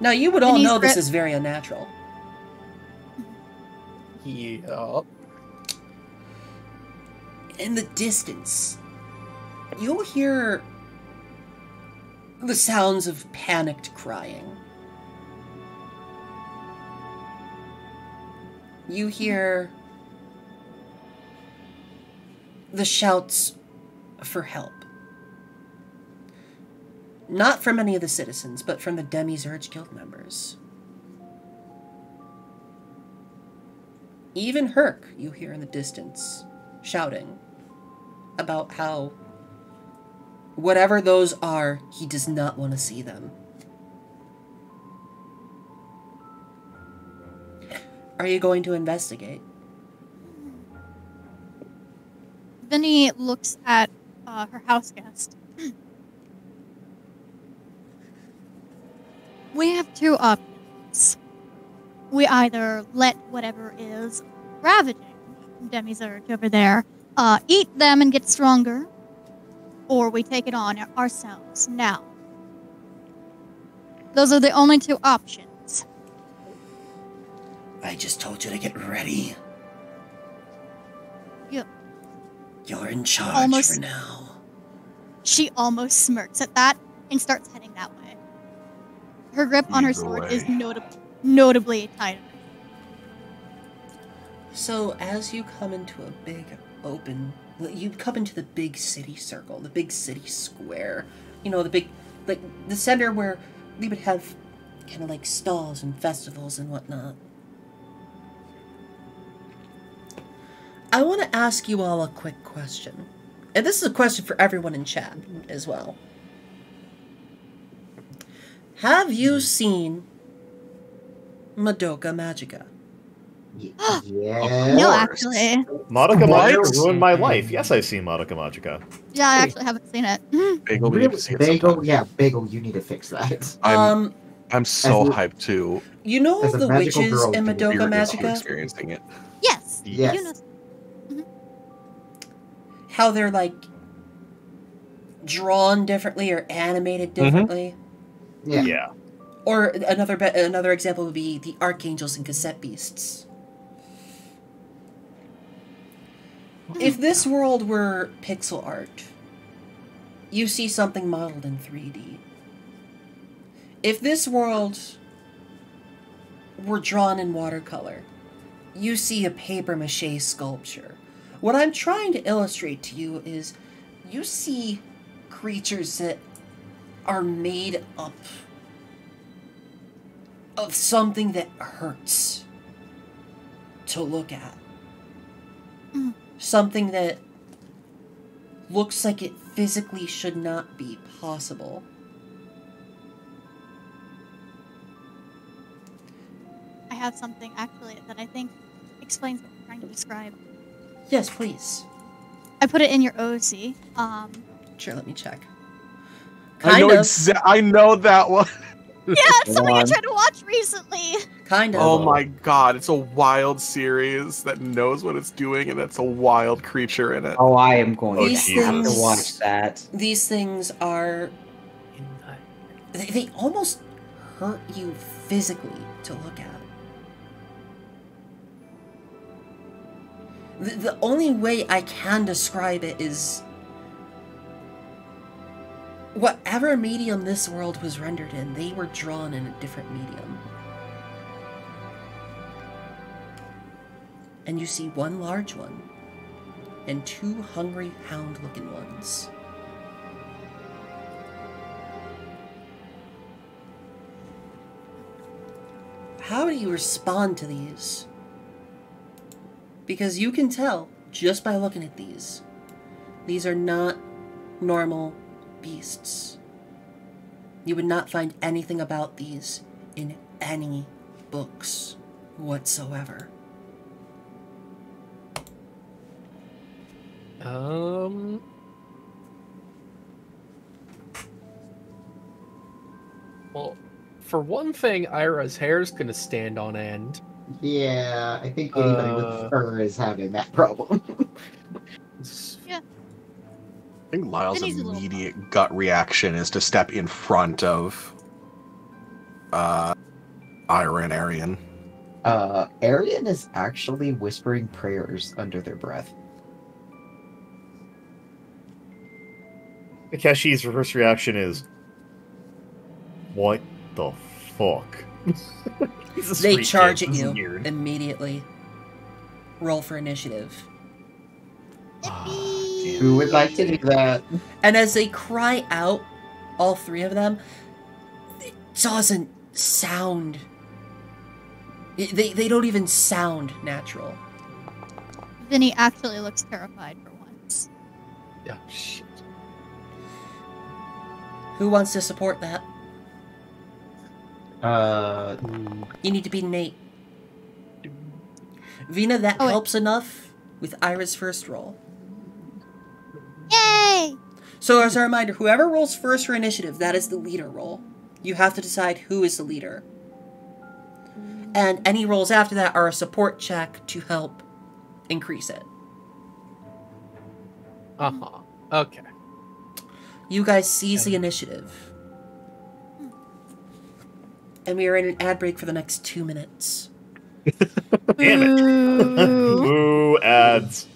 Now, you would all know this re- is very unnatural. Yeah. In the distance, you'll hear the sounds of panicked crying. You hear the shouts for help. Not from any of the citizens, but from the Demi-Zurge Guild members. Even Herc, you hear in the distance, shouting about how whatever those are, he does not want to see them. Are you going to investigate? Vinny looks at uh, her house guest. *clears throat* We have two options. We either let whatever is ravaging Demizurge over there uh, eat them and get stronger, or we take it on ourselves now. Those are the only two options. I just told you to get ready. You're in charge Almost- for now. She almost smirks at that and starts heading that way. Her grip on her Either sword is way. notab- notably tighter. So, as you come into a big open, you come into the big city circle, the big city square. You know, the big, like the center where we would have kind of like stalls and festivals and whatnot. I want to ask you all a quick question. And this is a question for everyone in chat as well. Have you seen Madoka Magica? yeah. No, actually. Madoka What? Magica ruined my life. Yes, I've seen Madoka Magica. Yeah, I actually haven't seen it. *laughs* Bagel, we need to see it Bagel, sometime. yeah, Bagel, you need to fix that. I'm, um, I'm so a- hyped too. you know the witches in Madoka Weirdness to Magica? experiencing it. yes. Yes. You know, how they're like drawn differently or animated mm-hmm. differently. Yeah. Yeah. Or another be- another example would be the archangels and cassette beasts. Hmm. If this world were pixel art, you see something modeled in 3D. If this world were drawn in watercolor, you see a paper mache sculpture. What I'm trying to illustrate to you is you see creatures that are made up of something that hurts to look at. Mm. Something that looks like it physically should not be possible. I have something actually that I think explains what I'm trying to describe. Yes, please. I put it in your OC. Um, Sure, let me check. I know Kind of. exa- I know that one. *laughs* yeah, it's something I tried to watch recently. Kind of. Oh my god, it's a wild series that knows what it's doing, and it's a wild creature in it. Oh, I am going Oh, to These have to watch that. These things are. They, they almost hurt you physically to look at. The, the only way I can describe it is. Whatever medium this world was rendered in, they were drawn in a different medium. And you see one large one and two hungry hound looking ones. How do you respond to these? Because you can tell just by looking at these. These are not normal beasts. You would not find anything about these in any books whatsoever. Um. Well, for one thing, Ira's hair's gonna stand on end. Yeah, I think anybody Uh, with fur is having that problem. *laughs* It's- I think Lyle's Then he's a little immediate gut reaction is to step in front of uh, Ira and Arian. Uh, Arian is actually whispering prayers under their breath. Takeshi's first reaction is, "What the fuck?" *laughs* He's a They charge kid. at you weird. immediately. Roll for initiative. Yippee. Ah, Who would like to do that? And as they cry out, all three of them, it doesn't sound. They, they don't even sound natural. Vinny actually looks terrified for once. Yeah. Shit. Who wants to support that? Uh, You need to be Nate. Vina, that Oh, wait. helps enough with Ira's first roll. Yay! So, as a reminder, whoever rolls first for initiative, that is the leader roll. You have to decide who is the leader. And any rolls after that are a support check to help increase it. Uh huh. Okay. You guys seize the initiative. And we are in an ad break for the next two minutes. *laughs* Damn it! Ooh. Boo ads.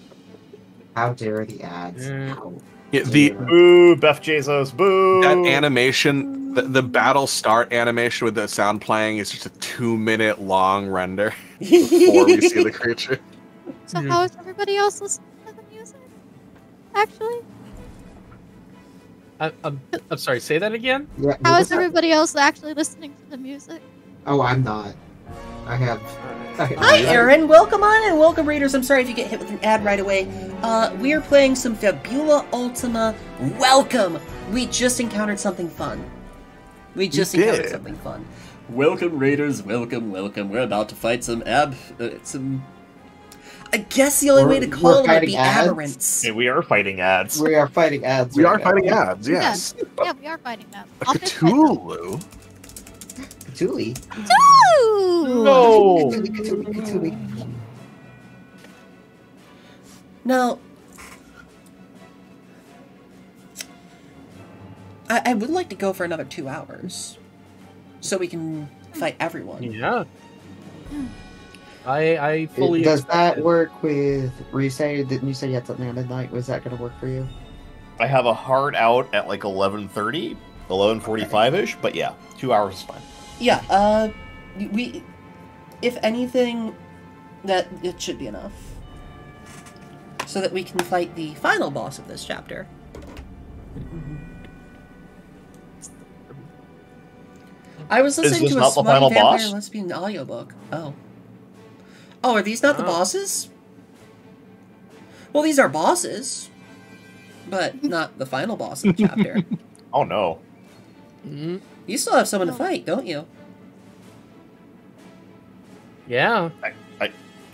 how dare the ads? Mm. How Yeah, the dare- Boo, Beth Jesus. Boo. that animation, the, the battle start animation with the sound playing is just a two minute long render *laughs* before we see the creature. *laughs* So how is everybody else listening to the music? Actually, I, I'm, I'm sorry. Say that again. Yeah, what how that? everybody else actually listening to the music? Oh, I'm not. I have. I, Hi, Aaron. Welcome on and welcome, readers. I'm sorry if you get hit with an ad right away. Uh, we are playing some Fabula Ultima. Welcome. We just encountered something fun. We just We encountered did. something fun. Welcome, raiders. Welcome, welcome. We're about to fight some ab, uh, some. I guess the only way to We're- call we're them would be ads? aberrants. Hey, we are fighting ads. We are fighting ads. We right are now. fighting ads, yes. Yeah, we are fighting them. A I'll just. Cthulhu. Cthulhu. No. Cthulhu, Cthulhu, Cthulhu. Now, I, I would like to go for another two hours, so we can fight everyone. Yeah. Hmm. I I fully Does that work with? Were you saying that you say you had something at midnight? Was that going to work for you? I have a hard out at like 11:30, 11:45 ish. But yeah, two hours is fine. Yeah. Uh, we, if anything, that it should be enough, so that we can fight the final boss of this chapter. I was listening this to a not the smutty final vampire boss? lesbian audiobook. Oh. Oh, are these not the Oh. bosses? Well, these are bosses, but *laughs* not the final boss of the chapter. *laughs* Oh no. Mm, You still have someone to fight, don't you? yeah.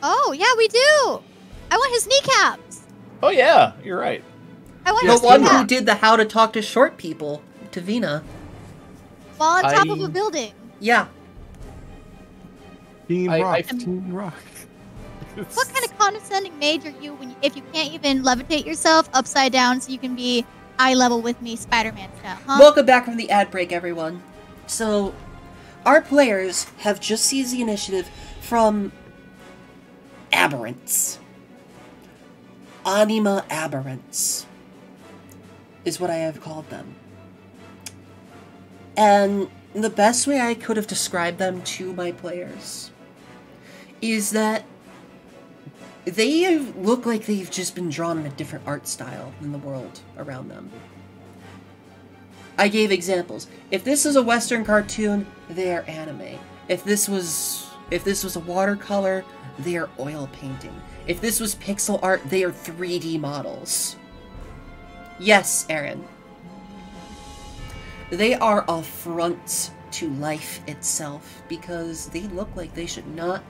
Oh, yeah, we do! I want his kneecaps! Oh yeah, you're right. I want The his one who did the how to talk to short people to Vina. while on top of a building. Yeah. Teen I- Rock. I- Teen Rock. What kind of condescending mage are you when you, if you can't even levitate yourself upside down so you can be eye level with me, Spider-Man style, huh? Welcome back from the ad break, everyone. So, our players have just seized the initiative from aberrants. Anima aberrants is what I have called them. And the best way I could have described them to my players is that they look like they've just been drawn in a different art style than the world around them. I gave examples. If this is a Western cartoon, they are anime. If this was if this was a watercolor, they are oil painting. If this was pixel art, they are 3D models. Yes, Aaron. They are a front to life itself because they look like they should not.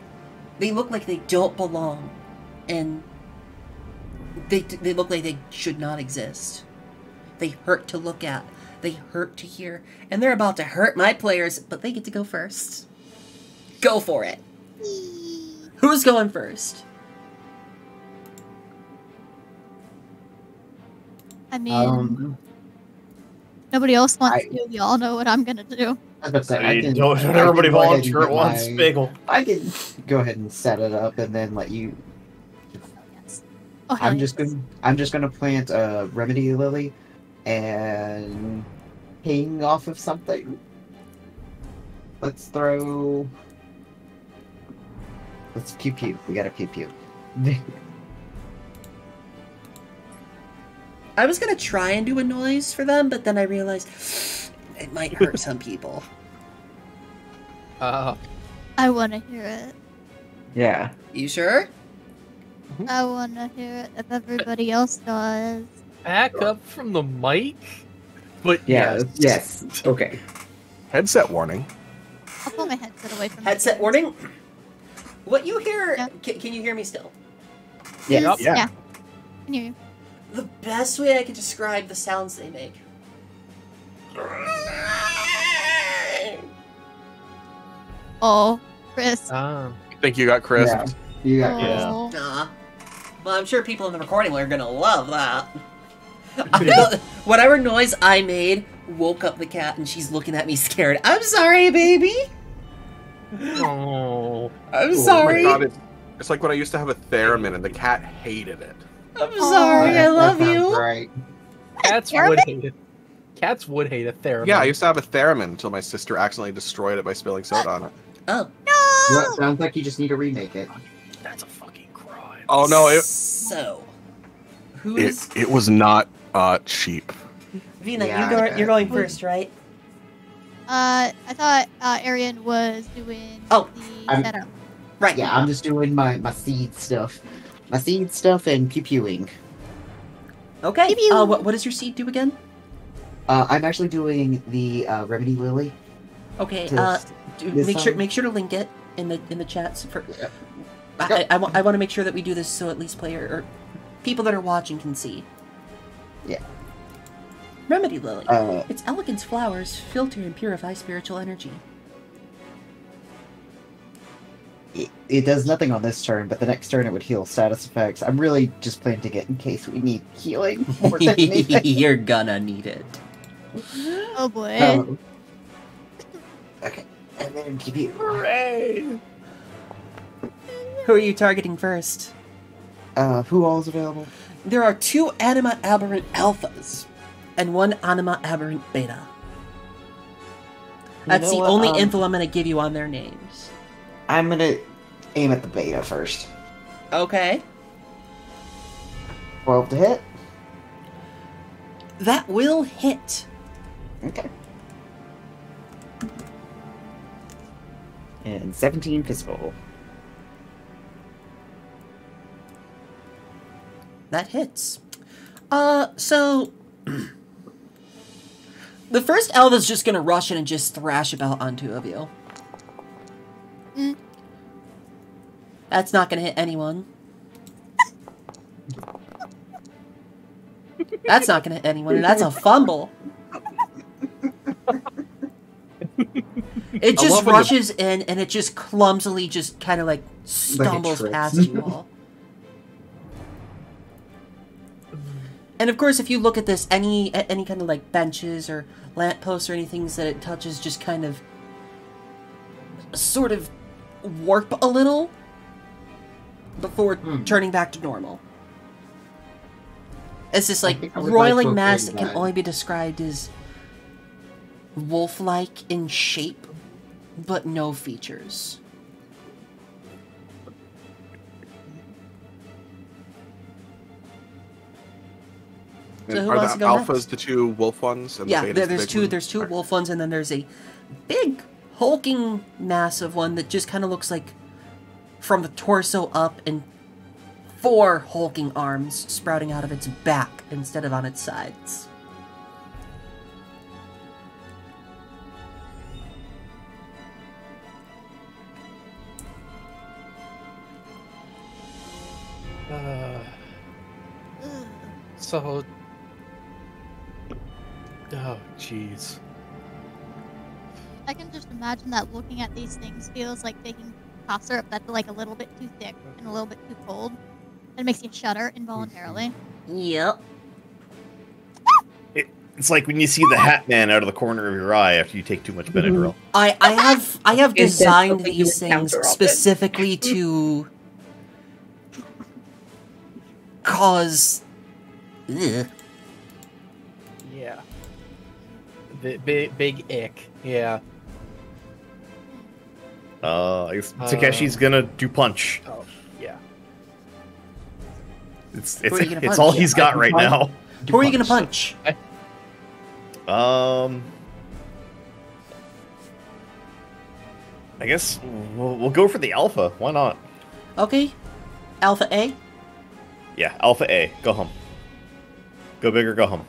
They look like they don't belong, and they they look like they should not exist. They hurt to look at. They hurt to hear. And they're about to hurt my players, but they get to go first. Go for it. Who's going first? I mean, Um, nobody else wants I- to. We all know what I'm gonna do. I was about to say, I Hey, can, don't, don't everybody go volunteer at once. Bagel. I can go ahead and set it up and then let you. Yes. Oh, I'm yes. just gonna I'm just gonna plant a remedy lily and ping off of something. Let's throw. Let's pew pew. We gotta pew pew. *laughs* I was gonna try and do a noise for them, but then I realized *gasps* it might hurt some people. *laughs* Uh, I want to hear it. yeah. You sure? I want to hear it if everybody else does. back up from the mic. But Yeah. yes. Yes. Okay. Headset warning. I'll pull my headset away from Headset ears. warning. What you hear? Yeah. Can, can you hear me still? Yeah. Yeah. Yeah. Can you? The best way I can describe the sounds they make. Oh, Krisp. Ah. Think you got Krisp? Yeah. You got Yeah. Oh. Nah. Well, I'm sure people in the recording are gonna love that. *laughs* *laughs* Whatever noise I made woke up the cat, and she's looking at me scared. I'm sorry, baby. Oh. I'm Oh sorry. Oh my god, it's, it's like when I used to have a theremin and the cat hated it. I'm sorry. Oh, I That- love you. Right. Cats would hate it. Cats would hate a theremin. Yeah, I used to have a theremin until my sister accidentally destroyed it by spilling soda on it. Oh. Well, sounds like you just need to remake it. Oh no, it So, it, who's it was not uh cheap. Vina? Yeah, you go, you're going first, right? Uh, I thought uh, Arian was doing Oh, the I'm- setup. Right. Yeah, I'm just doing my my seed stuff, my seed stuff and pew pewing. Okay. Pew pew. Uh, what, what does your seed do again? Uh, I'm actually doing the uh, remedy lily. Okay. Uh, do, this make sure make sure to link it in the in the chats for. Yeah. I, I, want I want to make sure that we do this so at least player or people that are watching can see. Yeah. Remedy lily. Uh, its elegance flowers filter and purify spiritual energy. it, it does nothing on this turn, but the next turn it would heal status effects. I'm really just planting it in case we need healing more *laughs* than. *laughs* You're gonna need it. Oh boy. Um, okay, and then give you Hooray! Who are you targeting first? Uh, who all is available? There are two Anima Aberrant Alphas and one Anima Aberrant Beta. That's know the what, only um, info I'm gonna give you on their names. I'm gonna aim at the beta first. Okay. 12 to hit. That will hit. Okay. And 17 physical. That hits. Uh, so. *clears throat* the first elf is just gonna rush in and just thrash about on two of you. Mm. That's not gonna hit anyone. That's not gonna hit anyone, and that's a fumble. It just love when the- rushes in and it just clumsily just kind of like stumbles trips. past you all. *laughs* And of course, if you look at this, any any kind of like benches or lampposts or anything that it touches just kind of sort of warp a little before Hmm. turning back to normal. It's this like would like roiling mass that can only be described as wolf-like in shape, but no features. So who Are wants the to go alphas next? the two wolf ones? And Yeah, the betas there, the there's two. ones? There's two wolf ones, and then there's a big, hulking, massive one that just kind of looks like from the torso up, and four hulking arms sprouting out of its back instead of on its sides. Uh, *sighs* so. Oh, jeez. I can just imagine that looking at these things feels like taking cough syrup that's like a little bit too thick and a little bit too cold. It makes you shudder involuntarily. Yep. It's like when you see the Hat Man out of the corner of your eye after you take too much Benadryl. I, I have I have Is designed these things counter all this? specifically to cause. Ugh. The big big ick. Yeah. Uh, I guess Takeshi's gonna do punch. Oh, yeah. It's it's, are you gonna it's punch? all he's got right punch. Who are you gonna punch? Um, I guess we'll, we'll go for the alpha. Why not? Okay, Alpha A. Yeah, alpha A. Go home. Go big or go home.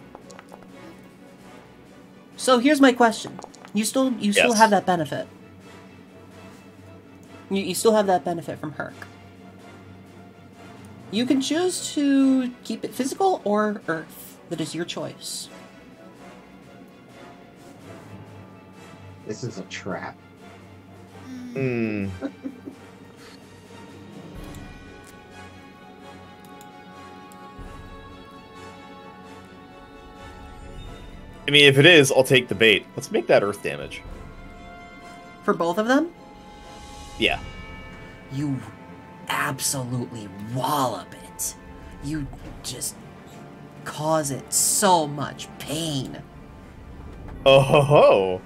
So here's my question: You still you still have that benefit? You, you still have that benefit from Herc. You can choose to keep it physical or Earth. That is your choice. This is a trap. Hmm. *laughs* I mean, if it is, I'll take the bait. Let's make that earth damage. For both of them, Yeah. you absolutely wallop it. You just cause it so much pain. Oh ho ho.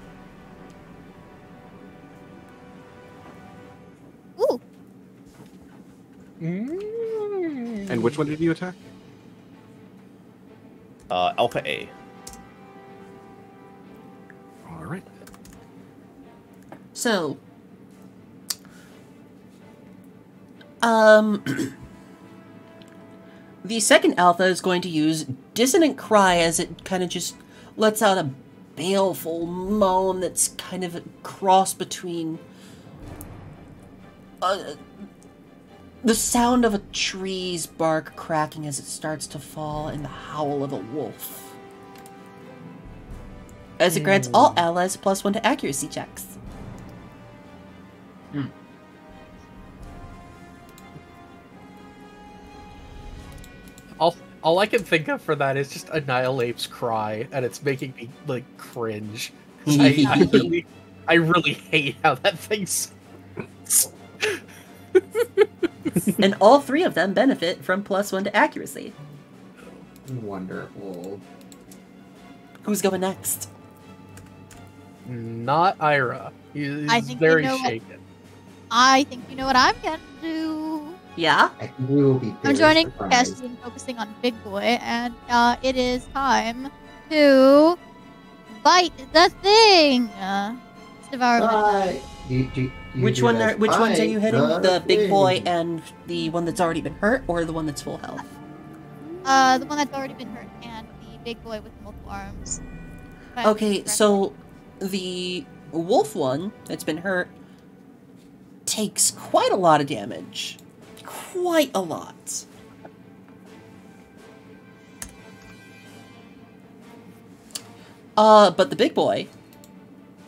Ooh, And which one did you attack? Uh, alpha A. All right. So, um, *clears throat* the second alpha is going to use dissonant cry as it kind of just lets out a baleful moan that's kind of a cross between uh, the sound of a tree's bark cracking as it starts to fall and the howl of a wolf. As it grants all hmm. allies plus one to accuracy checks. Hmm. All all I can think of for that is just Annihilape's cry, and it's making me like cringe. *laughs* I, I really, I really hate how that thing sounds. *laughs* and all three of them benefit from plus one to accuracy. Wonderful. Who's going next? Not Ira. He's I think you very know what- I think you know what I'm gonna do. Yeah? I think we will be I'm joining surprised. Cassidy and focusing on Big Boy, and uh, it is time to bite the thing. Uh, it's devour Bye. You- you- you Which one are which ones are you hitting? The big thing. boy and the one that's already been hurt, or the one that's full health? Uh, the one that's already been hurt, and the big boy with multiple arms. Okay, so the wolf one that's been hurt takes quite a lot of damage. Quite a lot. Uh, but the big boy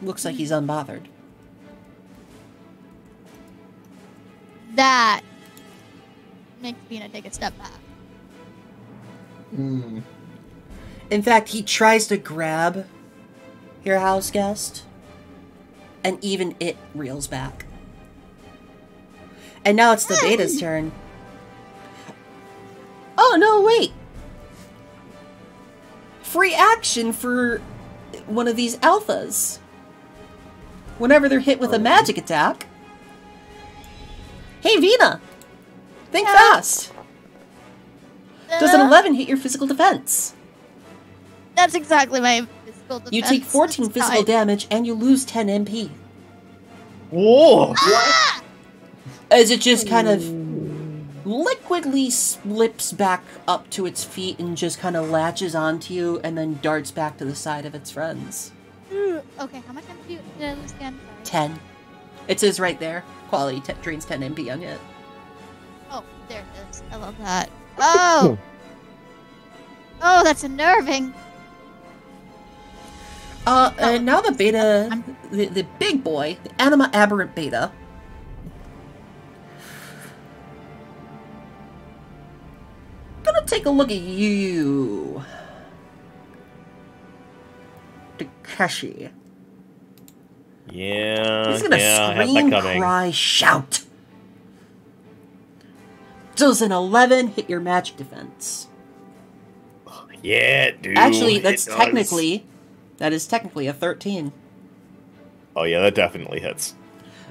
looks like he's unbothered. that makes Vina take a step back. Hmm. In fact, he tries to grab your house guest, and even it reels back. And now it's the beta's turn. Oh, no, wait! Free action for one of these alphas. Whenever they're hit with a magic attack. Hey, Vina! Think Yeah. fast! Does an Uh, 11 hit your physical defense? That's exactly my physical defense. You take 14 this physical time. damage and you lose 10 MP. Whoa! Ah! As it just kind of liquidly slips back up to its feet and just kind of latches onto you and then darts back to the side of its friends. Ooh, Okay, how much time did, you, did I lose again? Sorry. 10. It says right there. Quality t- drains 10 MP on it. Oh, there it is. I love that. Oh! Hmm. oh, that's unnerving. Uh, and now the beta, I'm- the, the big boy, the Anima Aberrant Beta. Gonna take a look at you. Takeshi. Yeah. He's gonna yeah, scream, cry, shout. Does an 11 hit your magic defense? Yeah, dude. Actually, it that's does. technically that is technically a 13. Oh yeah, that definitely hits.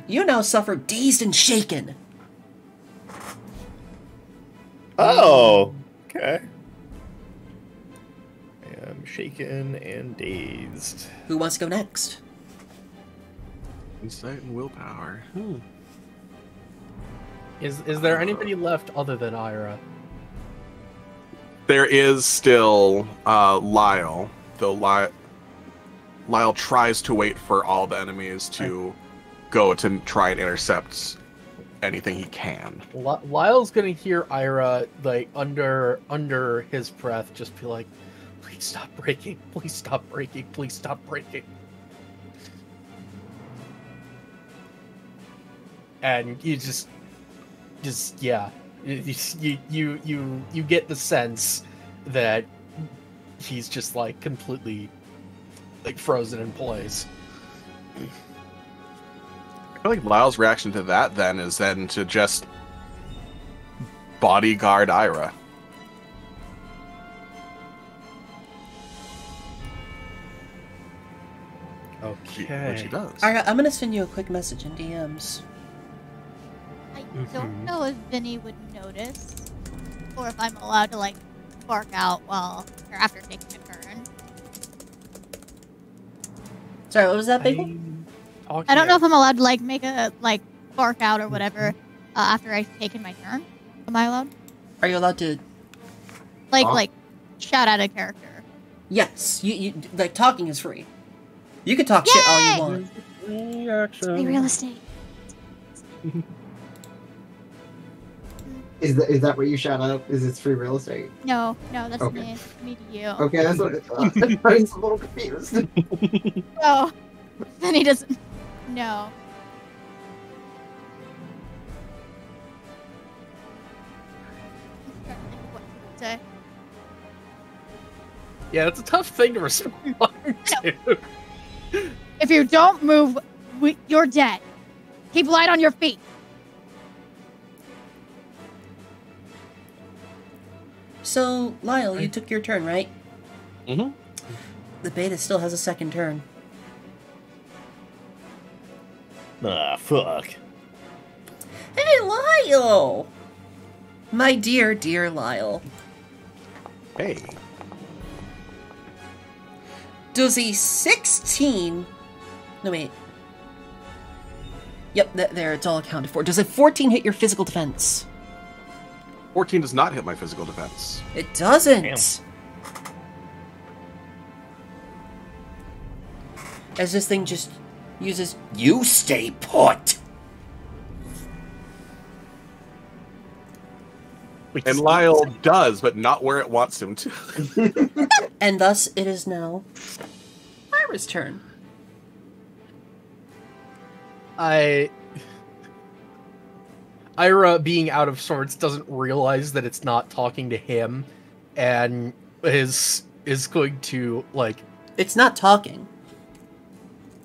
You now suffer dazed and shaken. Oh, okay. I'm shaken and dazed. Who wants to go next? Insight and willpower. Hmm. Is is there anybody left other than Ira? There is still uh, Lyle, though Lyle, Lyle tries to wait for all the enemies to go to try and intercept anything he can. Lyle's gonna hear Ira like under under his breath, just be like, "Please stop breaking! Please stop breaking! Please stop breaking!" And you just, just yeah, you you you, you get the sense that he's just like completely like frozen in place. I feel like Lyle's reaction to that then is then to just bodyguard Ira. She- Which he does. Alright, I'm gonna send you a quick message in DMs. I Mhm. don't know if Vinny would notice, or if I'm allowed to like bark out while or after taking a Sorry, what was that, Bagel? I don't know if I'm allowed to like make a like bark out or whatever uh, after I've taken my turn. Am I allowed? Are you allowed to? Like Huh? like shout out a character. Yes, you, you like talking is free. You can talk shit all you want. Free real estate. *laughs* Is that is that what you shout out? Is it's free real estate? No, no, that's Okay. me. Me to you. Okay, that's what I thought. *laughs* I was a little confused. *laughs* Oh, no. Vinny doesn't. No. I'm trying to think of what to say. Yeah, it's a tough thing to respond *laughs* to. If you don't move, we, you're dead. Keep light on your feet. So, Lyle, you took your turn, right? Mhm. The beta still has a second turn. Ah, fuck. Hey, Lyle! My dear, dear Lyle. Hey. Does a 16. No, wait. Yep, th- there, it's all accounted for. Does a 14 hit your physical defense? 14 does not hit my physical defense. It doesn't! Damn. As this thing just uses. You stay put! And Lyle does, but not where it wants him to. *laughs* And thus, it is now. Ira's turn. I Ira being out of sorts doesn't realize that it's not talking to him and is is going to like It's not talking.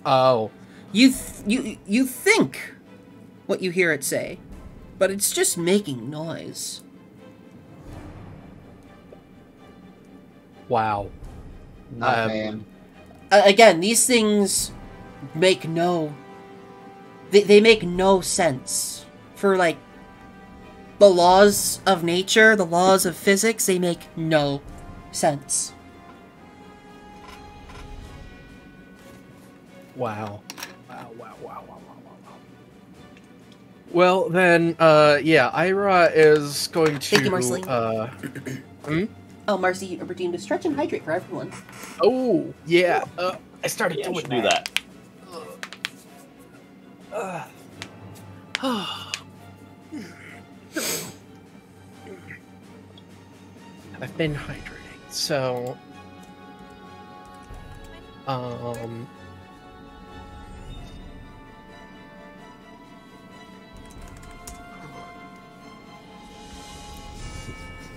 oh You th- you you think what you hear it say, but it's just making noise. wow. Not Um, man. Again, these things make no they, they make no sense for like the laws of nature, the laws of physics, they make no sense. Wow. Wow, wow, wow, wow, wow, wow, wow. Well then, uh yeah, Ira is going to Thank you, Marceline. uh *clears throat* Oh, Marcy you are redeemed a stretch and hydrate for everyone. Oh, yeah. Uh, I started Yeah, I doing should do that. *sighs* *sighs* *sighs* I've been hydrating, so um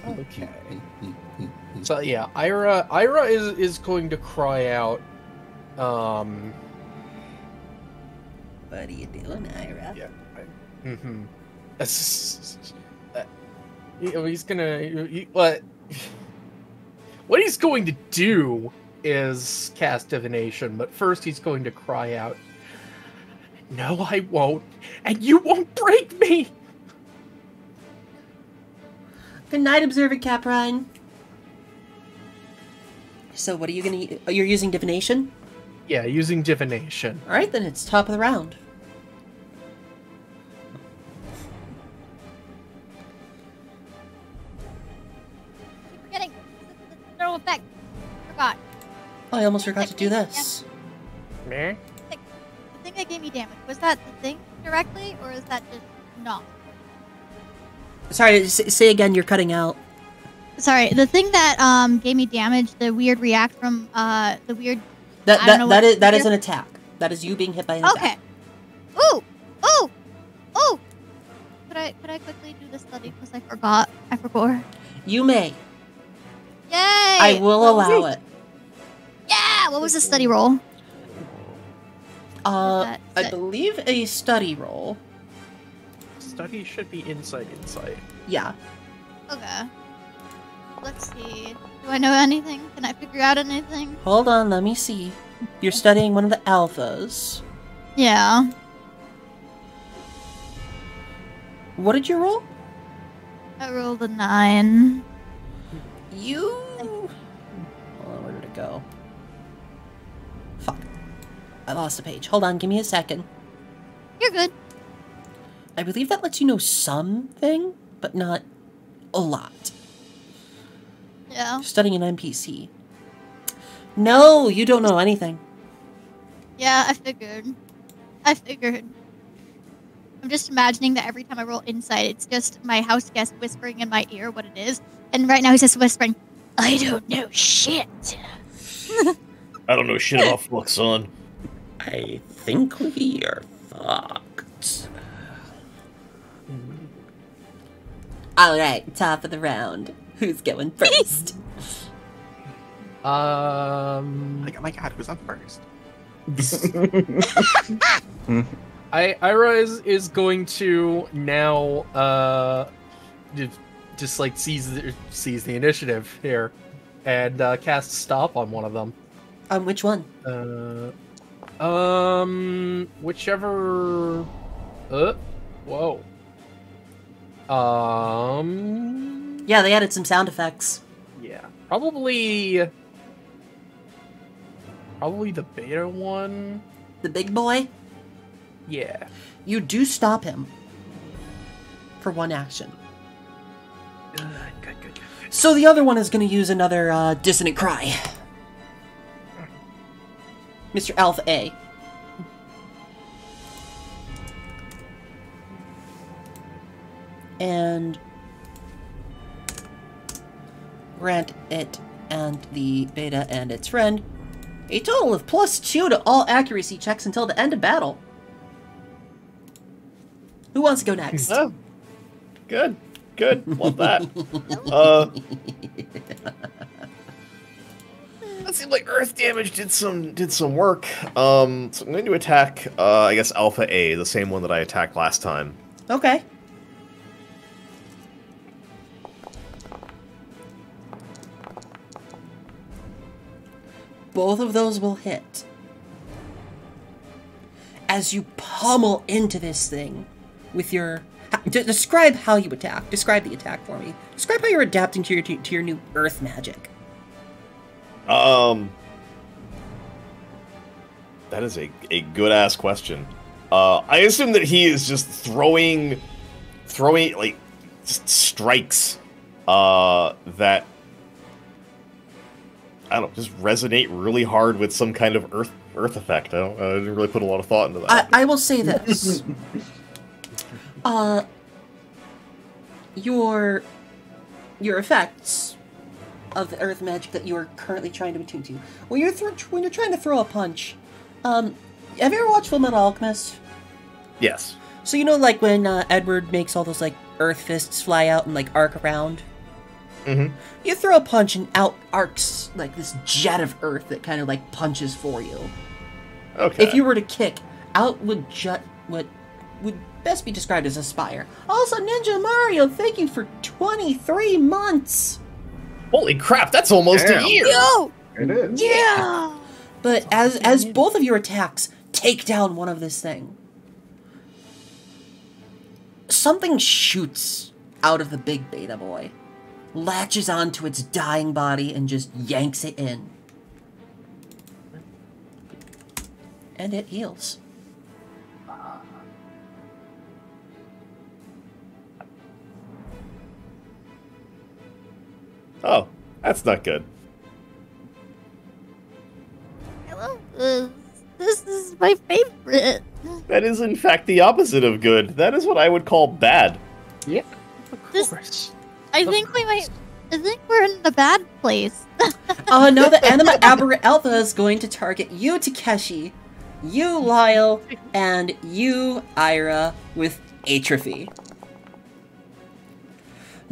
Okay. So yeah, Ira Ira is is going to cry out Um, What are you doing, Ira? yeah. Mm-hmm. He's gonna. He, what? What he's going to do is cast divination, but first he's going to cry out, "No, I won't, and you won't break me." Good night, observant Caprine. So, what are you gonna? You're using divination. Yeah, using divination. All right, then it's top of the round. Oh, I almost forgot to do this. Meh. The thing that gave me damage was that the thing directly, or is that just not? Sorry, say again. You're cutting out. Sorry, the thing that um gave me damage, the weird react from uh the weird. That I don't that, know that what- is that is an attack. That is you being hit by an Okay. attack. Ooh, ooh, ooh. Could I could I quickly do the study because I forgot. I forgot. You may. Yay! I will allow it. Yeah. What was the study roll? Uh, that- I that- believe a study roll. Study should be insight, insight. Yeah. Okay. Let's see. Do I know anything? Can I figure out anything? Hold on. Let me see. You're studying one of the alphas. Yeah. What did you roll? I rolled a nine. You. Hold on, where did it go? Fuck. I lost a page. Hold on, give me a second. You're good. I believe that lets you know something, but not a lot. Yeah. Studying an NPC. No, you don't know anything. Yeah, I figured. I figured. I'm just imagining that every time I roll insight, it's just my house guest whispering in my ear what it is. And right now he's just whispering, I don't know shit. *laughs* I don't know shit about Fluxon. I think we are fucked. Alright, top of the round. Who's going first? Um, Like, oh my god, who's up first? *laughs* I Ira is is going to now uh, just like seize the, seize the initiative here, and uh, cast stop on one of them. um, which one? Uh, um, whichever. Uh, whoa. Um. Yeah, they added some sound effects. Yeah, probably. Probably the beta one. The big boy? Yeah. You do stop him for one action. Good, good, good. So the other one is going to use another uh, dissonant cry. Mr. Alpha A. And grant it and the beta and its friend a total of plus two to all accuracy checks until the end of battle. Who wants to go next? Oh, good, good. Love that. *laughs* uh, that seemed like earth damage did some did some work. Um, so I'm going to attack. Uh, I guess Alpha A, the same one that I attacked last time. Okay. Both of those will hit. As you pummel into this thing with your. describe how you attack. Describe the attack for me. Describe how you're adapting to your to your new earth magic. Um, that is a a good ass question. Uh, I assume that he is just throwing, throwing like strikes, uh, that I don't know, just resonate really hard with some kind of earth earth effect. I don't, I didn't really put a lot of thought into that. I, I will say this. *laughs* uh, your your effects of the earth magic that you are currently trying to attune to. When you're when you're trying to throw a punch, um, have you ever watched Full Metal Alchemist? yes. So you know, like when uh, Edward makes all those like earth fists fly out and like arc around. Mm-hmm. You throw a punch and out arcs like this jet of earth that kind of like punches for you. Okay. If you were to kick, out would jut what would best be described as a spire. Also, Ninja Mario, thank you for 23 months. Holy crap, that's almost Damn. a year. Yo! It is. Yeah! But as as both of your attacks take down one of this thing, something shoots out of the big beta boy, latches onto its dying body, and just yanks it in. And it heals. Oh, that's not good. I love this. This is my favorite. That is, in fact, the opposite of good. That is what I would call bad. Of This- course. I think we might. I think we're in the bad place. *laughs* Uh, no, the Anima Aberrant Alpha is going to target you, Takeshi, you, Lyle, and you, Ira, with atrophy.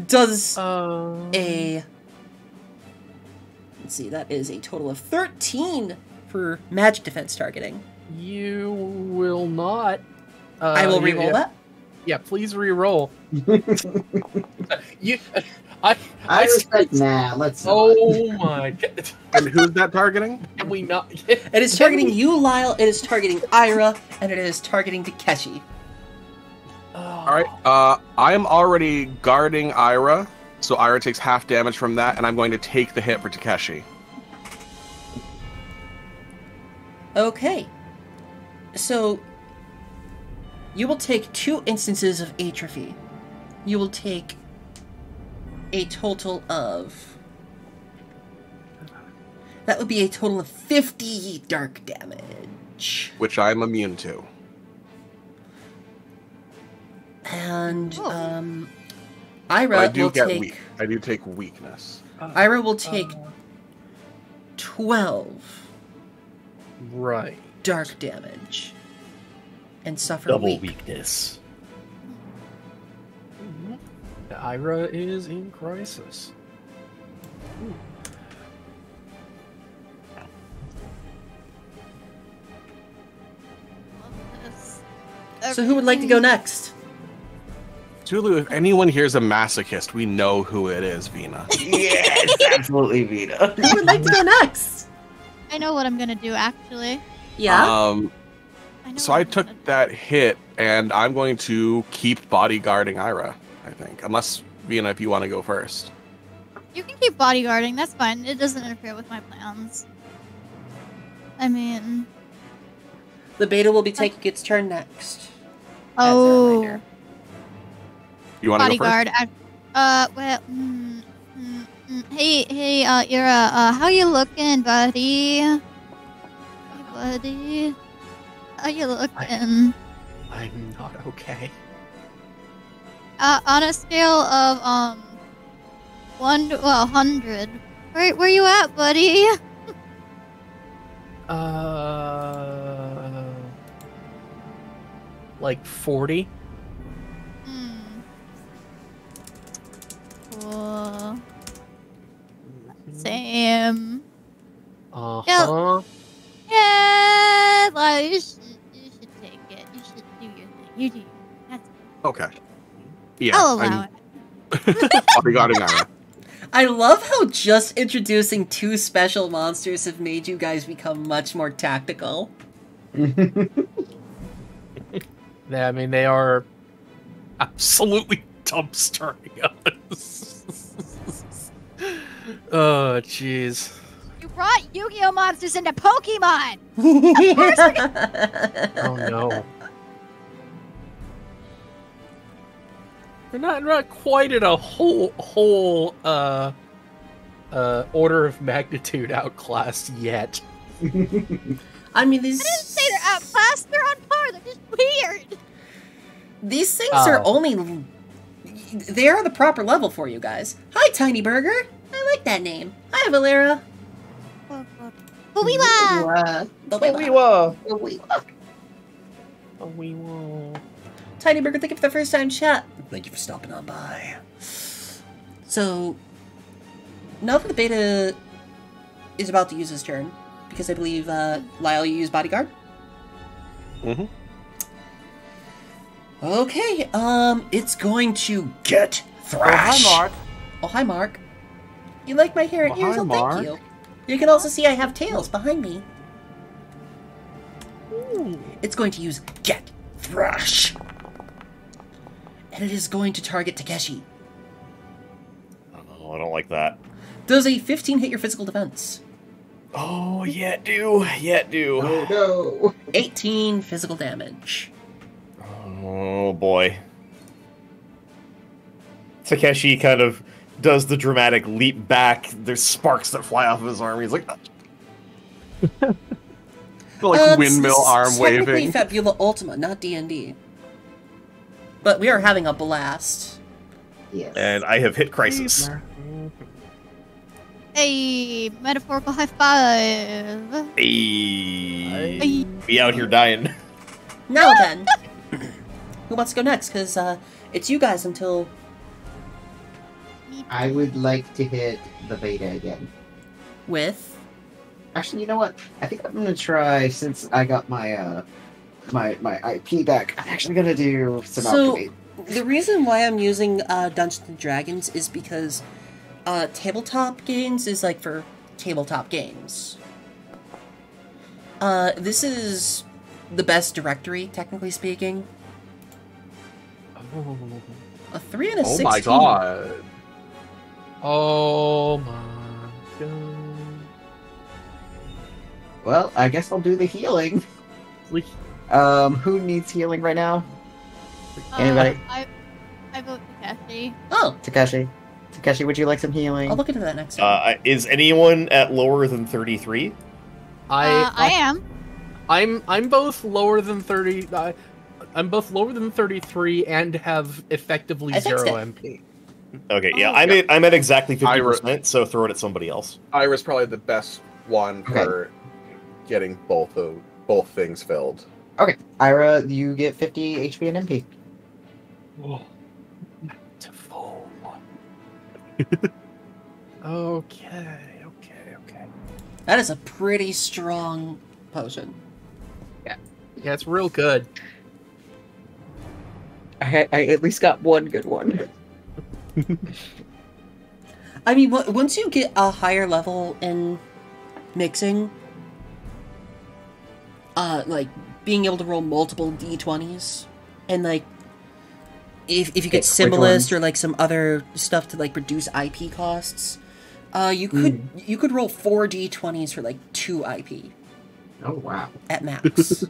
Does Um, a. Let's see, that is a total of 13 for magic defense targeting. you will not. Uh, I will re-roll yeah, that. Yeah, please re-roll. *laughs* you, I, I was still- like, nah, let's. not. Oh my *laughs* god! And who's that targeting? Can we not? *laughs* It is targeting you, Lyle, it is targeting Ira, and it is targeting Takeshi. All right. Uh, I am already guarding Ira, so Ira takes half damage from that, and I'm going to take the hit for Takeshi. Okay. So you will take two instances of atrophy. You will take a total of that would be a total of 50 dark damage. which I'm immune to. And Oh. um But Ira I do will get take weak. I do take weakness. Oh. Ira will oh. take 12 Right. dark damage and suffer Double weak. weakness. Ira is in crisis. So who would like to go hmm. next? Tulu, if anyone here's a masochist, we know who it is, Vina. *laughs* yes, absolutely, Vina. Who would like to go next? I know what I'm gonna do. Actually, Yeah. Um, I so I took gonna that hit, and I'm going to keep bodyguarding Ira. I think, unless Vina, if you want to go first. You can keep bodyguarding. That's fine. It doesn't interfere with my plans. I mean, the beta will be taking its turn next. As a oh, reminder. You want to go first? bodyguard. I, uh, well, mm, mm, mm. hey, hey, uh, Ira, uh, how you looking, buddy? Hey, buddy, how you looking? I'm not okay. Uh, on a scale of um, one to well, hundred, where where you at, buddy? Uh, like forty. Cool. Same. Uh Yeah. huh. Yeah, like you should, you should take it. You should do your thing. You do. That's Okay. Yeah, I'll allow I'm it. *laughs* bodyguarding Ira. I love how just introducing two special monsters have made you guys become much more tactical. *laughs* Yeah, I mean they are absolutely dumpstering us. Oh, jeez. You brought Yu-Gi-Oh monsters into Pokemon. *laughs* Oh no. We're not not quite at a whole whole uh uh order of magnitude outclassed yet. *laughs* I mean, these I didn't say they're outclassed. They're on par. They're just weird. these things are Oh. only they are the proper level for you guys. Hi, Tiny Burger. I like that name. Hi, Valera. But we were. Oh, we won't. Tiny Burger, thank you for the first time chat. Thank you for stopping on by. So, now that the beta is about to use his turn, because I believe uh, Lyle, you use bodyguard. Mm-hmm. Okay, um, it's going to get thrash. Mark. Oh, hi, Mark. You like my hair and ears? Oh, Mark. thank you. You can also see I have tails behind me. Hmm. It's going to use Get Thrash. And it is going to target Takeshi. Oh, I don't like that. Does a 15 hit your physical defense? Oh, yeah, do. Yeah, do. Oh no! 18 physical damage. Oh, boy. Takeshi kind of does the dramatic leap back. There's sparks that fly off of his arm. He's like, The, *laughs* like Uh, windmill it's- arm it's technically waving. Fabula Ultima, not D&D. But we are having a blast. Yes. and I have hit crisis. A metaphorical high five. Hey, Ay. be out here dying. Now then, *coughs* who wants to go next? Because uh, it's you guys until I would like to hit the beta again. with. Actually, you know what? I think I'm gonna try since I got my uh my my IP back. I'm actually gonna do some So- alchemy. The reason why I'm using uh, Dungeons and Dragons is because uh, tabletop games is like for tabletop games. Uh, this is the best directory, technically speaking. A three and a Oh sixteen. my god. Oh my god. Well, I guess I'll do the healing. We- Um, who needs healing right now? Uh, Anybody? I, I vote Takeshi. Oh, Takeshi. Takeshi, would you like some healing? I'll look into that next Uh, time. I- is anyone at lower than 33? I, uh, I am. I'm I'm both lower than thirty. I, I'm both lower than thirty three and have effectively I zero it. MP. Okay, yeah, Oh, I'm at I'm at exactly fifty percent, So throw it at somebody else. Ira's probably the best one Okay. for getting both of both things filled. Okay, Ira, you get 50 HP and MP. To full. *laughs* okay, okay, okay. that is a pretty strong potion. Yeah, yeah, it's real good. I, I at least got one good one. *laughs* I mean, once you get a higher level in mixing, uh, like being able to roll multiple d20s, and like if if you get symbolist or like some other stuff to like reduce IP costs, uh, you could you could roll four d20s for like two IP Oh wow. at max.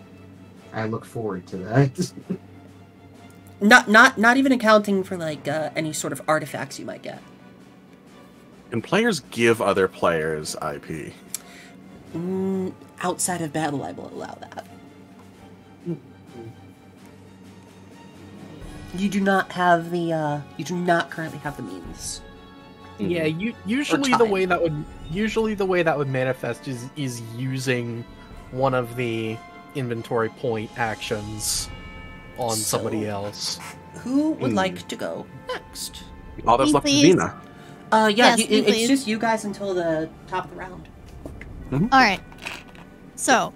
*laughs* I look forward to that. *laughs* not not not even accounting for like uh, any sort of artifacts you might get. And players give other players IP. Mm, outside of battle, I will allow that. You do not have the. Uh, you do not currently have the means. Yeah, you usually the way that would usually the way that would manifest is is using one of the inventory point actions on somebody else. Who would Hmm. like to go next? All that's left is please. Vina. Uh, yeah, Yes, you- it- it's please. just you guys until the top of the round. All right. So,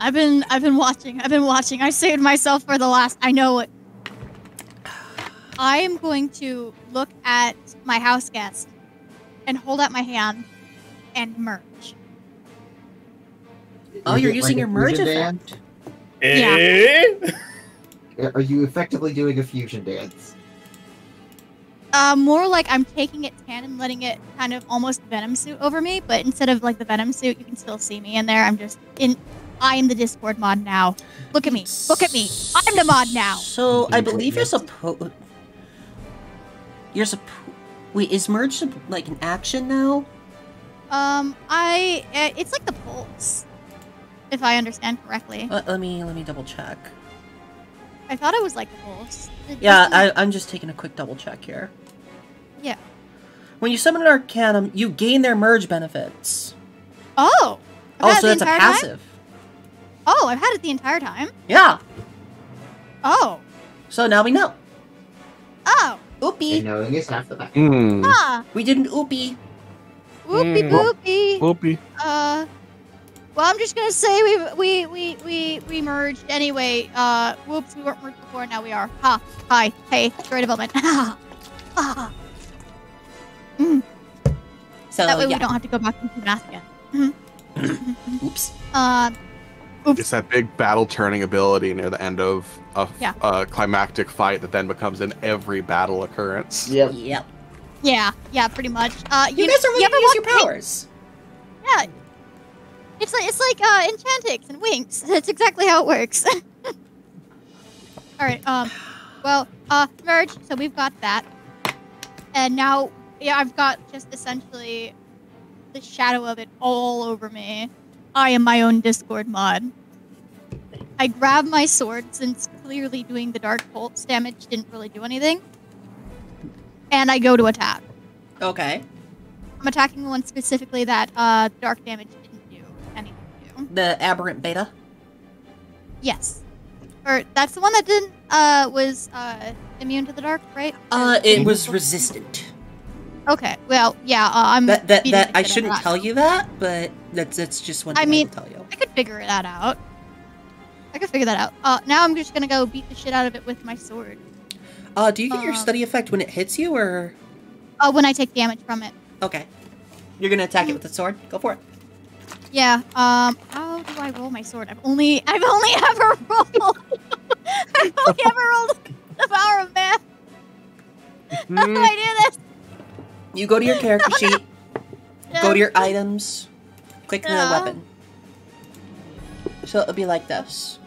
I've been I've been watching. I've been watching. I saved myself for the last. I know it. I am going to look at my house guest and hold out my hand and merge. Oh, you're using like your merge fusion effect. Eh? dance? *laughs* Are you effectively doing a fusion dance? Uh, more like I'm taking it tan and letting it kind of almost venom suit over me, but instead of like the venom suit, you can still see me in there. I'm just in. I am the Discord mod now. Look at me. Look at me. I'm the mod now. So I believe you're supposed. You're supposed. Wait, is merge like an action now? Um, I. Uh, it's like the pulse, if I understand correctly. Let, let me let me double check. I thought it was like the pulse. It Yeah, I, I'm just taking a quick double check here. Yeah. When you summon an Arcanum, you gain their merge benefits. Oh. I've Oh, so the that's a entire time? passive. Oh, I've had it the entire time. Yeah. Oh. So now we know. Oh. And Oopie. knowing is half the battle. Hmm. Ah, We did an oopie. whoopie Mm. boopie. Whoopie. Uh, well, I'm just gonna say we we we we we merged anyway. Uh, whoops, we weren't merged before. Now we are. Ha. Hi. Hey. Great development. *laughs* Ha. Ha. So That way we don't have to go back into math again. *laughs* Oops. Uh, It's that big battle turning ability near the end of a Yeah. a climactic fight that then becomes in every battle occurrence. Yep. Yep. yeah, yeah, pretty much. Uh, You, guys are really ever gonna use your Wing- powers. Yeah. It's like it's like uh enchantix and Winx. *laughs* That's exactly how it works. *laughs* All right. Um. Well. Uh. Merge. So we've got that. And now, yeah, I've got just essentially the shadow of it all over me. I am my own Discord mod. I grab my sword since clearly doing the dark pulse damage didn't really do anything. And I go to attack. Okay. I'm attacking the one specifically that uh, dark damage The aberrant beta. Yes. Or that's the one that didn't uh was uh immune to the dark, right? Uh, it was resistant. Okay. Well, yeah. Uh, I'm That that that I shit out of shouldn't tell you that, but that's that's just one I thing I, mean- will tell you. I could figure that out. I could figure that out. Uh, now I'm just gonna go beat the shit out of it with my sword. Uh, do you get your um, study effect when it hits you, or Uh, when I take damage from it. okay? You're gonna attack it with the sword. Go for it. Yeah. Um. How do I roll my sword? I've only I've only *laughs* ever rolled. *laughs* I've only ever rolled the power of math. How do I do this? You go to your character *laughs* sheet. Go to your items. Click the weapon. So it'll be like this.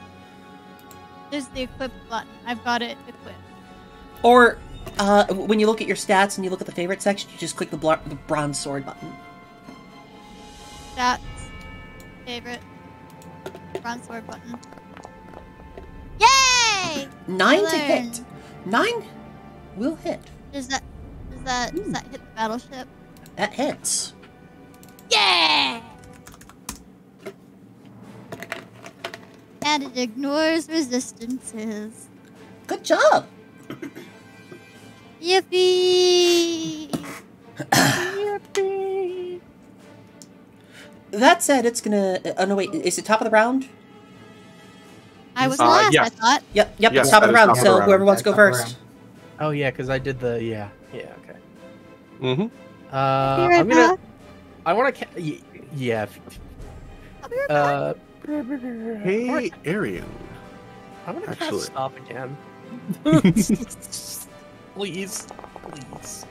There's the equip button. I've got it equipped. Or uh, when you look at your stats and you look at the favorite section, you just click the, bl- the bronze sword button. Stats. Favorite. Bronze sword button. Yay! Nine to hit. Nine will hit. Does that does that does hmm. that hit the battleship? That hits. Yeah! And it ignores resistances. Good job. Yippee! *coughs* Yippee! That said, it's gonna. Oh no, wait. Is it top of the round? I was Uh, last, I thought. Yep. Yep. Yes, it's top of the round. So the round. whoever wants to go That's top of the first. Oh yeah, because I did the yeah yeah okay. Mm-hmm. Uh, Be right I'm gonna. back. I want to. Ca- yeah. I'll be right back. Uh, Hey, Arian. I'm gonna Actually- cast stop again. *laughs* *laughs* please, please.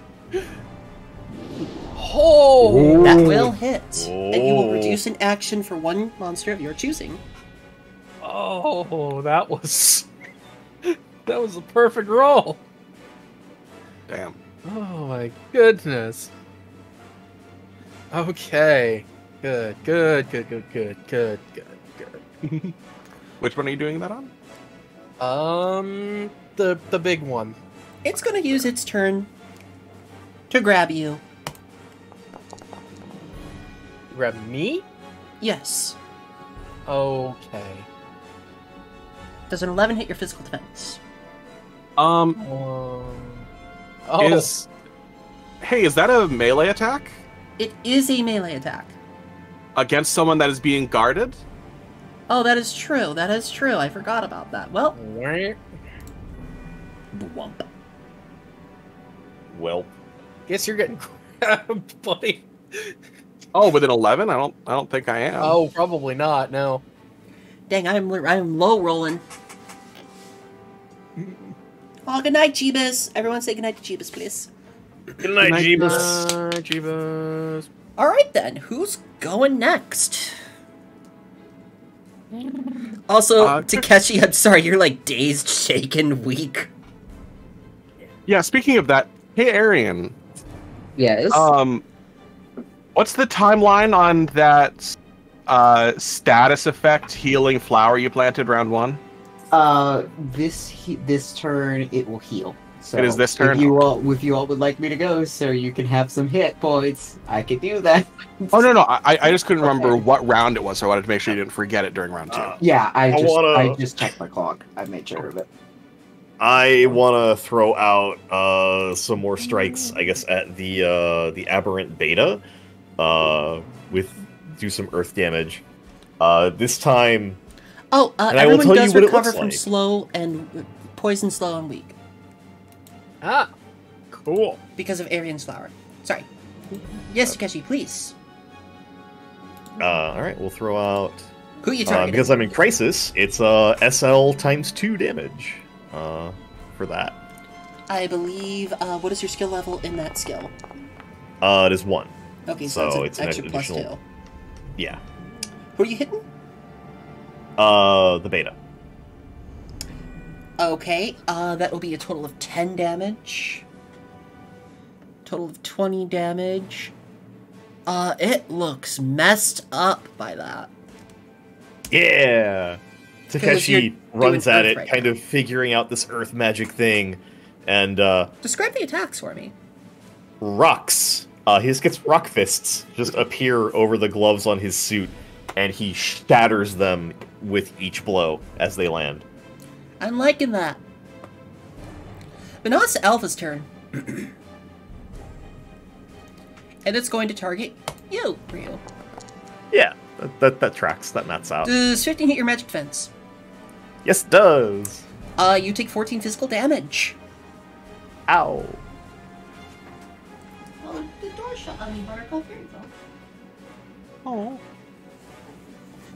Oh, That will hit, and you will Oh. reduce an action for one monster of your choosing. oh, that was *laughs* that was a perfect roll. Damn. Oh my goodness. Okay. Good, good, good, good, good, good, good, good. *laughs* Which one are you doing that on? Um, the the big one. It's gonna use its turn to grab you. Grab me? Yes. Okay. Does an 11 hit your physical defense? Um, Um, oh, is hey, is that a melee attack It is a melee attack. against someone that is being guarded? Oh, that is true. That is true. I forgot about that. Well, Wah. wump. Well, guess you're getting *laughs* grabbed, buddy. Oh, with an eleven? I don't. I don't think I am. Oh, probably not. No. Dang, I'm I'm low rolling. Oh, good night, Jeebus. Everyone say good night to Jeebus, please. good night, night, Jeebus. Uh, Jeebus. All right then, who's going next? Also, Uh, Takeshi, I'm sorry, you're like dazed, shaken, weak. Yeah. Speaking of that, hey, Arian. Yes. Um, what's the timeline on that uh status effect healing flower you planted round one? Uh, this he- this turn it will heal. So It is this turn? If you all, if you all would like me to go, so you can have some hit points, I could do that. Oh no, no, I, I just couldn't *laughs* remember Okay. what round it was, so I wanted to make sure you didn't forget it during round two. Uh, Yeah, I I just wanna- I just checked my clock. I made sure of it. I want to throw out uh, some more strikes, I guess, at the uh, the aberrant beta, uh, with do some earth damage. Uh, this time, Oh, uh, And I will everyone tell does what recover from like. slow and poison, slow and weak Ah, cool. because of Arian's flower. Sorry. Yes, Takeshi, please. uh, all right, we'll throw out Who you uh, because I'm in crisis. It's uh, SL times two damage uh, for that. I believe. Uh, what is your skill level in that skill? Uh, it is one. Okay, so, So it's it's an an extra plus two. additional- Yeah. Who are you hitting? Uh, the beta. Okay, uh, that will be a total of 10 damage. Total of 20 damage. Uh, it looks messed up by that. Yeah. Takeshi runs at it, right kind now. of figuring out this earth magic thing, and uh, Describe the attacks for me. rocks. Uh, he just gets rock fists just appear over the gloves on his suit, and he shatters them with each blow as they land. I'm liking that. But now it's Alpha's turn. *clears throat* and it's going to target you, Ryu. Yeah, that, that, that tracks. That mats out. Does 15 hit your magic fence? Yes, it does. Uh, you take 14 physical damage. Ow. Oh, shut on me, Buttercup. Here you go. Oh.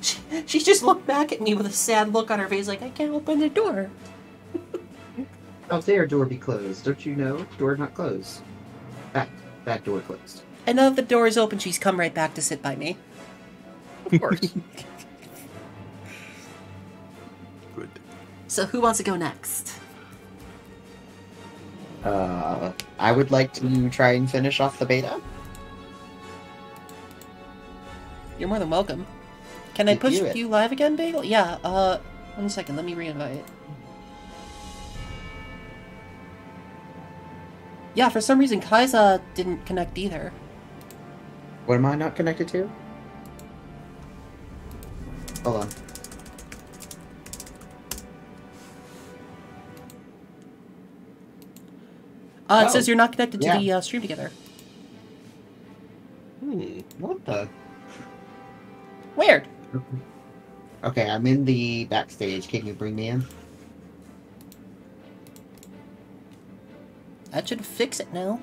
She, she just looked back at me with a sad look on her face, like, I can't open the door. *laughs* How dare door be closed? Don't you know? Door not closed. Back, back door closed. And now that the door is open, she's come right back to sit by me. Of course. *laughs* Good. So who wants to go next? Uh, I would like to try and finish off the beta. You're more than welcome. Can I push you live again, Bagel? Yeah, uh, one second, let me re-invite. Yeah, for some reason, Kaiza didn't connect either. What am I not connected to? Hold on. Uh, it Oh, says you're not connected to yeah. the uh, stream together. Hmm, what the? Weird. Okay, I'm in the backstage. Can you bring me in? That should fix it now.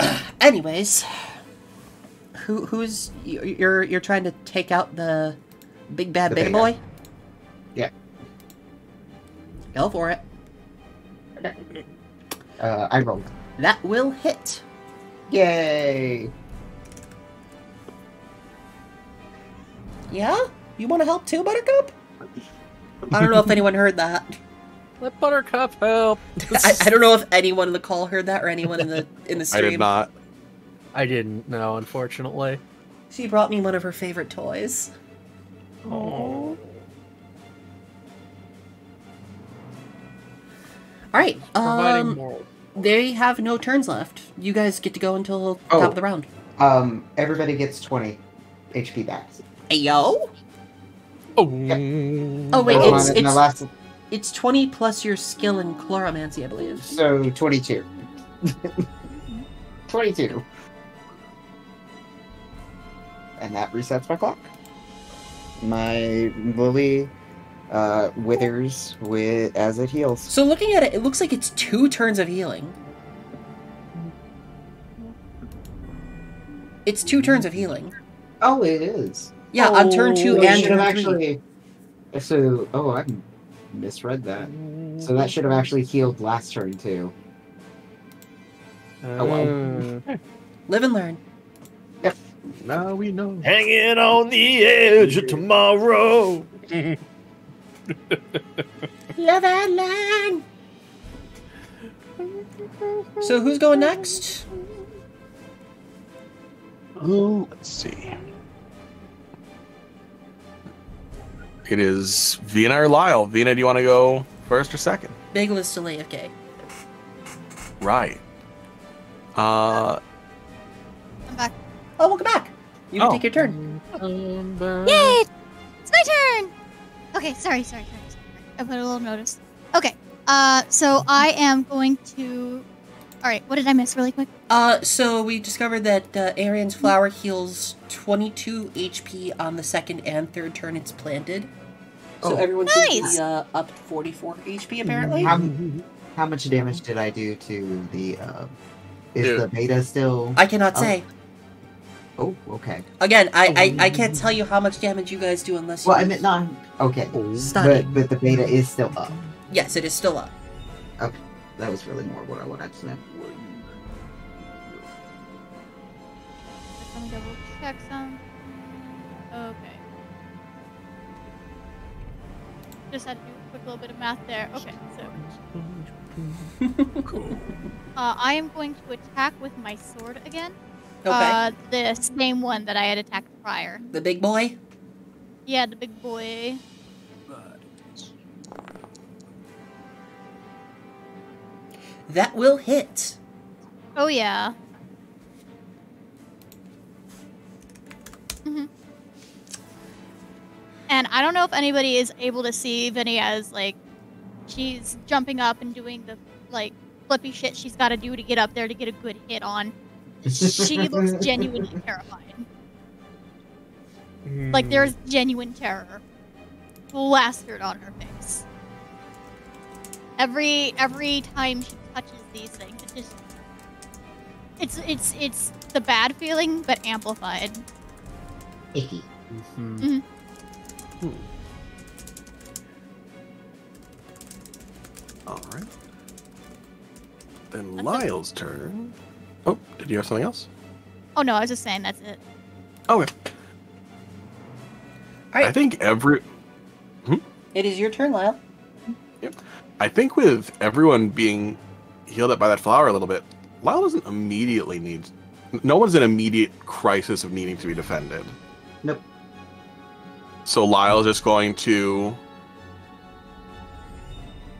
*clears throat* Anyways, who who's you- you're you're trying to take out the big bad The beta beta. boy? Yeah. Go for it. Uh, I rolled. That will hit. Yay! Yeah? You want to help too, Buttercup? *laughs* I don't know if anyone heard that. Let Buttercup help. *laughs* I, I don't know if anyone in the call heard that or anyone in the in the *laughs* stream. I stream. did not. I didn't know, unfortunately. She brought me one of her favorite toys. Oh. All right. Providing Um, they have no turns left. You guys get to go until Oh. top of the round. Um, everybody gets 20 HP back. Hey yo! Oh. Oh wait, Hold it's on, it's last, it's twenty plus your skill in chloromancy, I believe. so 22. *laughs* 22. And that resets my clock. My lily uh, withers with as it heals. So looking at it, it looks like it's two turns of healing. It's two turns of healing. Oh, it is. Yeah, on turn two and should have turn three. actually. So, oh, I misread that. So that should have actually healed last turn too. Oh, well. Mm. Live and learn. Now we know. Hanging on the edge of tomorrow. *laughs* Live and learn. So who's going next? Oh, let's see. It is Vina or Lyle. Vina, do you want to go first or second? Bagel is still AFK. Right. Uh, I'm back. Oh, welcome back. You can Oh. take your turn. Yay! It's my turn! Okay, sorry, sorry, sorry, sorry. I put a little notice. Okay, uh, so I am going to. All right, what did I miss really quick? Uh, so we discovered that uh, Arian's flower heals 22 HP on the second and third turn it's planted. So Oh. everyone should Nice. be uh, up 44 HP apparently. How, how much damage did I do to the? Uh, is Dude. the beta still? I cannot Oh. say. Oh, okay. Again, I, I I can't tell you how much damage you guys do unless you Well, I meant not. Okay, study. but but the beta is still up. Yes, it is still up. That was really more what I wanted to know. Let me double check some. Okay. Just had to do a quick little bit of math there. Okay, so. *laughs* Uh, I am going to attack with my sword again. Okay. Uh, the same one that I had attacked prior. the big boy. Yeah, the big boy. That will hit. Oh yeah. hmm And I don't know if anybody is able to see Vinny as like she's jumping up and doing the like flippy shit she's got to do to get up there to get a good hit on. She *laughs* looks genuinely terrified. Like there's genuine terror plastered on her face. Every every time she touches these things, it just it's it's it's the bad feeling but amplified. Icky. Mhm. All right. Then That's Lyle's turn. Oh, did you have something else? Oh no, I was just saying that's it. Okay. All I think every hmm? it is your turn, Lyle. Yep. I think with everyone being healed up by that flower a little bit, Lyle doesn't immediately need. No one's in immediate crisis of needing to be defended. Nope. So Lyle's just going to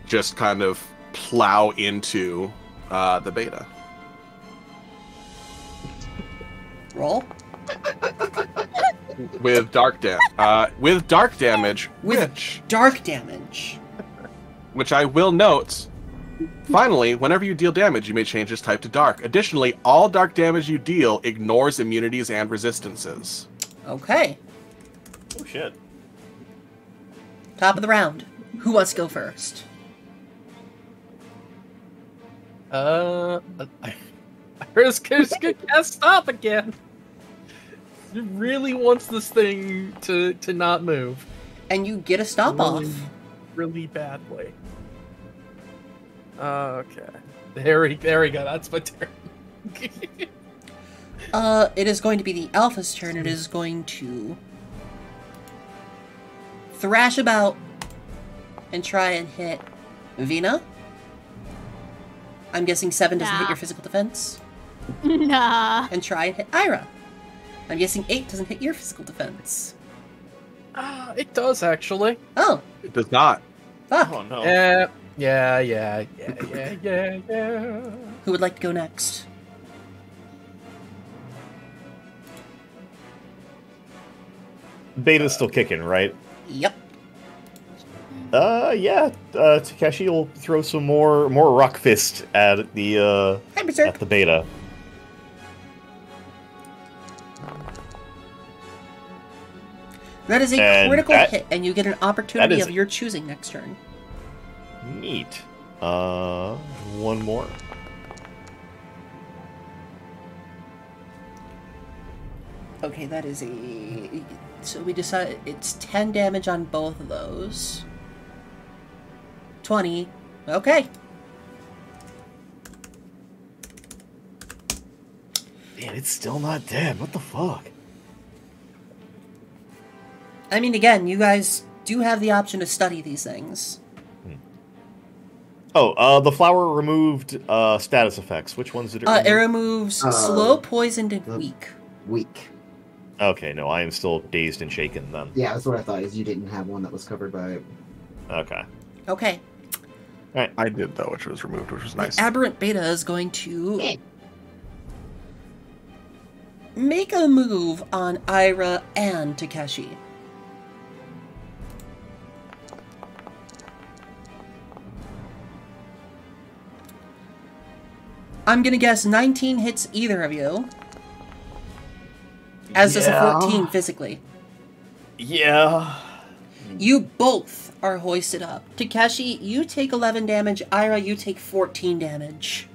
just kind of plow into uh, the beta. Roll *laughs* with dark dam uh, with dark damage, With- which dark damage. which I will note. Finally, whenever you deal damage, you may change its type to dark. Additionally, all dark damage you deal ignores immunities and resistances. Okay, Oh shit. top of the round. Who wants to go first? Uh, I, Ira's just gonna cast stop again. He really wants this thing to to not move And you get a stop off. really, really badly. Okay, there we there we go. That's my turn. *laughs* Uh, it is going to be the alpha's turn. It is going to thrash about and try and hit Vina. I'm guessing seven doesn't hit your physical defense. *laughs* nah. And try and hit Ira. I'm guessing eight doesn't hit your physical defense. Ah, it does actually. Oh, It does not. fuck. Oh no. Yeah, yeah, yeah, yeah, yeah, yeah, yeah. Who would like to go next? Beta's still kicking, right? Yep. Uh, yeah. Uh, Takeshi will throw some more more rock fist at the uh Hi, at the beta. That is a And critical that- hit, and you get an opportunity is- of your choosing next turn. Neat. Uh, one more. Okay, that is a. So we decide it's 10 damage on both of those. 20. Okay. Man, it's still not dead. What the fuck? I mean, again, you guys do have the option to study these things. Oh, uh, the flower removed uh status effects. Which ones did it? Uh, remove? arrow moves Uh, slow, poisoned, and weak. Weak. Okay, no, I am still dazed and shaken then. Yeah, that's what I thought. Is you didn't have one that was covered by it. Okay. Okay. I did though, which was removed, which was nice. The aberrant beta is going to make a move on Ira and Takeshi. I'm gonna guess 19 hits either of you. As does a 14 physically. Yeah. You both are hoisted up. Takeshi, you take 11 damage. Ira, you take 14 damage.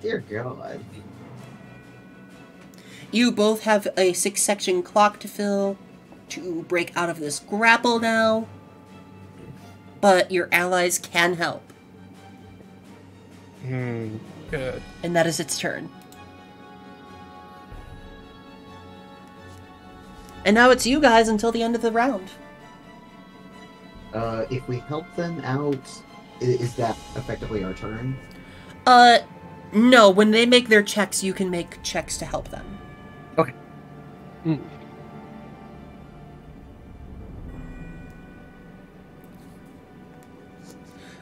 Dear God. You both have a six section clock to fill to break out of this grapple now. But your allies can help. Hmm. Good. And that is its turn. And now it's you guys until the end of the round. Uh, if we help them out, is that effectively our turn? Uh, no, when they make their checks, you can make checks to help them. Okay. Hmm.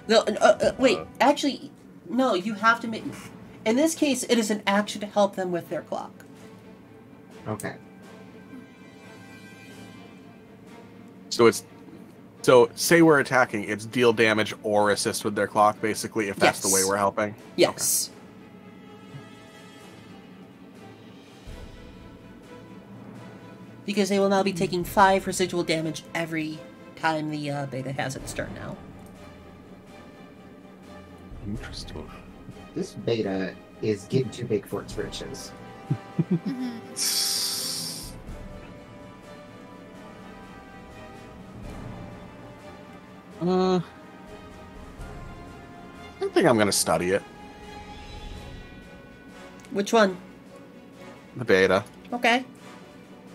No, uh, uh, wait, actually, no, you have to make. In this case, it is an action to help them with their clock. Okay. So it's so say we're attacking, it's deal damage or assist with their clock, basically, if that's the way we're helping. Yes. Because they will now be taking five residual damage every time the uh, beta has its turn now. Interesting. This beta is getting too big for its britches. *laughs* Uh, I think I'm gonna study it. Which one? The beta. Okay.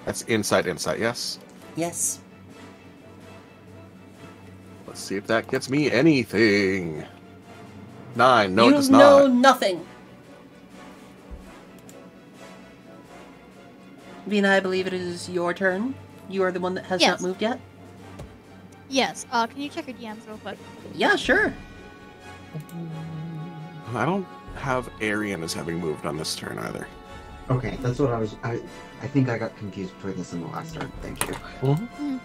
That's insight, insight. Yes. Yes. Let's see if that gets me anything. Nine. No, you it does know nothing. Vina, I believe it is your turn. You are the one that has Yes. not moved yet. Yes. Uh, can you check your DMs real quick? Yeah, sure. I don't have Arian as having moved on this turn either. Okay, that's what I was. I, I think I got confused between this and the last turn. Thank you.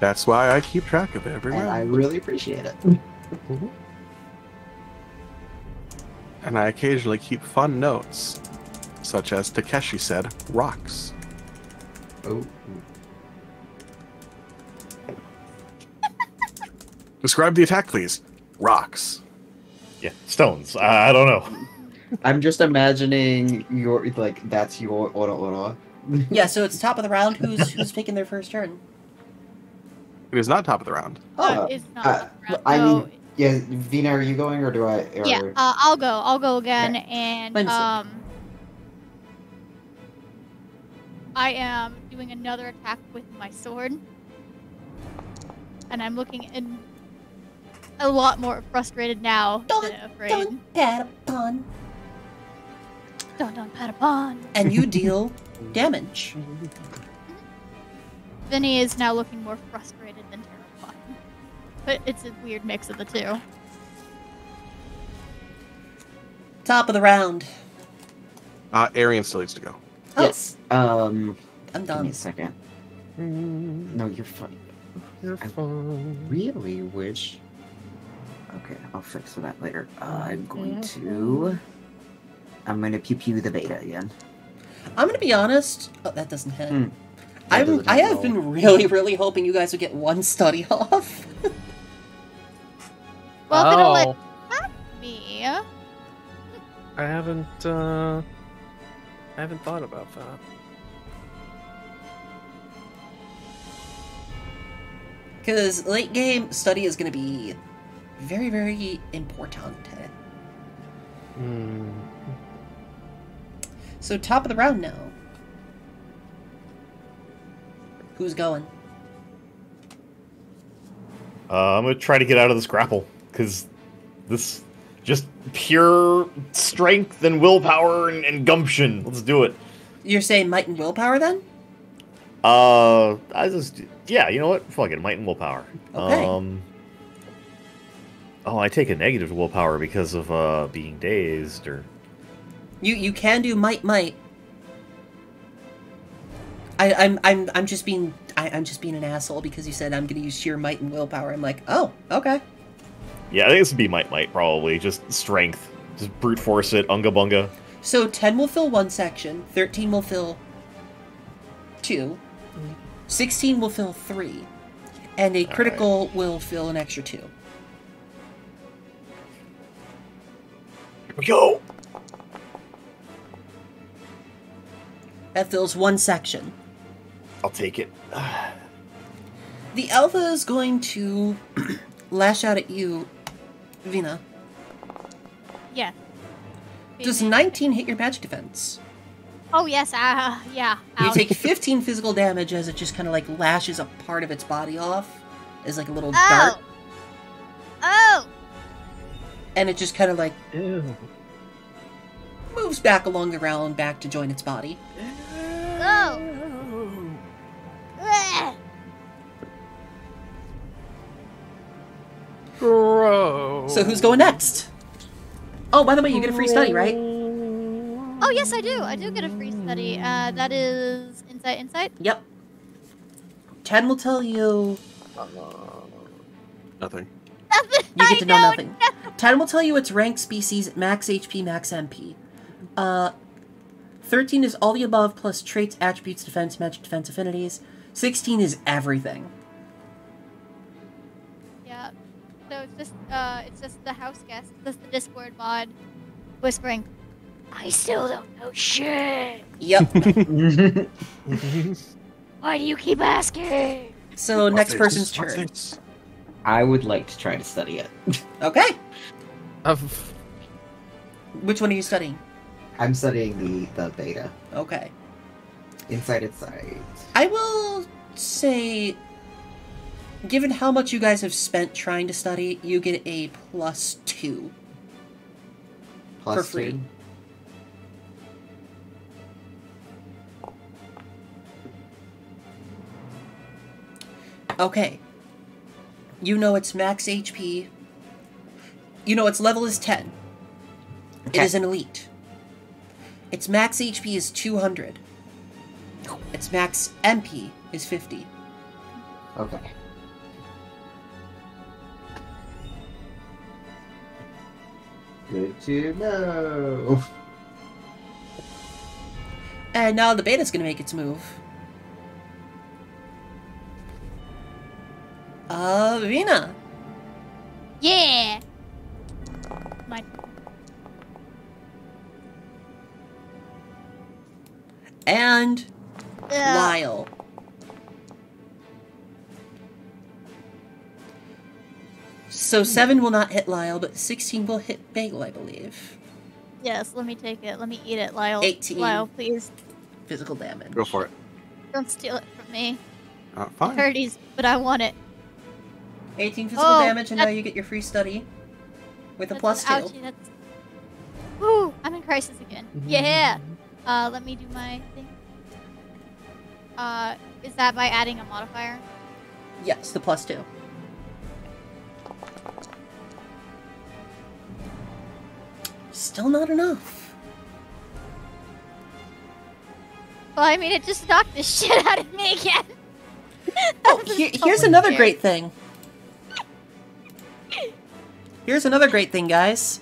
That's why I keep track of everyone. And I really appreciate it. And I occasionally keep fun notes, such as Takeshi said, rocks. Oh, *laughs* Describe the attack, please. Rocks. Yeah. Stones. I, I don't know. *laughs* I'm just imagining your like that's your ora ora. *laughs* Yeah, so it's top of the round. Who's who's taking their first turn? It is not top of the round. Uh, Oh, it's not. uh, round, I no. mean, yeah, Vina, are you going or do I? Or... yeah. Uh, I'll go. I'll go again, and Wednesday. um, I am doing another attack with my sword, and I'm looking in a lot more frustrated now Dun, than afraid. Dun, pat upon. Dun dun patapon. And you deal damage. Vinny is now looking more frustrated than terrified. But it's a weird mix of the two. Top of the round. Uh, Arian still needs to go. Oh, Yes. Um. I'm done. Give me a second. No, you're fine. You're I- Really wish. Okay, I'll fix that later. Uh, I'm going to. I'm going to pew pew the beta again. I'm gonna be honest. Oh, that doesn't hit. That I'm, doesn't I have at been really, really hoping you guys would get one study *laughs* off. Welcome to let oh, me. I haven't. uh I haven't thought about that. Because late game study is gonna be very, very important. Hmm. So top of the round now. Who's going? Uh, I'm gonna try to get out of this grapple because this just pure strength and willpower and, and gumption. Let's do it. You're saying might and willpower then? Uh, I just yeah. You know what? Fuck it. Might and willpower. Okay. Um. Oh, I take a negative willpower because of uh being dazed or You you can do might might. I, I'm I'm I'm just being I, I'm just being an asshole because you said I'm gonna use sheer might and willpower. I'm like, oh, okay. Yeah. I think this would be might might probably just strength. Just brute force it, unga bunga. So 10 will fill one section, 13 will fill two, 16 will fill three, and a critical will fill an extra two. Here we go. That fills one section. I'll take it. *sighs* The alpha is going to *clears throat* lash out at you, Vina. Yeah. Does 19 hit your magic defense? Oh yes, uh, yeah. You take 15 physical damage as it just kind of like lashes a part of its body off as like a little Oh. dart, Oh. and it just kind of like moves back along the ground back to join its body. Oh. Ugh. Gross. So who's going next? Oh, by the way, you get a free study, right? Oh yes, I do. I do get a free study. Uh, that is insight. Insight. Yep. 10 will tell you Nothing. Nothing. You get to know know nothing. Time will tell you its rank, species, max HP, max MP. Uh, 13 is all the above plus traits, attributes, defense, magic, defense, affinities. 16 is everything. So it's just uh, it's just the house guest, just the Discord mod, whispering. I still don't know shit. Yep. *laughs* *laughs* Why do you keep asking? so next person's turn. I would like to try to study it. *laughs* Okay. Of Which one are you studying? I'm studying the, the beta. Okay. Inside Inside. I will say, given how much you guys have spent trying to study, you get a plus two. Plus For free. two. Okay. You know its max HP. You know its level is 10. It Okay. is an elite. Its max HP is 200. Its max MP is 50. Okay. Good to know. And now the beta's gonna make its move. Uh, Vina. Yeah. My And Ugh. Lyle. So 7 will not hit Lyle, but 16 will hit Bagel, I believe. Yes, let me take it. Let me eat it, Lyle. 18. Lyle, please Physical damage. Go for it. don't steal it from me. Uh, fine. Thirties, but I want it. 18 physical Oh, damage, and now you get your free study with a That's 2. ouchie, that's... Woo! I'm in crisis again. Yeah. Uh, let me do my thing. Uh, is that by adding a modifier? Yes, the plus 2. Still not enough. Well, I mean, it just knocked the *laughs* shit out of me again. Oh, *laughs* This is here, here's another weird. great thing. Here's another great thing, guys.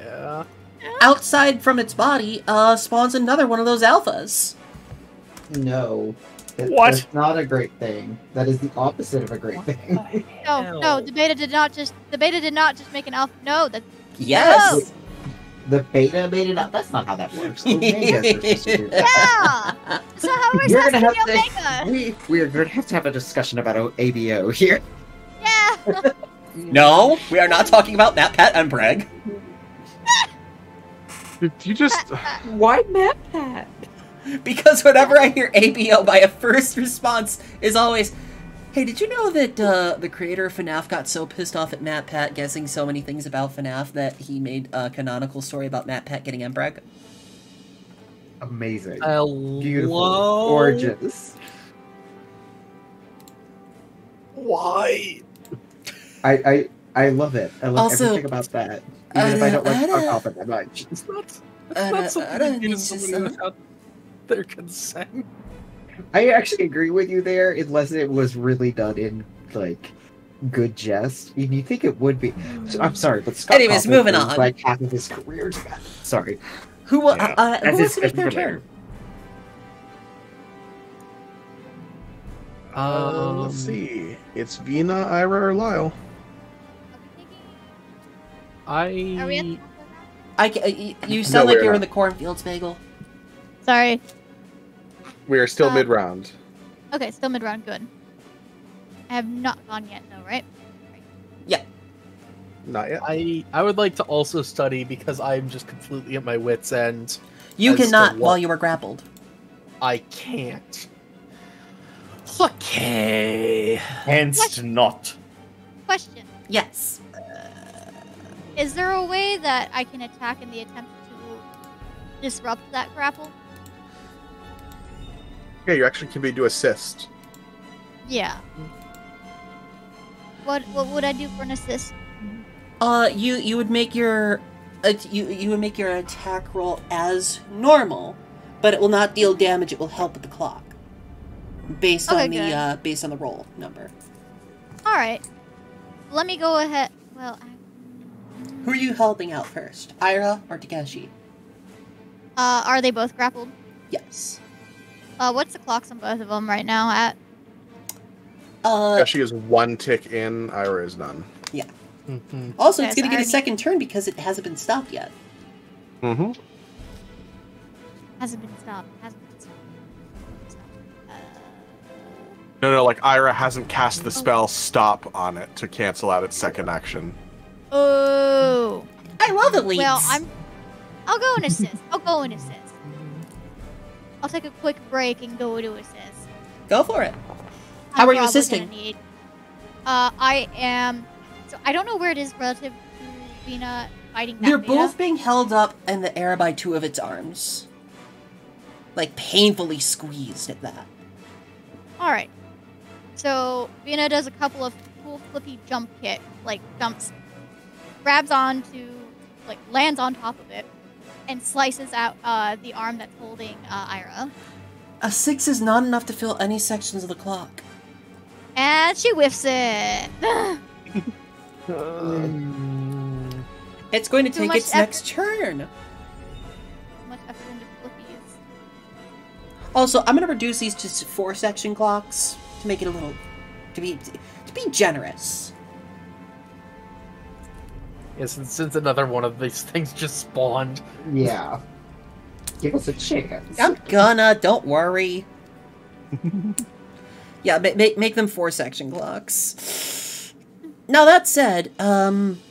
yeah. Outside from its body, uh, spawns another one of those alphas. No. That- What? That's not a great thing. That is the opposite of a great thing. *laughs* No, no, the beta did not just the beta did not just make an alpha. No, that Yes. The beta made it up. That's not how that works. The Omegas are supposed Yeah. So how are we You're supposed gonna to have be to. Omega? We we are going to have to have a discussion about O- ABO here. Yeah. *laughs* No, we are not talking about Matt Pat and Bragg. Did you just? *laughs* Why map that? *laughs* Because whenever I hear ABO, my first response is always, "Hey, did you know that uh, the creator of FNAF got so pissed off at Matt Pat guessing so many things about FNAF that he made a canonical story about Matt Pat getting mpreg?" Amazing. Hello. Beautiful. Gorgeous. Why? I, I I love it. I love Also- everything about that. Even if I don't like to talk Uh, about it that much. It's not. It's Uh, not uh, something uh, you do just, somebody uh, without their consent. I actually agree with you there, unless it was really done in like good jest, and you think it would be. So, I'm sorry, but Scott. Anyways, Cawthon moving on. Like half of his career. Sorry. Who will? Yeah. Uh, As who is- wants to make as their is turn? Uh, let's see. It's Vina, Ira, or Lyle. Are we at the I I ca- y- you sound No, like we're you're in the cornfields, Bagel. Sorry. We are still Uh, mid round. Okay, still mid round. Good. I have not gone yet, though, right? Yeah. Not yet. I I would like to also study because I'm just completely at my wits end. You cannot while you are grappled. I can't. Okay. Canst not. Question: Yes. Is there a way that I can attack in the attempt to disrupt that grapple? Yeah, you actually can be do assist. Yeah. What What would I do for an assist? Uh, you you would make your uh, you you would make your attack roll as normal, but it will not deal damage. It will help with the clock, based Okay, on the uh, based on the roll number. All right. Let me go ahead. Well, I, Who are you helping out first, Ira or Takeshi? uh, are they both grappled? Yes. Uh, what's the clocks on both of them right now at? Uh, Yeah, she is one tick in. Ira is none. Mhm. also, Yes, it's going to get I- a second turn because it hasn't been stopped yet. Mm-hmm. Hasn't been stopped. Hasn't been stopped. Uh, No, no, like Ira hasn't cast the spell stop on it to cancel out its second action. oh. I love it, leads. Well, I'm. I'll go and assist. I'll go and assist. I'll take a quick break and go to assist. Go for it. How I'm are you assisting? Need, uh, I am. So I don't know where it is relative to Vina fighting that They're both being held up in the air by two of its arms, like painfully squeezed at that. All right. So Vina does a couple of cool flippy jump kick, like jumps, grabs onto, like lands on top of it, and slices out uh, the arm that's holding uh, Ira. A six is not enough to fill any sections of the clock. And she whiffs it. *laughs* It's going to Too take its effort. next turn. much effort into flippies. Also, I'm going to reduce these to four section clocks to make it a little to be to be generous. Yes, and since another one of these things just spawned. Yeah. Give us a chance. I'm gonna. Don't worry. *laughs* yeah, ma- make make them four section clocks. Now that said, um,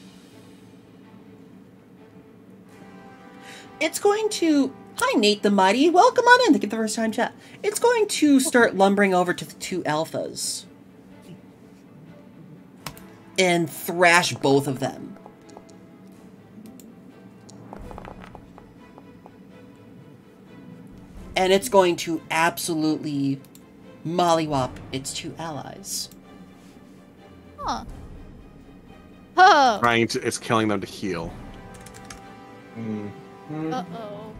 it's going to. Hi, Nate the Mighty. Welcome on in to get the first time chat. It's going to start lumbering over to the two alphas and thrash both of them. And it's going to absolutely mollywop its two allies. Huh. Oh. Trying to, it's killing them to heal. Uh oh.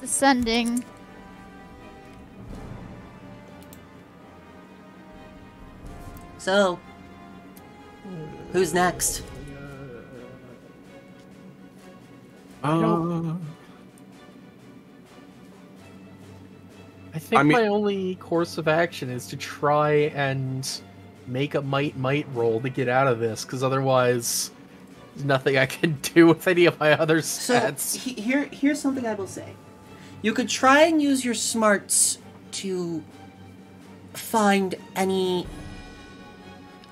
Descending. So, who's next? Uh, I think I mean- my only course of action is to try and make a might might roll to get out of this, because otherwise, there's nothing I can *laughs* do with any of my other So he- here, here's something I will say. You could try and use your smarts to find any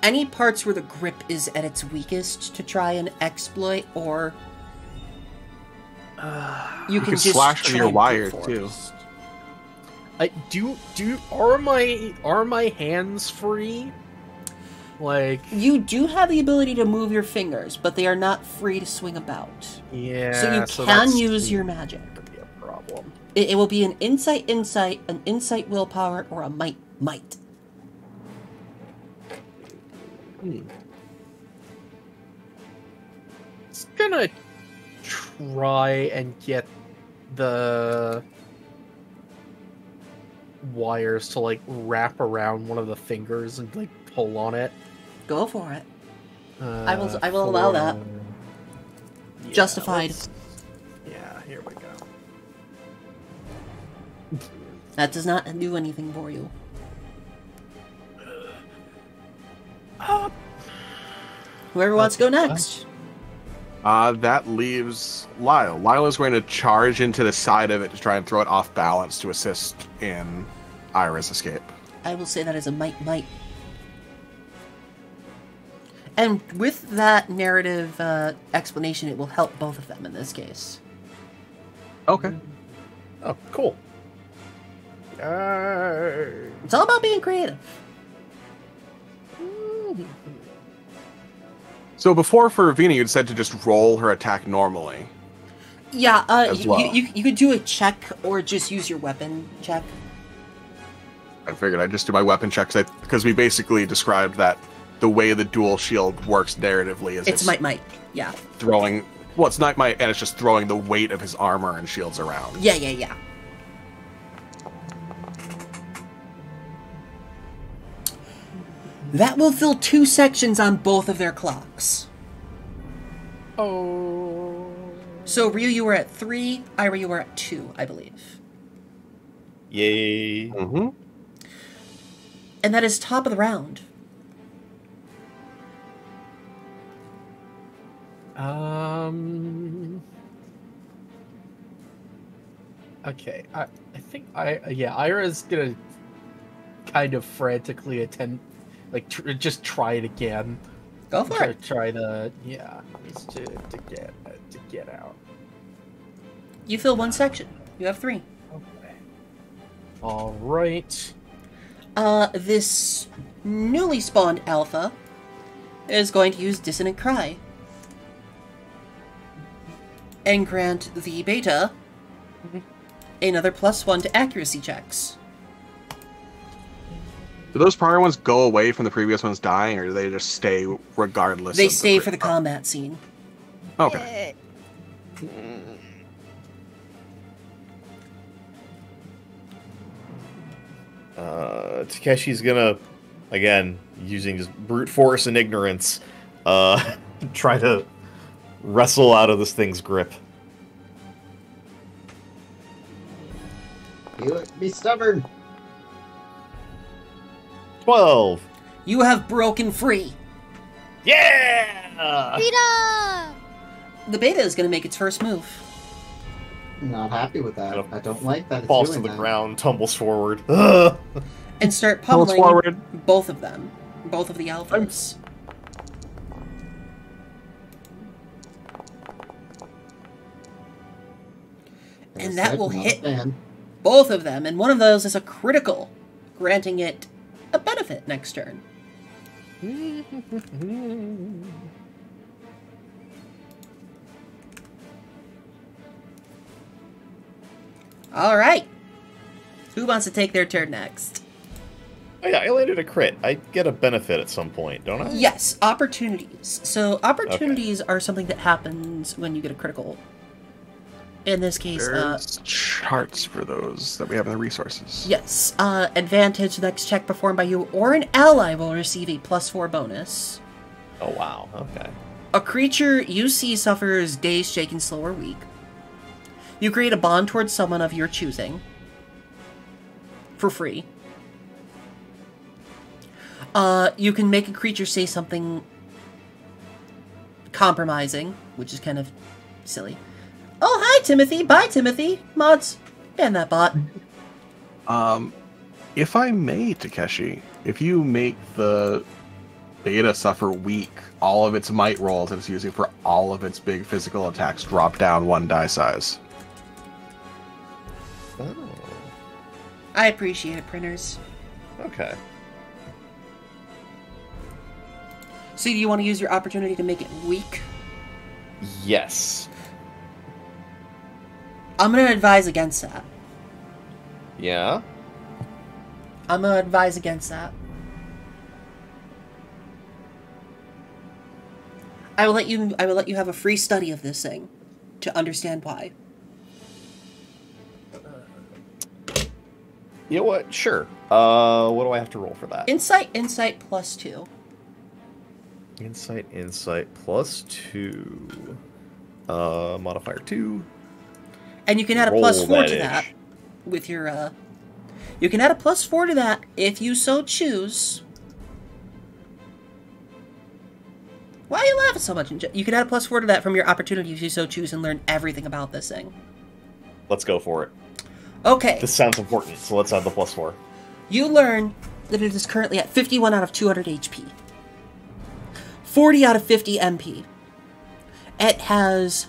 any parts where the grip is at its weakest to try and exploit, or *sighs* you you can can just slash on try your wire too. force. I do do are my are my hands free? Like You do have the ability to move your fingers, but they are not free to swing about. yeah, so you can that's use your magic. be a problem. It, it will be an insight, insight, an insight willpower, or a might, might. Hmm. It's gonna try and get the wires to like wrap around one of the fingers and like pull on it. Go for it. I will- Uh, I will allow that. Yeah, Justified. let's- Yeah, here we go. That does not do anything for you. Whoever wants to go next. Uh, that leaves Lyle. Lyle is going to charge into the side of it to try and throw it off balance to assist in Ira's escape. I will say that is a might might. And with that narrative uh, explanation, it will help both of them in this case. Okay. Oh, cool. It's all about being creative. So before for Ravina, you'd said to just roll her attack normally. Yeah, uh, As you, you, you could do a check or just use your weapon check. I figured I'd just do my weapon checks because we basically described that the way the dual shield works narratively is It's might might. Yeah. throwing. Well, it's not my, and it's just throwing the weight of his armor and shields around. Yeah, yeah, yeah. That will fill two sections on both of their clocks. Oh. So Ryu, you were at three. Ira, you were at two, I believe. Yay. Mm-hmm. And that is top of the round. Um. Okay, I I think I yeah Ira's gonna kind of frantically attempt like tr- just try it again. Go for try, it. Try to yeah needs to to get uh, to get out. You fill one section. You have three. Okay. All right. Uh, this newly spawned alpha is going to use Dissonant Cry. And grant the beta another plus one to accuracy checks. Do those prior ones go away from the previous ones dying, or do they just stay regardless? They of stay pre- for the combat scene. Okay. Uh, Takeshi's gonna, again, using just brute force and ignorance, uh, *laughs* try to wrestle out of this thing's grip. You be stubborn. 12! You have broken free. Yeah! Freedom! The beta is going to make its first move. Not happy with that. I don't like that. It's Falls to the that. ground, tumbles forward. *laughs* Ugh. And start Tumbles pummeling forward. both of them. Both of the alphas. As I And that will hit fan. both of them, and one of those is a critical, granting it a benefit next turn. *laughs* All right. Who wants to take their turn next? Oh yeah, I landed a crit. I get a benefit at some point, don't I? Yes, opportunities. So opportunities are something that happens when you get a critical. In this case, uh, charts for those that we have in the resources. yes, uh, advantage. The next check performed by you or an ally will receive a plus four bonus. Oh wow, okay. A creature you see suffers dazed, shaken, slow, or weak. You create a bond towards someone of your choosing. For free. Uh, you can make a creature say something compromising, which is kind of silly. Oh, hi, Timothy. Bye, Timothy. Mods, ban that bot. Um, if I may, Takeshi, if you make the beta suffer weak, all of its might rolls that it's using for all of its big physical attacks drop down one die size. Oh, I appreciate it, printers. okay. So, do you want to use your opportunity to make it weak? Yes. I'm to advise against that. Yeah? I'm gonna advise against that. I will let you. I will let you have a free study of this thing, to understand why. You know what? Sure. Uh, what do I have to roll for that? Insight, insight plus two. Insight, insight, plus two. Uh, modifier two. And you can add a four that to ish. that with your uh you can add a plus four to that if you so choose. Why are you laughing so much? You can add a plus four to that from your opportunity if you so choose and learn everything about this thing. Let's go for it. Okay. This sounds important, so let's add the plus four. You learn that it is currently at 51 out of 200 HP, 40 out of 50 MP. It has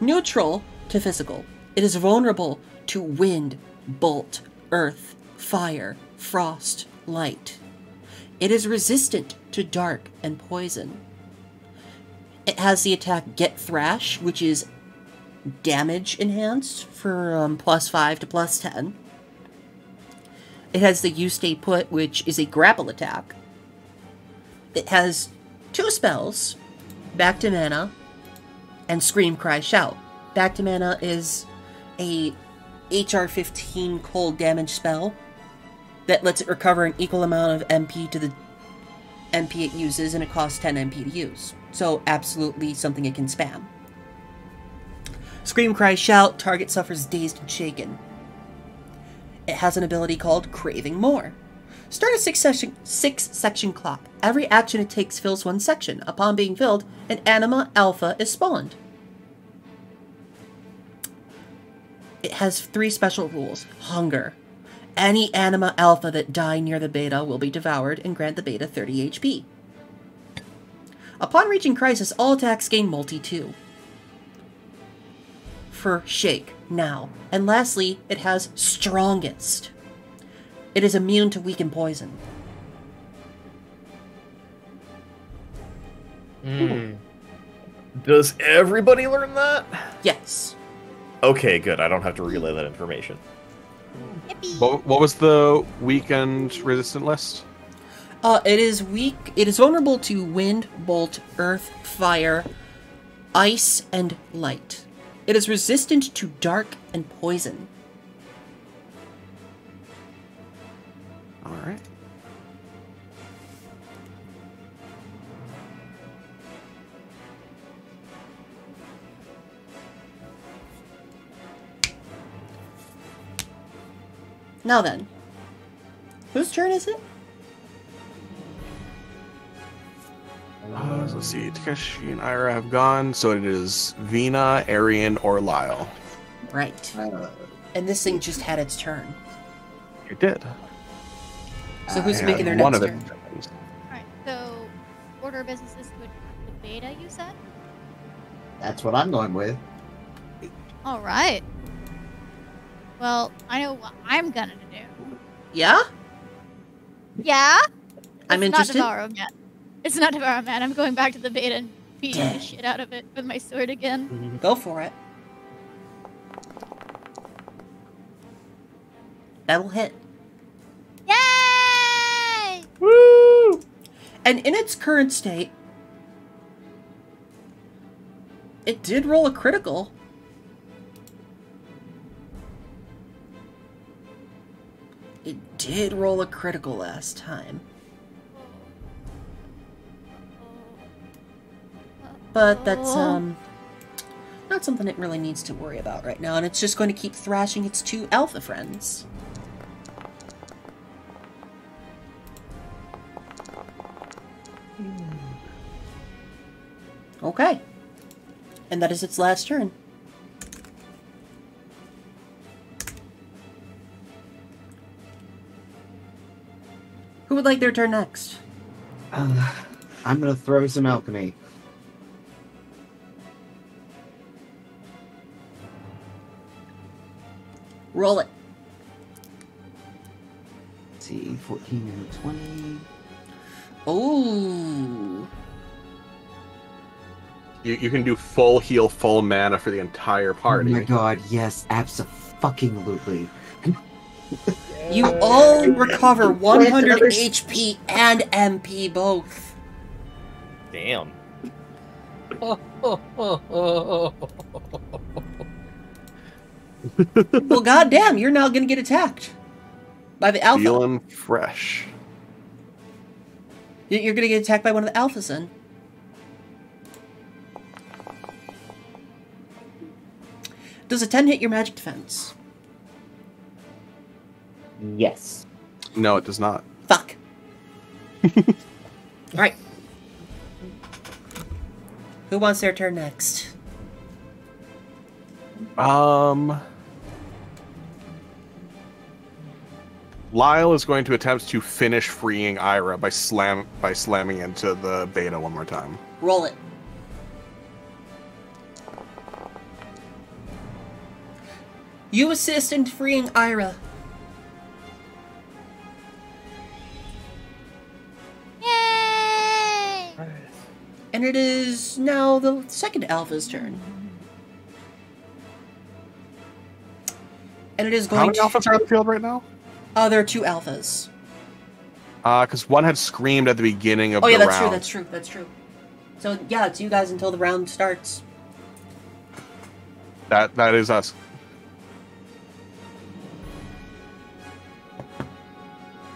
neutral to physical. It is vulnerable to wind, bolt, earth, fire, frost, light. It is resistant to dark and poison. It has the attack Get Thrash, which is damage enhanced for um, plus 5 to plus 10. It has the You Stay Put, which is a grapple attack. It has two spells Back to Mana and Scream, Cry, Shout. Back to Mana uh, is a HR 15 cold damage spell that lets it recover an equal amount of MP to the MP it uses, and it costs 10 MP to use. So, absolutely something it can spam. Scream, Cry, Shout, target suffers dazed and shaken. It has an ability called Craving More. Start a six section, six section clock. Every action it takes fills one section. Upon being filled, an anima alpha is spawned. It has three special rules. Hunger. Any anima alpha that die near the beta will be devoured and grant the beta 30 HP. Upon reaching crisis, all attacks gain multi 2 for Shake now. And lastly, it has Strongest. It is immune to weaken poison. Mm. Does everybody learn that? Yes. Okay, good. I don't have to relay that information. What, what was the weekend resistant list? Uh, it is weak. It is vulnerable to wind, bolt, earth, fire, ice, and light. It is resistant to dark and poison. All right. Now then, whose turn is it? Uh, let's see. Takeshi and Ira have gone, so it is Vina, Arian, or Lyle. Right. Uh, And this thing just had its turn. You did. So who's I making their had one next of turn? it. Alright, so order of business is the beta, you said? that's what I'm going with. Alright. Well, I know what I'm gonna do. Yeah? Yeah? I'm It's interested. not Devour Man. It's not Devour Man. I'm going back to the beta and beating the shit out of it with my sword again. *laughs* Go for it. That'll hit. Yay! Woo! And in its current state, it did roll a critical. Did roll a critical last time. But that's um not something it really needs to worry about right now, and it's just going to keep thrashing its two alpha friends. Okay. And that is its last turn. Who would like their turn next? Uh, I'm gonna throw some alchemy. Roll it. Let's see, 14 and 20. Oh. You, you can do full heal, full mana for the entire party. Oh my god, yes, absolutely. You all recover 100 HP and MP both. Damn. *laughs* Well, goddamn, you're now gonna get attacked by the alpha. Feeling fresh. You're gonna get attacked by one of the alphas then. Does a 10 hit your magic defense? Yes. No, it does not. Fuck. *laughs* Alright. Who wants their turn next? Um. Lyle is going to attempt to finish freeing Ira by slam by slamming into the beta one more time. Roll it. You assist in freeing Ira. Yay! And it is now the second alpha's turn. And it is going How many to. alphas are on the field right now? Oh, there are two alphas. Uh, because one had screamed at the beginning of Oh, yeah, the that's true, round. that's true, that's true. So, yeah, it's you guys until the round starts. That that is us.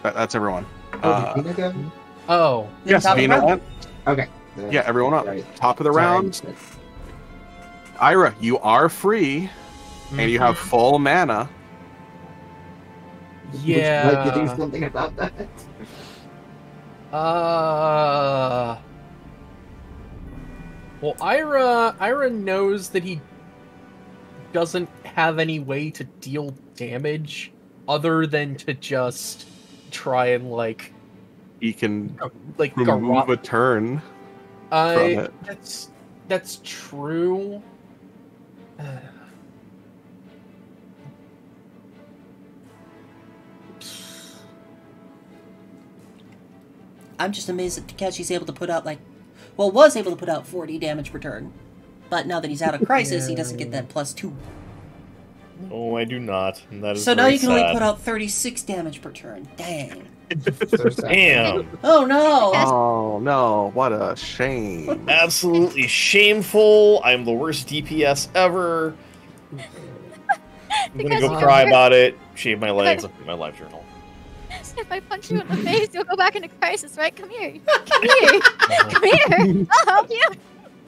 That, that's everyone. Oh, Uh, did Vina go? Oh, Then yes, top of the Vina Okay. Yeah, everyone up. Right. Top of the Sorry. round. Ira, you are free, and you have full mana. Would you like to do yeah. something about that? Uh. Well, Ira, Ira knows that he doesn't have any way to deal damage other than to just try and like, He can like remove garrot- a turn. I, it. that's that's true. Uh, *sighs* I'm just amazed that Takeshi's able to put out, like, well, was able to put out 40 damage per turn. But now that he's out of *laughs* Crisis, he doesn't get that plus two. Oh, I do not. That is So now you can only put out 36 damage per turn. Dang. So sad. Damn. Oh no! Oh no! What a shame. Absolutely shameful. I'm the worst DPS ever. I'm gonna go you're- cry about it. Shave my legs. Look at my life journal. *laughs* If I punch you in the face, you'll go back into crisis, right? Come here. Come here. *laughs* Come here. I'll help you.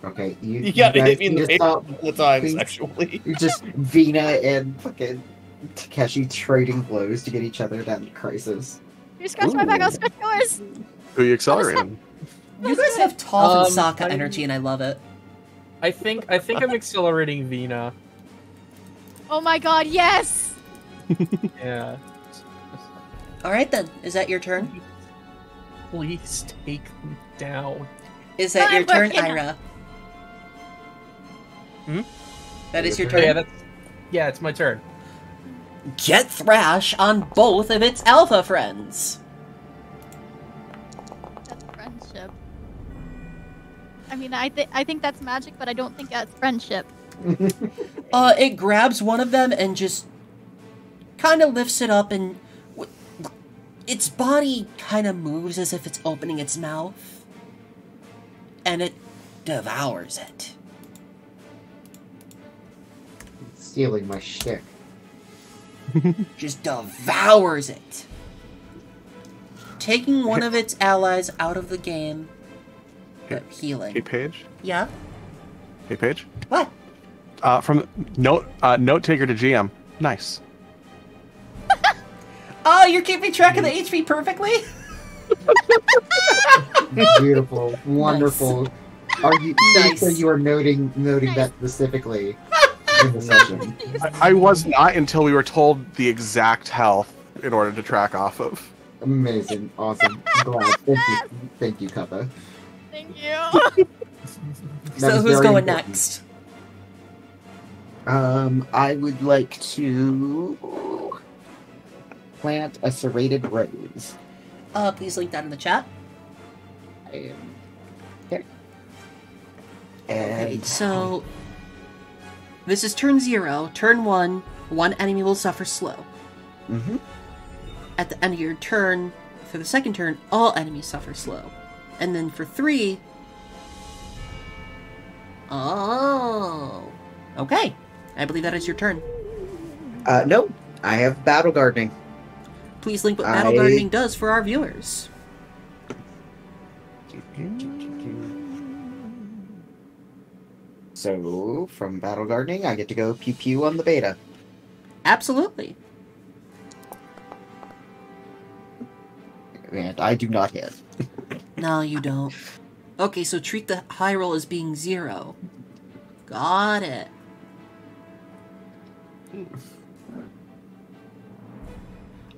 Okay, you, You gotta guys hit me in the to face a stop. couple of times, please. actually. *laughs* You're just Vina and fucking Takeshi trading blows to get each other down to crisis. You scratch my back, I'll scratch yours. Who are you accelerating? *laughs* You guys have Toph and Um, Sokka I- energy, and I love it. I think I think I'm accelerating Vina. Oh my god, yes! *laughs* Yeah. Alright then, is that your turn? Please take me down. Is that I'm your turn, working Ira? Hmm? That is your Oh, yeah, turn. that's yeah, it's my turn. Get Thrash on both of its alpha friends. That's friendship. I mean, I, th- I think that's magic, but I don't think that's friendship. *laughs* Uh, it grabs one of them and just kind of lifts it up, and w- its body kind of moves as if it's opening its mouth, and it devours it. Stealing my shtick. *laughs* Just devours it. Taking one of its allies out of the game, but Hey, healing. Hey, Paige. Yeah? Hey, Paige. What? Uh, from note uh, note taker to GM. Nice. *laughs* Oh, you're keeping track of the HP perfectly? *laughs* Beautiful, wonderful. Are you? Nice. So you are noting noting that specifically in the session. I, I was not until we were told the exact health in order to track off of. Amazing, awesome, glad. Thank you, thank you, Kappa. Thank you. *laughs* That so who's going important. next? Um, I would like to plant a serrated rose. Uh, please link that in the chat. I am okay. Okay, And so this is turn zero. Turn one, one enemy will suffer slow. Mhm. At the end of your turn, for the second turn, all enemies suffer slow. And then for three. Oh. Okay. I believe that is your turn. uh, no, I have battle gardening. Please link what I- battle gardening does for our viewers. So, from battle gardening, I get to go pew pew on the beta. Absolutely. And I do not hit. No, you don't. Okay, so treat the high roll as being zero. Got it.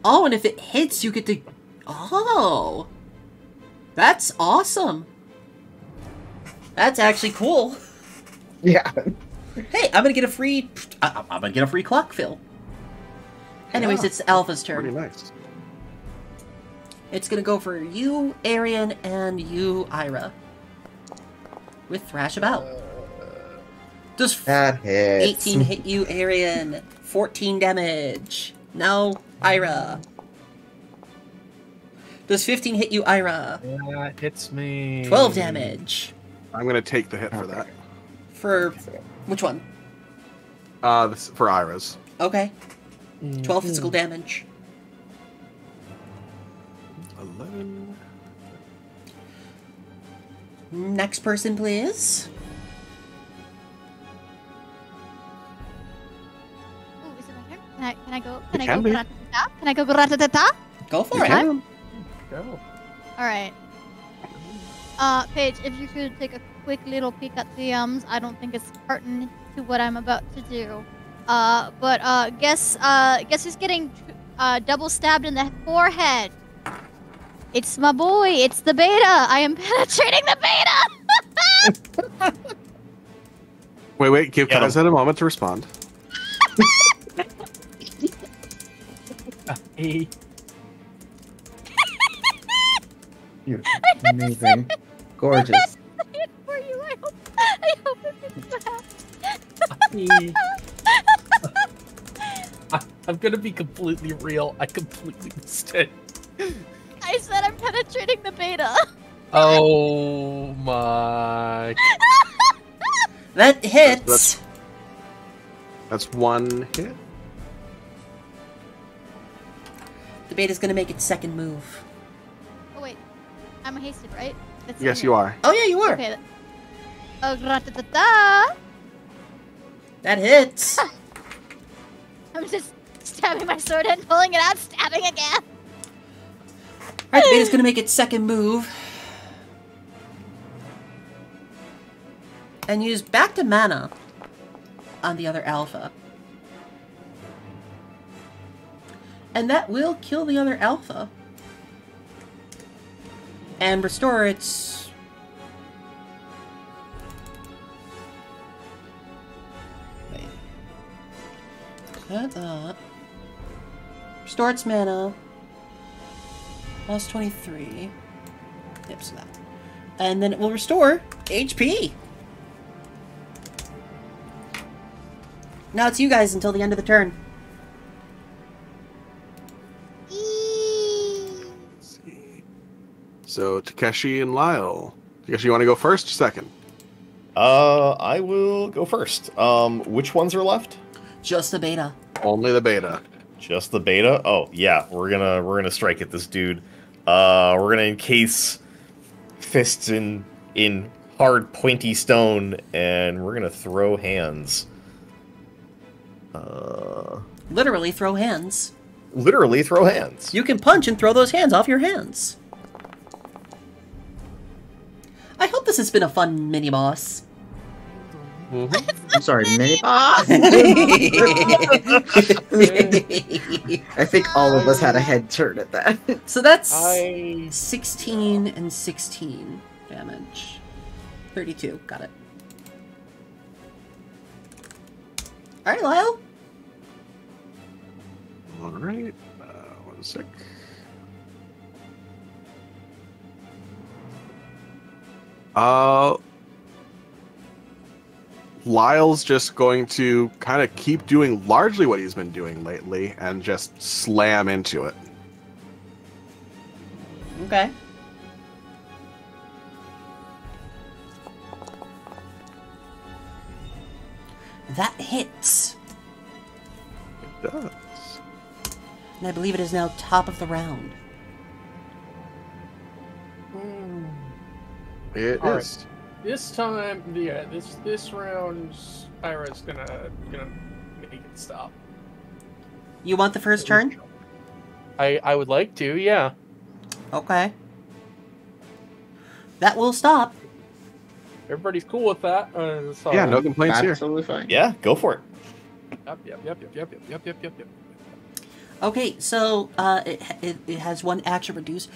Oh, and if it hits, you get to. Oh! That's awesome. That's actually cool. *laughs* Yeah. Hey, I'm gonna get a free. Uh, I- I'm gonna get a free clock fill. Anyways, Yeah. it's Alpha's turn. Pretty turn. nice. It's gonna go for you, Arian, and you, Ira. With Thrash About. Uh, Does That hits. 18 hit you, Arian? 14 damage. No, Ira. Does 15 hit you, Ira? Yeah, it's me. 12 damage. I'm gonna take the hit for that. For which one? Uh, this, for Iris. Okay, 12 Mm. physical damage. Eleven. Next person, please. Ooh, is it my turn? Can I, can I go? Can I can go? be. Gratata? Can I go? Gratata? Go for You it. can. Go. All right. Uh, Paige, if you could take a quick little peek at the ums, I don't think it's pertinent to what I'm about to do. Uh, but uh, guess uh, guess who's getting uh double stabbed in the forehead? It's my boy. It's the beta. I am *laughs* penetrating the beta. *laughs* Wait, wait. Give Get him. Kaizen a moment to respond. *laughs* Hey, You're amazing. Gorgeous. *laughs* For you. I hope. I hope it makes you happy. hey. I, I'm gonna be completely real. I completely missed it. I said I'm penetrating the beta. *laughs* Oh my! *laughs* That hits. That's- That's one hit. The beta's gonna make its second move. Oh wait, I'm hasted, right? That's Yes, you are. Oh yeah, you are. Okay. Oh, gratata. That hits. *laughs* I'm just stabbing my sword and pulling it out, stabbing again. Alright, the beta's gonna make its second move. And use back to mana on the other alpha. And that will kill the other alpha. And restore its. Wait. Cut that. Restore its mana. Plus 23. Yep, so that. And then it will restore HP. Now it's you guys until the end of the turn. So Takeshi and Lyle. Takeshi, you want to go first or second? Uh, I will go first. Um, which ones are left? Just the beta. Only the beta. Just the beta? Oh yeah, we're gonna we're gonna strike at this dude. Uh, we're gonna encase fists in in hard pointy stone, and we're gonna throw hands. Uh, Literally throw hands. literally throw hands. You can punch and throw those hands off your hands. I hope this has been a fun mini boss. I'm sorry, mini boss. *laughs* I think all of us had a head turn at that. so that's I 16 and 16 damage. 32, got it. Alright, Lyle. All right. Uh, one sec. Uh, Lyle's just going to kind of keep doing largely what he's been doing lately and just slam into it. Okay. That hits. It does. And I believe it is now top of the round. It All right. is. This time, yeah, this this round, Ira's gonna gonna make it stop. You want the first turn? I I would like to, yeah. Okay. That will stop. Everybody's cool with that. Uh, Yeah, no complaints here. Absolutely fine. Yeah, go for it. Yep, yep, yep, yep, yep, yep, yep, yep, yep. Okay, so uh, it, it, it has one action reduced.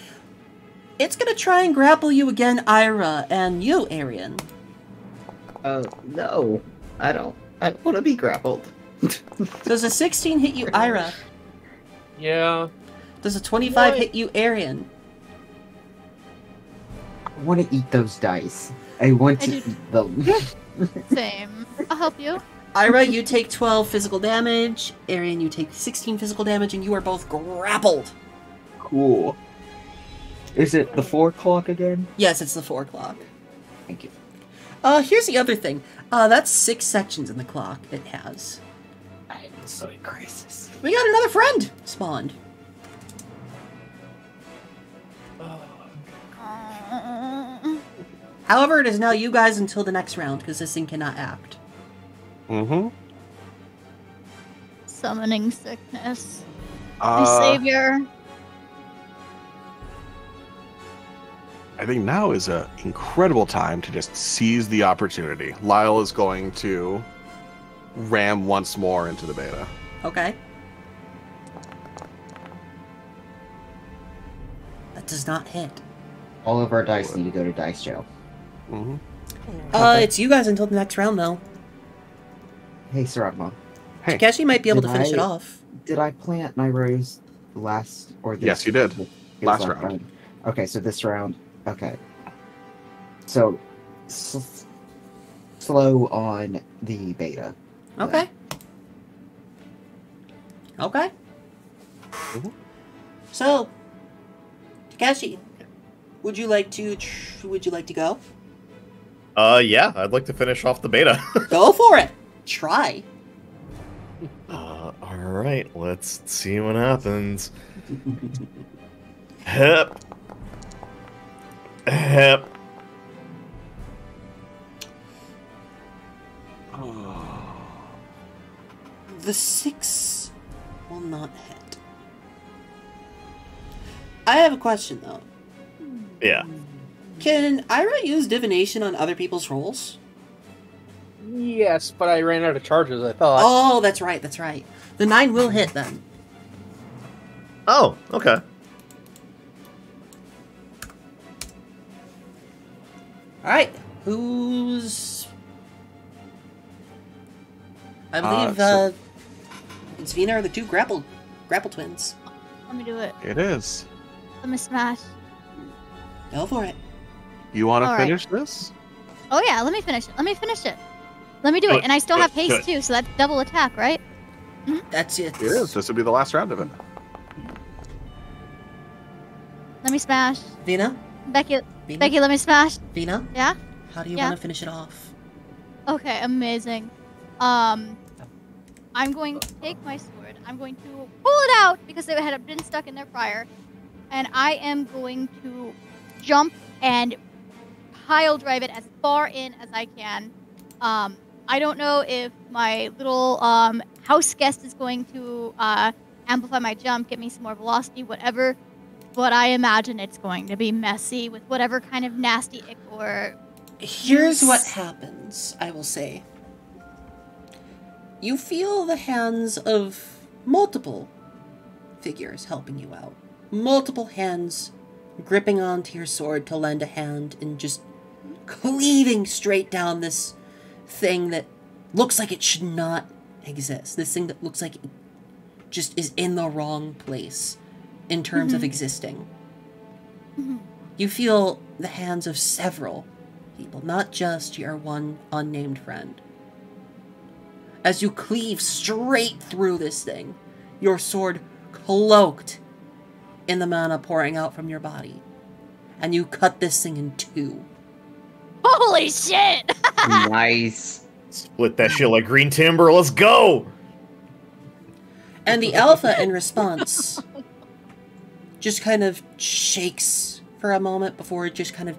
It's gonna try and grapple you again, Ira, and you, Arian. Oh no, I don't. I don't want to be grappled. *laughs* Does a 16 hit you, Ira? Yeah. Does a 25 What? hit you, Arian? I want to eat those dice. I want I to do- eat them. *laughs* *laughs* Same. I'll help you. Ira, you take 12 physical damage. Arian, you take 16 physical damage, and you are both grappled. cool. Is it the four o'clock again? Yes, it's the 4 o'clock. Thank you. Uh, here's the other thing. Uh, that's six sections in the clock it has. I'm so in crisis. We got another friend spawned. Uh, However, it is now you guys until the next round, because this thing cannot act. Mm-hmm. summoning sickness. My Uh, savior. I think now is an incredible time to just seize the opportunity. Lyle is going to ram once more into the beta. Okay. That does not hit. All of our dice need to go to dice jail. Mm-hmm. Uh, Okay. it's you guys until the next round, though. Hey, Saratma, Hey, Takeshi might be able Did to finish it off. did I plant my rose last or this? Yes, you did. it was Last round. Okay, so this round. Okay. So, s- slow on the beta. Okay. Okay. Mhm. So, Takeshi, would you like to? Tr- would you like to go? Uh, yeah, I'd like to finish off the beta. *laughs* Go for it. Try. uh, all right, let's see what happens. *laughs* Hep. Hep. *sighs* The six will not hit. I have a question though. Yeah. Can Ira use divination on other people's rolls? Yes, but I ran out of charges. I thought. Oh, that's right. That's right. The nine will hit then. Oh, okay. All right. Who's? I believe so- uh, it's Vina or the two grapple grapple twins. Let me do it. it is. Let me smash. Go for it. You want to All right. finish this? Oh yeah, let me finish it. Let me finish it. Let me do Do it. it. And I still Do have it. Haste it. too, so that's double attack, right? That's it. It is. This will be the last round of it. Let me smash. Vina. Becky, Vina. Becky, let me smash. Vina. Yeah? How do you Yeah. want to finish it off? Okay, amazing. Um, I'm going to take my sword. I'm going to pull it out because it had been stuck in there prior, and I am going to jump and pile drive it as far in as I can. Um, I don't know if my little um, house guest is going to uh, amplify my jump, get me some more velocity, whatever. But I imagine it's going to be messy with whatever kind of nasty ick or Here's what happens, I will say. You feel the hands of multiple figures helping you out. Multiple hands gripping onto your sword to lend a hand and just cleaving straight down this thing that looks like it should not exist. This thing that looks like it just is in the wrong place in terms of Mhm. existing. Mhm. You feel the hands of several people, not just your one unnamed friend. As you cleave straight through this thing, your sword cloaked in the mana pouring out from your body, and you cut this thing in two. Holy shit! *laughs* nice. Split that shit like green timber. Let's go. And the alpha, in response, just kind of shakes for a moment before it just kind of.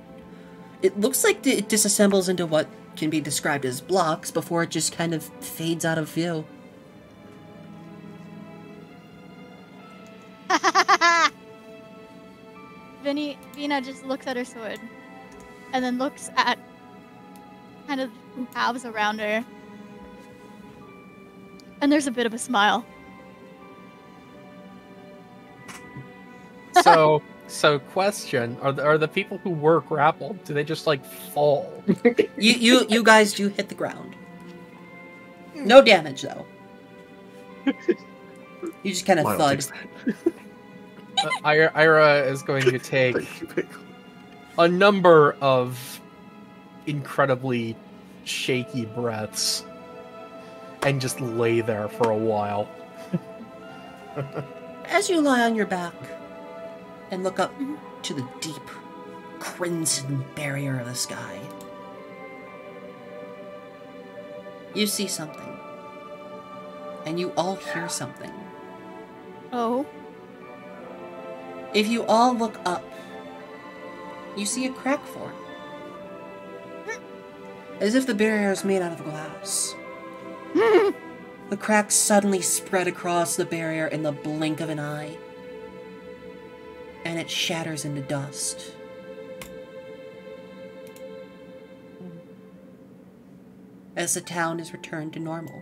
it looks like it disassembles into what can be described as blocks before it just kind of fades out of view. *laughs* Vinny, Vina just looks at her sword, and then looks at kind of halves around her, and there's a bit of a smile. So, so question: Are the, are the people who were grappled? Do they just like fall? You you you guys do hit the ground. No damage though. You just kind of Lyle thud. Uh, Ira, Ira is going to take you, a number of incredibly shaky breaths and just lay there for a while. As you lie on your back and look up mm-hmm. to the deep crimson barrier of the sky, you see something. And you all hear something. Oh, If you all look up, you see a crack form. Hmm. As if the barrier is made out of glass. Hmm. the crack suddenly spread across the barrier in the blink of an eye. And it shatters into dust. As the town is returned to normal.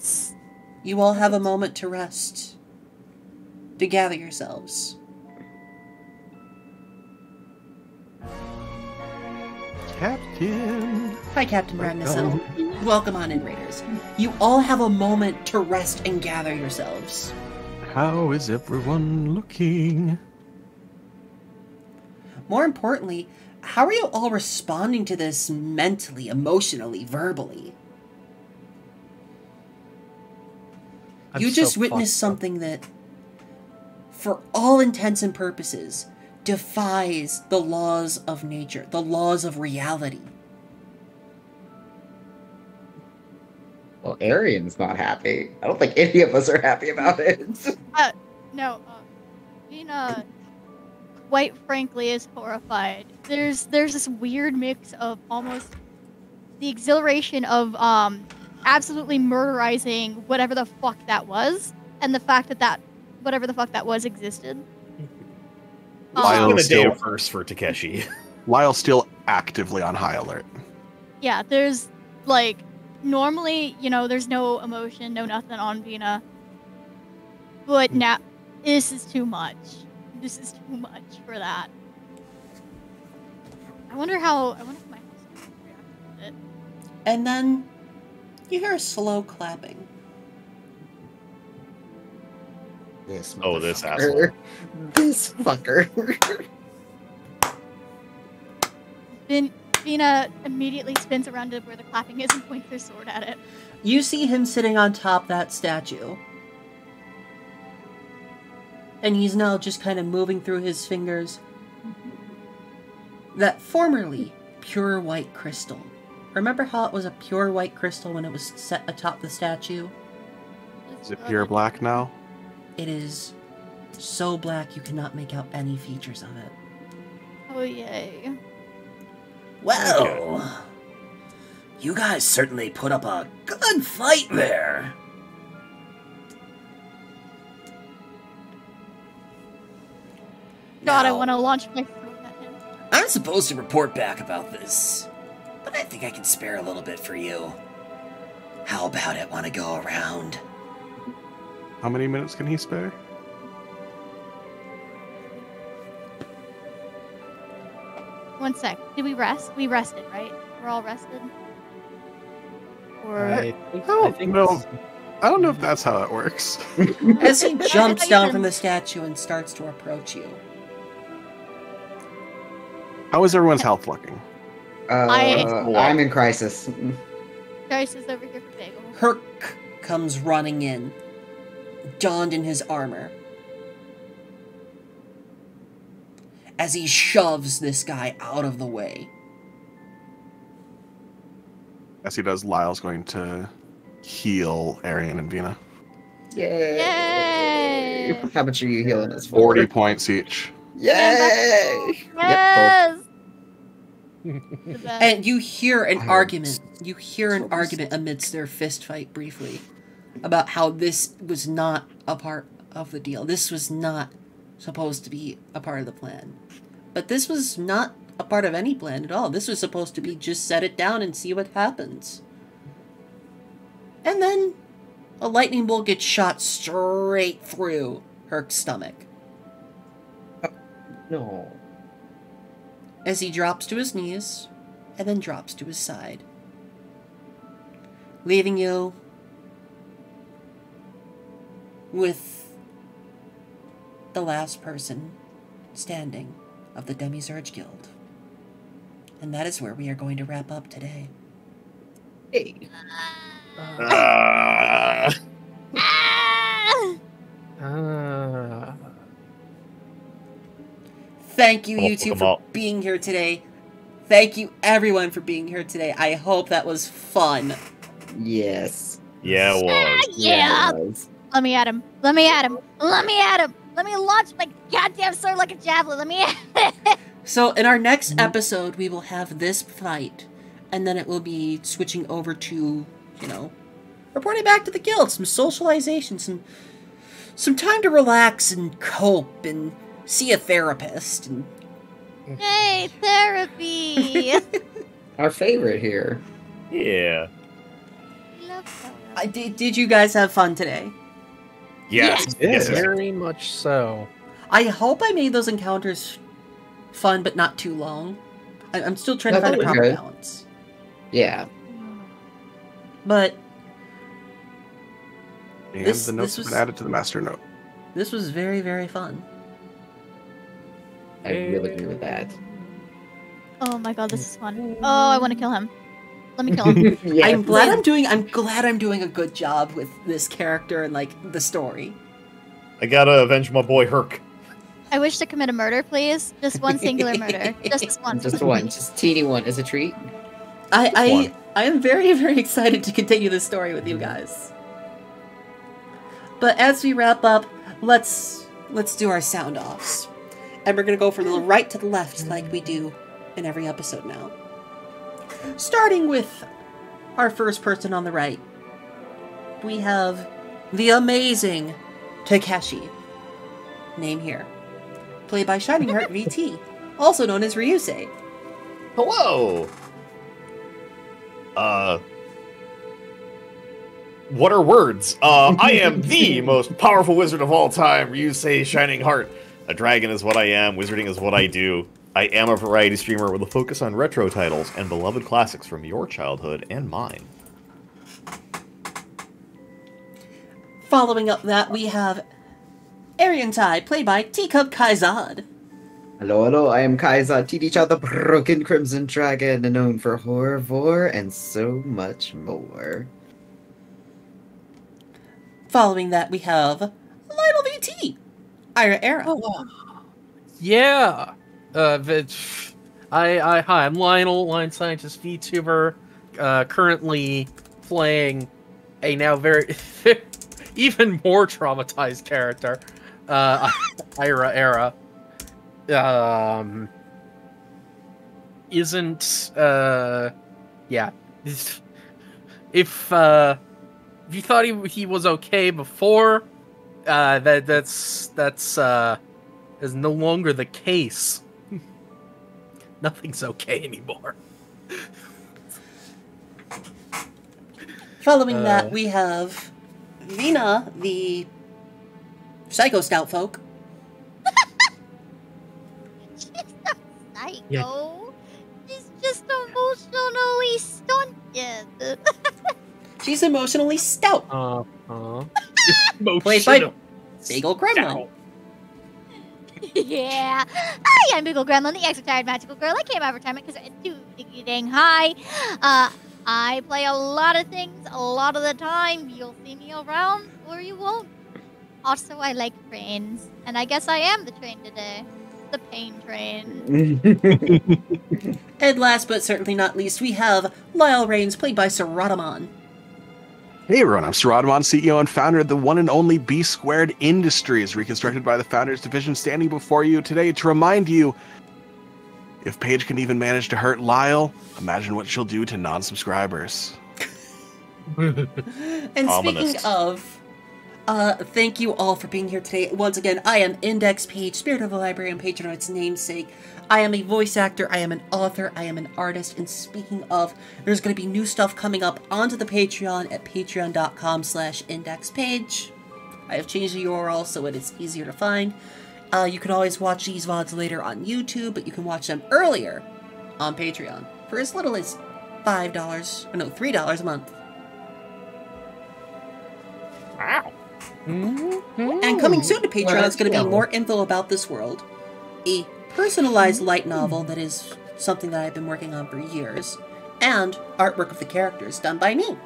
nice. You all have a moment to rest, to gather yourselves. Captain. Hi, Captain Ragnarsson. Welcome on in, Raiders. You all have a moment to rest and gather yourselves. How is everyone looking? More importantly, how are you all responding to this mentally, emotionally, verbally? I'm you so just witnessed fucked up. something that, for all intents and purposes, defies the laws of nature, the laws of reality. Well, Arian's not happy. I don't think any of us are happy about it. *laughs* No, uh, Vina, quite frankly, is horrified. There's there's this weird mix of almost the exhilaration of um absolutely murderizing whatever the fuck that was, and the fact that that whatever the fuck that was existed. This Lyle has been a day still- of first for Takeshi. *laughs* Lyle's still actively on high alert. Yeah, there's like normally, you know, there's no emotion, no nothing on Vina. But hmm. now this is too much. This is too much for that. I wonder how I wonder if my house would react to it. And then you hear a slow clapping. This Oh, this asshole. *laughs* This fucker. Then Vina immediately spins around to where the clapping is and points her sword at it. You see him sitting on top that statue. And he's now just kind of moving through his fingers. That formerly pure white crystal. Remember how it was a pure white crystal when it was set atop the statue? Is it pure black now? It is so black you cannot make out any features of it. Oh yay. Well, you guys certainly put up a good fight there. God, I want to launch my sword at him. I'm supposed to report back about this, but I think I can spare a little bit for you. How about it? Want to go around? How many minutes can he spare? One sec. Did we rest? We rested, right? We're all rested. Or I think, Oh, I think no. I don't know if that's how that works. *laughs* As he jumps down from the statue and starts to approach you. How is everyone's health looking? Uh, I- I'm in crisis. Crisis over here for Bagel. Herc comes running in, donned in his armor. As he shoves this guy out of the way. As he does, Lyle's going to heal Arian and Vina. Yay! you? How much are you healing us for? 40 points each. Yay! Yes. The best. And you hear an argument. You hear an argument amidst their fist fight briefly about how this was not a part of the deal. This was not supposed to be a part of the plan. But this was not a part of any plan at all. This was supposed to be just set it down and see what happens. And then a lightning bolt gets shot straight through her stomach. Oh, no. as he drops to his knees and then drops to his side, leaving you with the last person standing of the Demi-Surge Guild. And that is where we are going to wrap up today. Hey. Ah. Ah! Ah. Thank you, I'll you fuck for being here today. Thank you, everyone, for being here today. I hope that was fun. Yes. yeah, it was. Yeah. it was. Let me at him. Let me at him. Let me at him. Let me launch my goddamn sword like a javelin. Let me. *laughs* So, in our next episode, we will have this fight, and then it will be switching over to, you know, reporting back to the guild, some socialization, some some time to relax and cope and see a therapist. And hey, therapy. *laughs* Our favorite here. Yeah. Love. I did. Did you guys have fun today? Yes. Yes. yes. Very much so. I hope I made those encounters fun, but not too long. I, I'm still trying to find a was proper good. balance. Yeah. But And This- the notes this have was- been added to the master note. this was very, very fun. I really agree with that. Oh my god, this is fun. Oh, I want to kill him. Let me kill him. *laughs* yeah. I'm glad I'm doing. I'm glad I'm doing a good job with this character and like the story. I gotta avenge my boy Herc. I wish to commit a murder, please. Just one singular murder. Just this *laughs* one. Just one, just teeny one as a treat. I I, I am very very excited to continue this story with you guys. But as we wrap up, let's let's do our sound offs, and we're gonna go from the right to the left like we do in every episode now. Starting with our first person on the right, we have the amazing Takeshi. Name here, played by Shining Heart VT, *laughs* also known as Ryusei. Hello. Uh. What are words? Uh, I am *laughs* the most powerful wizard of all time. You say Shining Heart. A dragon is what I am. Wizarding is what I do. I am a variety streamer with a focus on retro titles and beloved classics from your childhood and mine. Following up that, we have Arian Tai, played by Teacup Kaizad. Hello, hello, I am Kaiser, Titi Chow, the Broken Crimson Dragon, known for horror, vor, and so much more. Following that, we have Lionel VT, Ira Era. Oh, yeah. Uh, I, I, hi, I'm Lionel, Line Scientist VTuber, uh, currently playing a now very, *laughs* even more traumatized character, uh, *laughs* Ira Era. Um, isn't, uh, yeah. If, uh, if you thought he, he was okay before, uh, that, that's, that's, uh, is no longer the case. *laughs* Nothing's okay anymore. Following Uh. that, we have Vina, the Psycho Stout Folk. *laughs* She's not psycho. She's just emotionally stunted. *laughs* She's emotionally stout, Uh huh. played by Bagel Gremlin. *laughs* yeah. Hi, I'm Bagel Gremlin, the extra-tired magical girl. I came out of retirement because I'm too dang high. Uh, I play a lot of things a lot of the time. You'll see me around or you won't. Also, I like trains. And I guess I am the train today. The pain train. *laughs* And last but certainly not least, we have Lyle Rains, played by Saratamon. Hey everyone, I'm Sir Rodamon, CEO and founder of the one and only B Squared Industries, reconstructed by the Founders Division, standing before you today to remind you if Paige can even manage to hurt Lyle, imagine what she'll do to non subscribers. And Ominous. speaking of, uh, thank you all for being here today. Once again, I am Index Paige, Spirit of the Library, and Patronite's namesake. I am a voice actor, I am an author, I am an artist, and speaking of, there's going to be new stuff coming up onto the Patreon at patreon.com slash indexpage. I have changed the URL so it is easier to find. Uh, you can always watch these VODs later on YouTube, but you can watch them earlier on Patreon for as little as $5, or no, $3 a month. Wow. And coming soon to Patreon is going to be more info about this world, a personalized light novel that is something that I've been working on for years, and artwork of the characters done by me.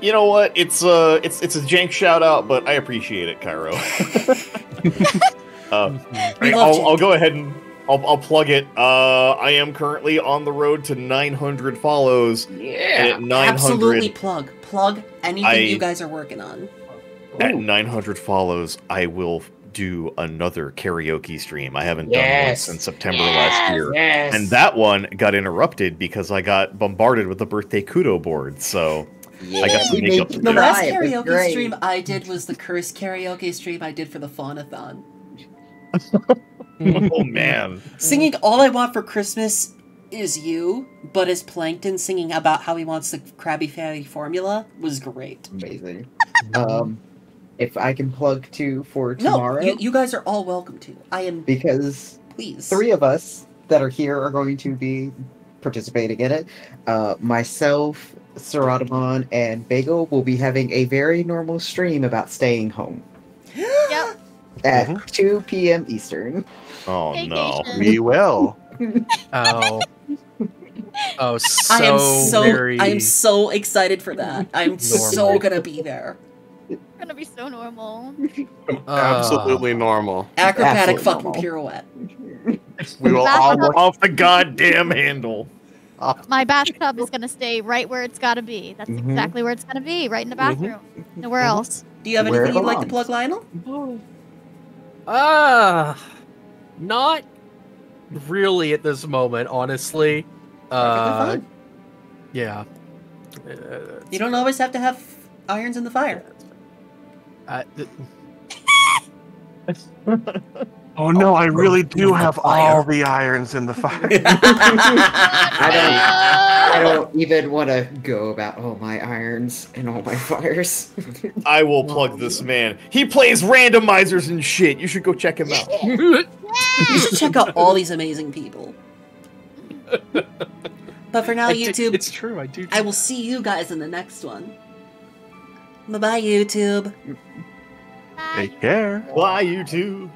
You know what? It's uh it's it's a jank shout out, but I appreciate it, Cairo. *laughs* uh, We I- love I'll. I'll go ahead and I'll, I'll plug it. Uh, I am currently on the road to 900 follows. And at 900 Absolutely plug. Plug anything I- you guys are working on. At 900 follows, I will do another karaoke stream. I haven't done one Yes. since September last year. Yes. And that one got interrupted because I got bombarded with the birthday kudo board. So I got some we makeup made to The do. last Right, it was karaoke stream I did was the curse karaoke stream I did for the Faunathon. *laughs* oh man. Singing All I Want for Christmas is You, but as Plankton singing about how he wants the Krabby Patty formula was great. Amazing. *laughs* um, if I can plug two for No, tomorrow, you, you guys are all welcome to. I am because please three of us that are here are going to be participating in it. Uh, myself, Saratamon, and Bagel will be having a very normal stream about staying home Yep. *gasps* at Mhm. 2 p.m. Eastern. Oh no. We will. *laughs* Oh. Oh, so, I am so very. I am so excited for that. I'm so gonna be there. It's *laughs* gonna be so normal. *laughs* uh, Absolutely normal. Acrobatic Absolutely fucking normal. pirouette. We will all not- Off the goddamn handle. My bathtub is gonna stay right where it's gotta be. That's Mhm. exactly where it's gonna be, right in the Mhm. bathroom. Nowhere else. Do you have Where anything you'd like to plug, Lionel? Ah, not really at this moment, honestly. Uh, Perfectly fine. yeah. You don't always have to have irons in the fire. Uh, th- *laughs* Oh no, I really do have all the irons in the fire. *laughs* I don't. I *laughs* don't even want to go about all my irons and all my fires. I will plug this man. He plays randomizers and shit. You should go check him out. You should check out all these amazing people. But for now, I do- YouTube, it's true. I do. I will see you guys in the next one. Bye bye, YouTube. Bye. Take care. Bye, you two.